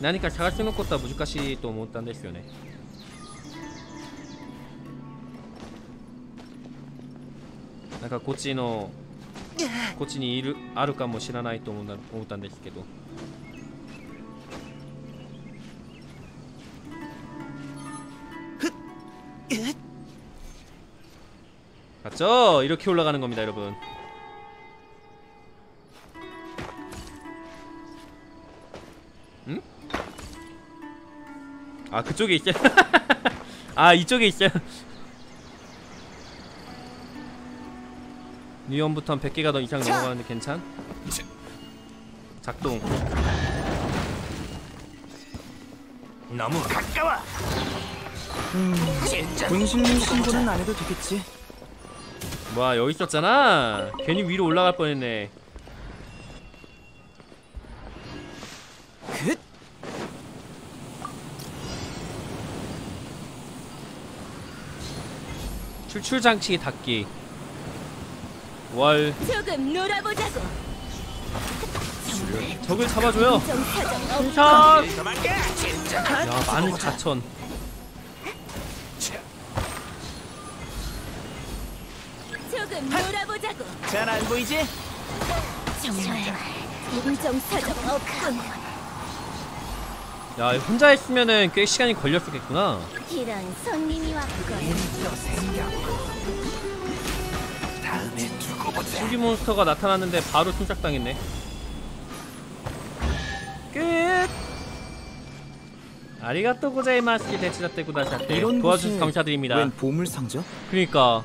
何か探しのことは難しいと思ったんですよねなんかこっちのこっちにいるあるかもしれないと思った思ったんですけど 맞죠? 이렇게 올라가는 겁니다, 여러분. 아, 그쪽에 있어요? 아, 이쪽에 있어요. 뉴ion부터 100개가 더 이상 넘어가는데 괜찮? 작동. 너무 가까워. 젠장 분실물 신고는 안 해도 되겠지 뭐야, 여기 있었잖아. 괜히 위로 올라갈 뻔했네. 출출 장치 닫기. 월 조금 놀아보자고. 적을 잡아줘요. 도망가. 젠장 야, 만 4천. 조금 놀아보자고. 잘 안 보이지? 정말 인정 사정 없군. 야, 혼자 했으면은 꽤 시간이 걸렸었겠구나. 이런 손님이 왔군. 신기 몬스터가 나타났는데 바로 순삭당했네. 끝. 아리가또 고자이마스 이런 도와주셔서 감사드립니다. 웬 보물 상자? 그니까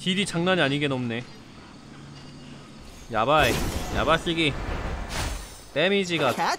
딜이 장난이 아니게 높네. 야바이, 야바시기, 데미지가 캣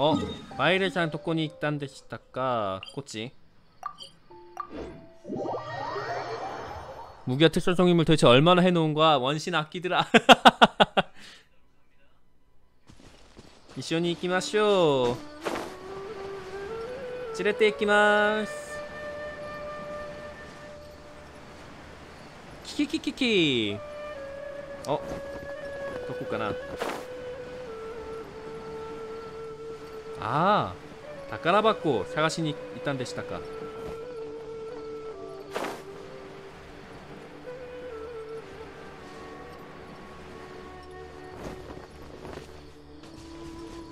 어? 데시다까 꼬치. 무기와 특별 성인물 도대체 얼마나 해놓은 거야? 원신 아끼더라 미션이 이끼마쇼. 찌레떼 이끼마스. 키키키키키. 어? 덕국가나 ああ宝箱を探しに行ったんでしたか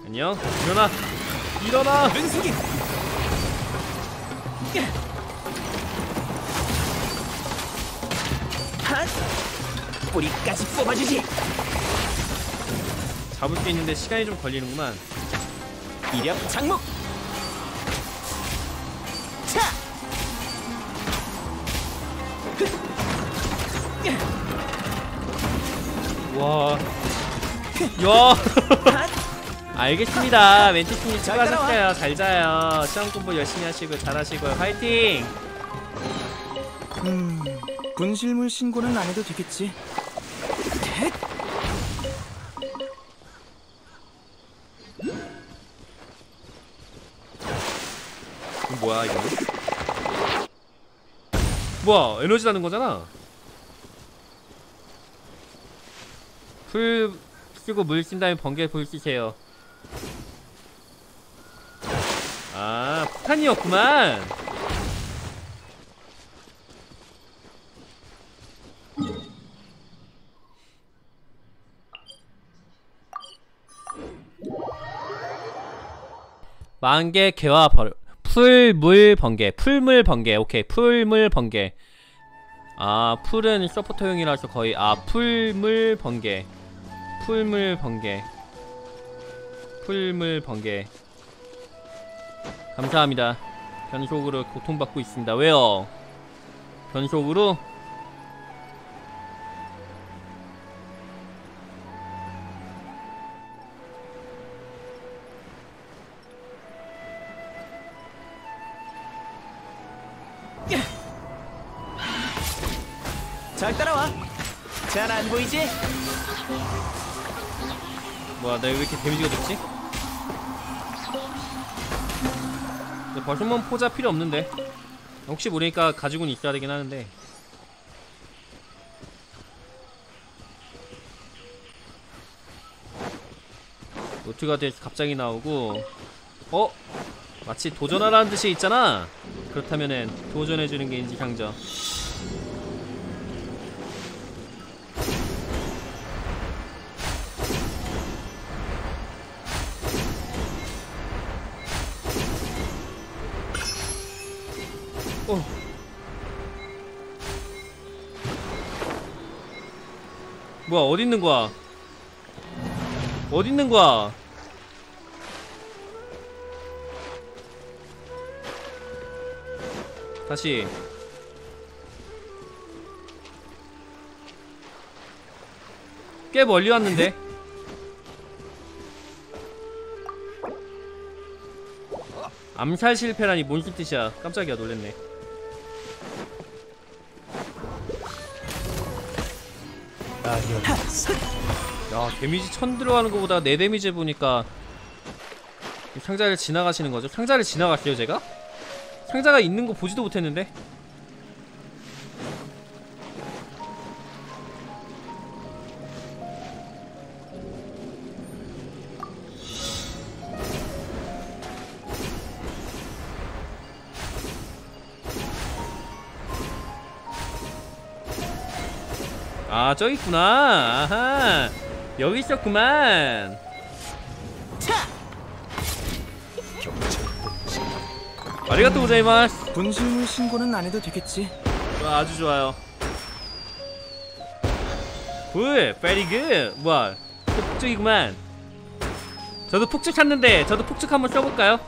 안녕 일어나 일어나 눈속임 핫 뿌리까지 뽑아주지 잡을 수 있는데 시간이 좀 걸리는구만 이력 장목 차 와. 야. 알겠습니다. 멘티팀이 수고하셨어요. 잘 자요. 시험 공부 열심히 하시고 잘하시고요. 화이팅! 음, 분실물 신고는 안 해도 되겠지. 뭐야 이거? 뭐야 에너지 나는 거잖아. 풀 쓰고 물쓴 다음에 번개 불 쓰세요. 아 폭탄이었구만. 만개 개와 벌 풀 물 번개. 풀물 번개. 오케이. 풀물 번개. 아 풀은 서포터용이라서 거의 아 풀물 번개. 풀물 번개. 풀물 번개. 감사합니다. 변속으로 고통받고 있습니다. 왜요? 변속으로 뭐야 내가 왜 이렇게 데미지가? 근데 벌써만 포자 필요 없는데. 혹시 모르니까 가지고는 있어야 되긴 하는데. 노트가 돼 갑자기 나오고. 어? 마치 도전하라는 듯이 있잖아. 그렇다면은 도전해주는 게 인지상정 어. 뭐야 어디 있는 거야? 어디 있는 거야? 다시 꽤 멀리 왔는데 암살 실패라니 뭔 뜻이야 깜짝이야 놀랬네 야 데미지 천 들어가는 것보다 내 데미지 보니까 이 상자를 지나가시는 거죠? 상자를 지나갔어요 제가? 상자가 있는 거 보지도 못했는데 아 저기 있구나. 아하. 여기 있었구만. ありがとうございます 분실물 신고는 안 해도 되겠지. 좋아, 아주 좋아요. good very good. 뭐야 또 폭죽이구만. 저도 폭죽 찾는데 저도 폭죽 한번 써볼까요?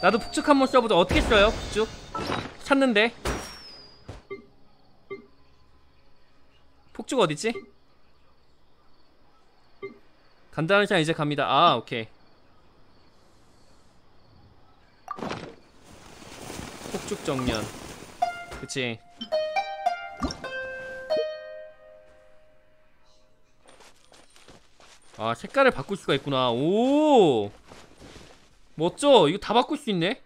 나도 폭죽 한번 써보자. 어떻게 써요 폭죽? 찾는데 폭죽 어딨지? 간단한 시간 이제 갑니다. 아 오케이. 폭죽 정년. 그치. 아 색깔을 바꿀 수가 있구나. 오! 멋져! 이거 다 바꿀 수 있네?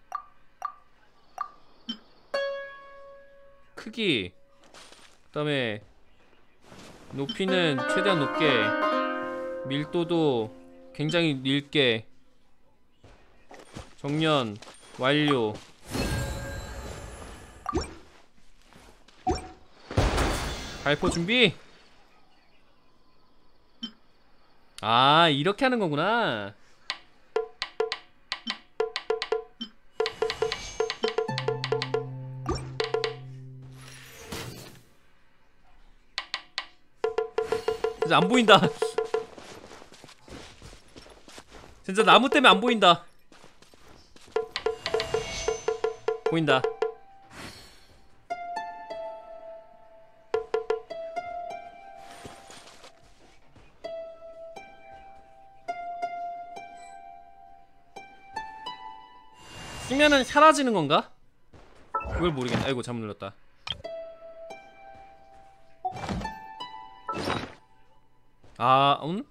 크기. 그 다음에 높이는 최대한 높게 밀도도 굉장히 닐게. 정년 완료. 발포 준비. 아 이렇게 하는 거구나 안 보인다. 진짜 나무 때문에 안 보인다. 보인다. 쓰면은 사라지는 건가? 그걸 모르겠네. 아이고 잘못 눌렀다. 아, 음?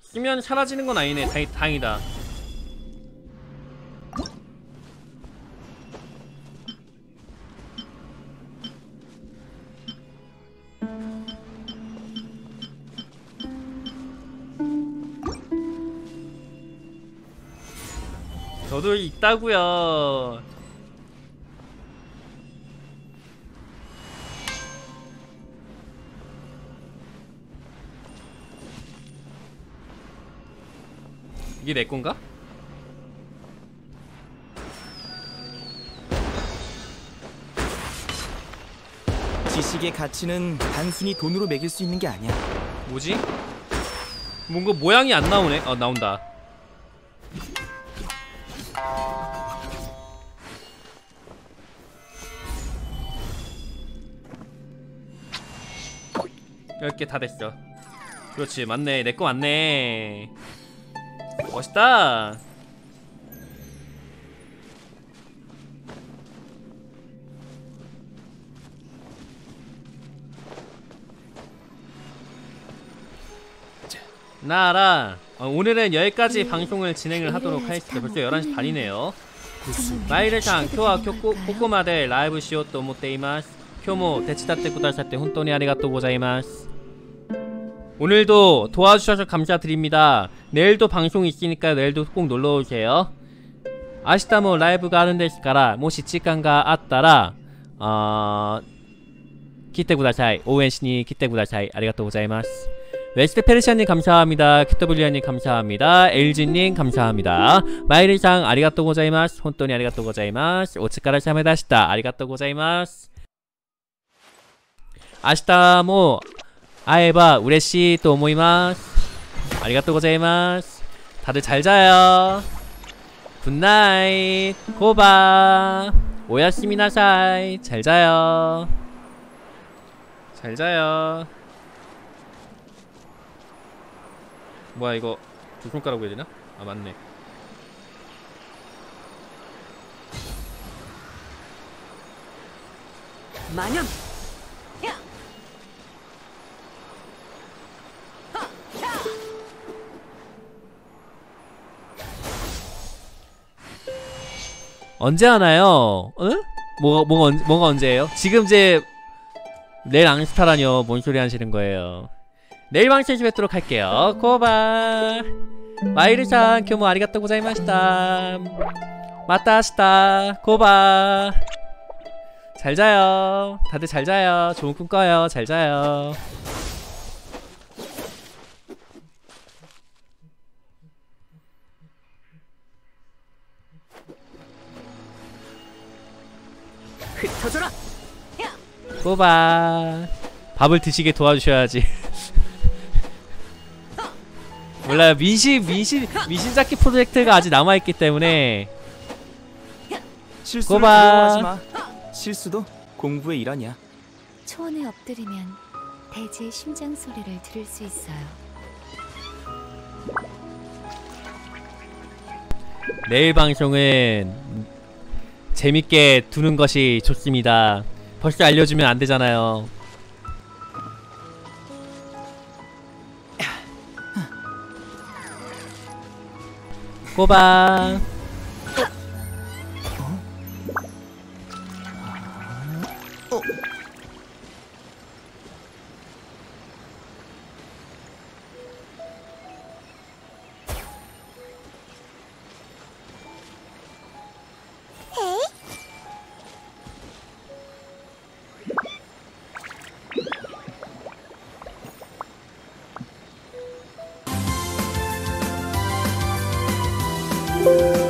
쓰면 사라지는 건 아니네. 다행, 다행이다. 저도 있다고요. 이게 내 건가? 지식의 가치는 단순히 돈으로 매길 수 있는 게 아니야. 뭐지? 뭔가 모양이 안 나오네. 어 나온다. 열 개 다 됐어. 그렇지 맞네 내 거 맞네. 멋있다. 나라. 어, 오늘은 여기까지 방송을 진행을 하도록 하겠습니다. 벌써 11시 반이네요. 마이르상 쿄와 쿄코, 코코마데 라이브 시오토 모테이마스. 쿄모 데치다테 구다사테 혼돈이 아리가또 고자이마스 오늘도 도와주셔서 감사드립니다 내일도 방송 있으니까 내일도 꼭 놀러오세요 明日も ライブが あるんですから もし 時間が あったら 어... 来てください 応援しに来てください ありがとうございます 웨스트 페르시아님 감사합니다. 큐터블리아님 감사합니다. 엘지님 감사합니다. 마이리상 아리가또 고자이마스. 혼돈이 아리가또 고자이마스. 오츠카라 샤메다시다. 아리가또 고자이마스. 아시타모 아에바 우레시 또 모이마스. 아리가또 고자이마스. 다들 잘 자요. Good night. 고바. 오야시미나사이. 잘 자요. 잘 자요. 뭐야 이거 두 손가락 해야 되나? 아 맞네 마냥 언제 하나요? 응? 뭐가 뭐가 언, 뭐가 언제예요? 지금 제 내일 앙스타라뇨 뭔 소리 하시는 거예요? 내일 방송에서 뵙도록 할게요. 고바 마이르상 교모 아리가또 고자이마시다. 마따시다. 고바 잘 자요. 다들 잘 자요. 좋은 꿈 꿔요. 잘 자요 흩어져라. 고바 밥을 드시게 도와주셔야지 몰라요 민심 민심 민심 쌓기 프로젝트가 아직 남아있기 때문에 실수를 꼬마. 두려워하지 마. 실수도 공부의 일환이야. 초원에 엎드리면 대지의 심장 소리를 들을 수 있어요. 내일 방송은 재밌게 두는 것이 좋습니다. 벌써 알려주면 안 되잖아요. 꼬바 Bye.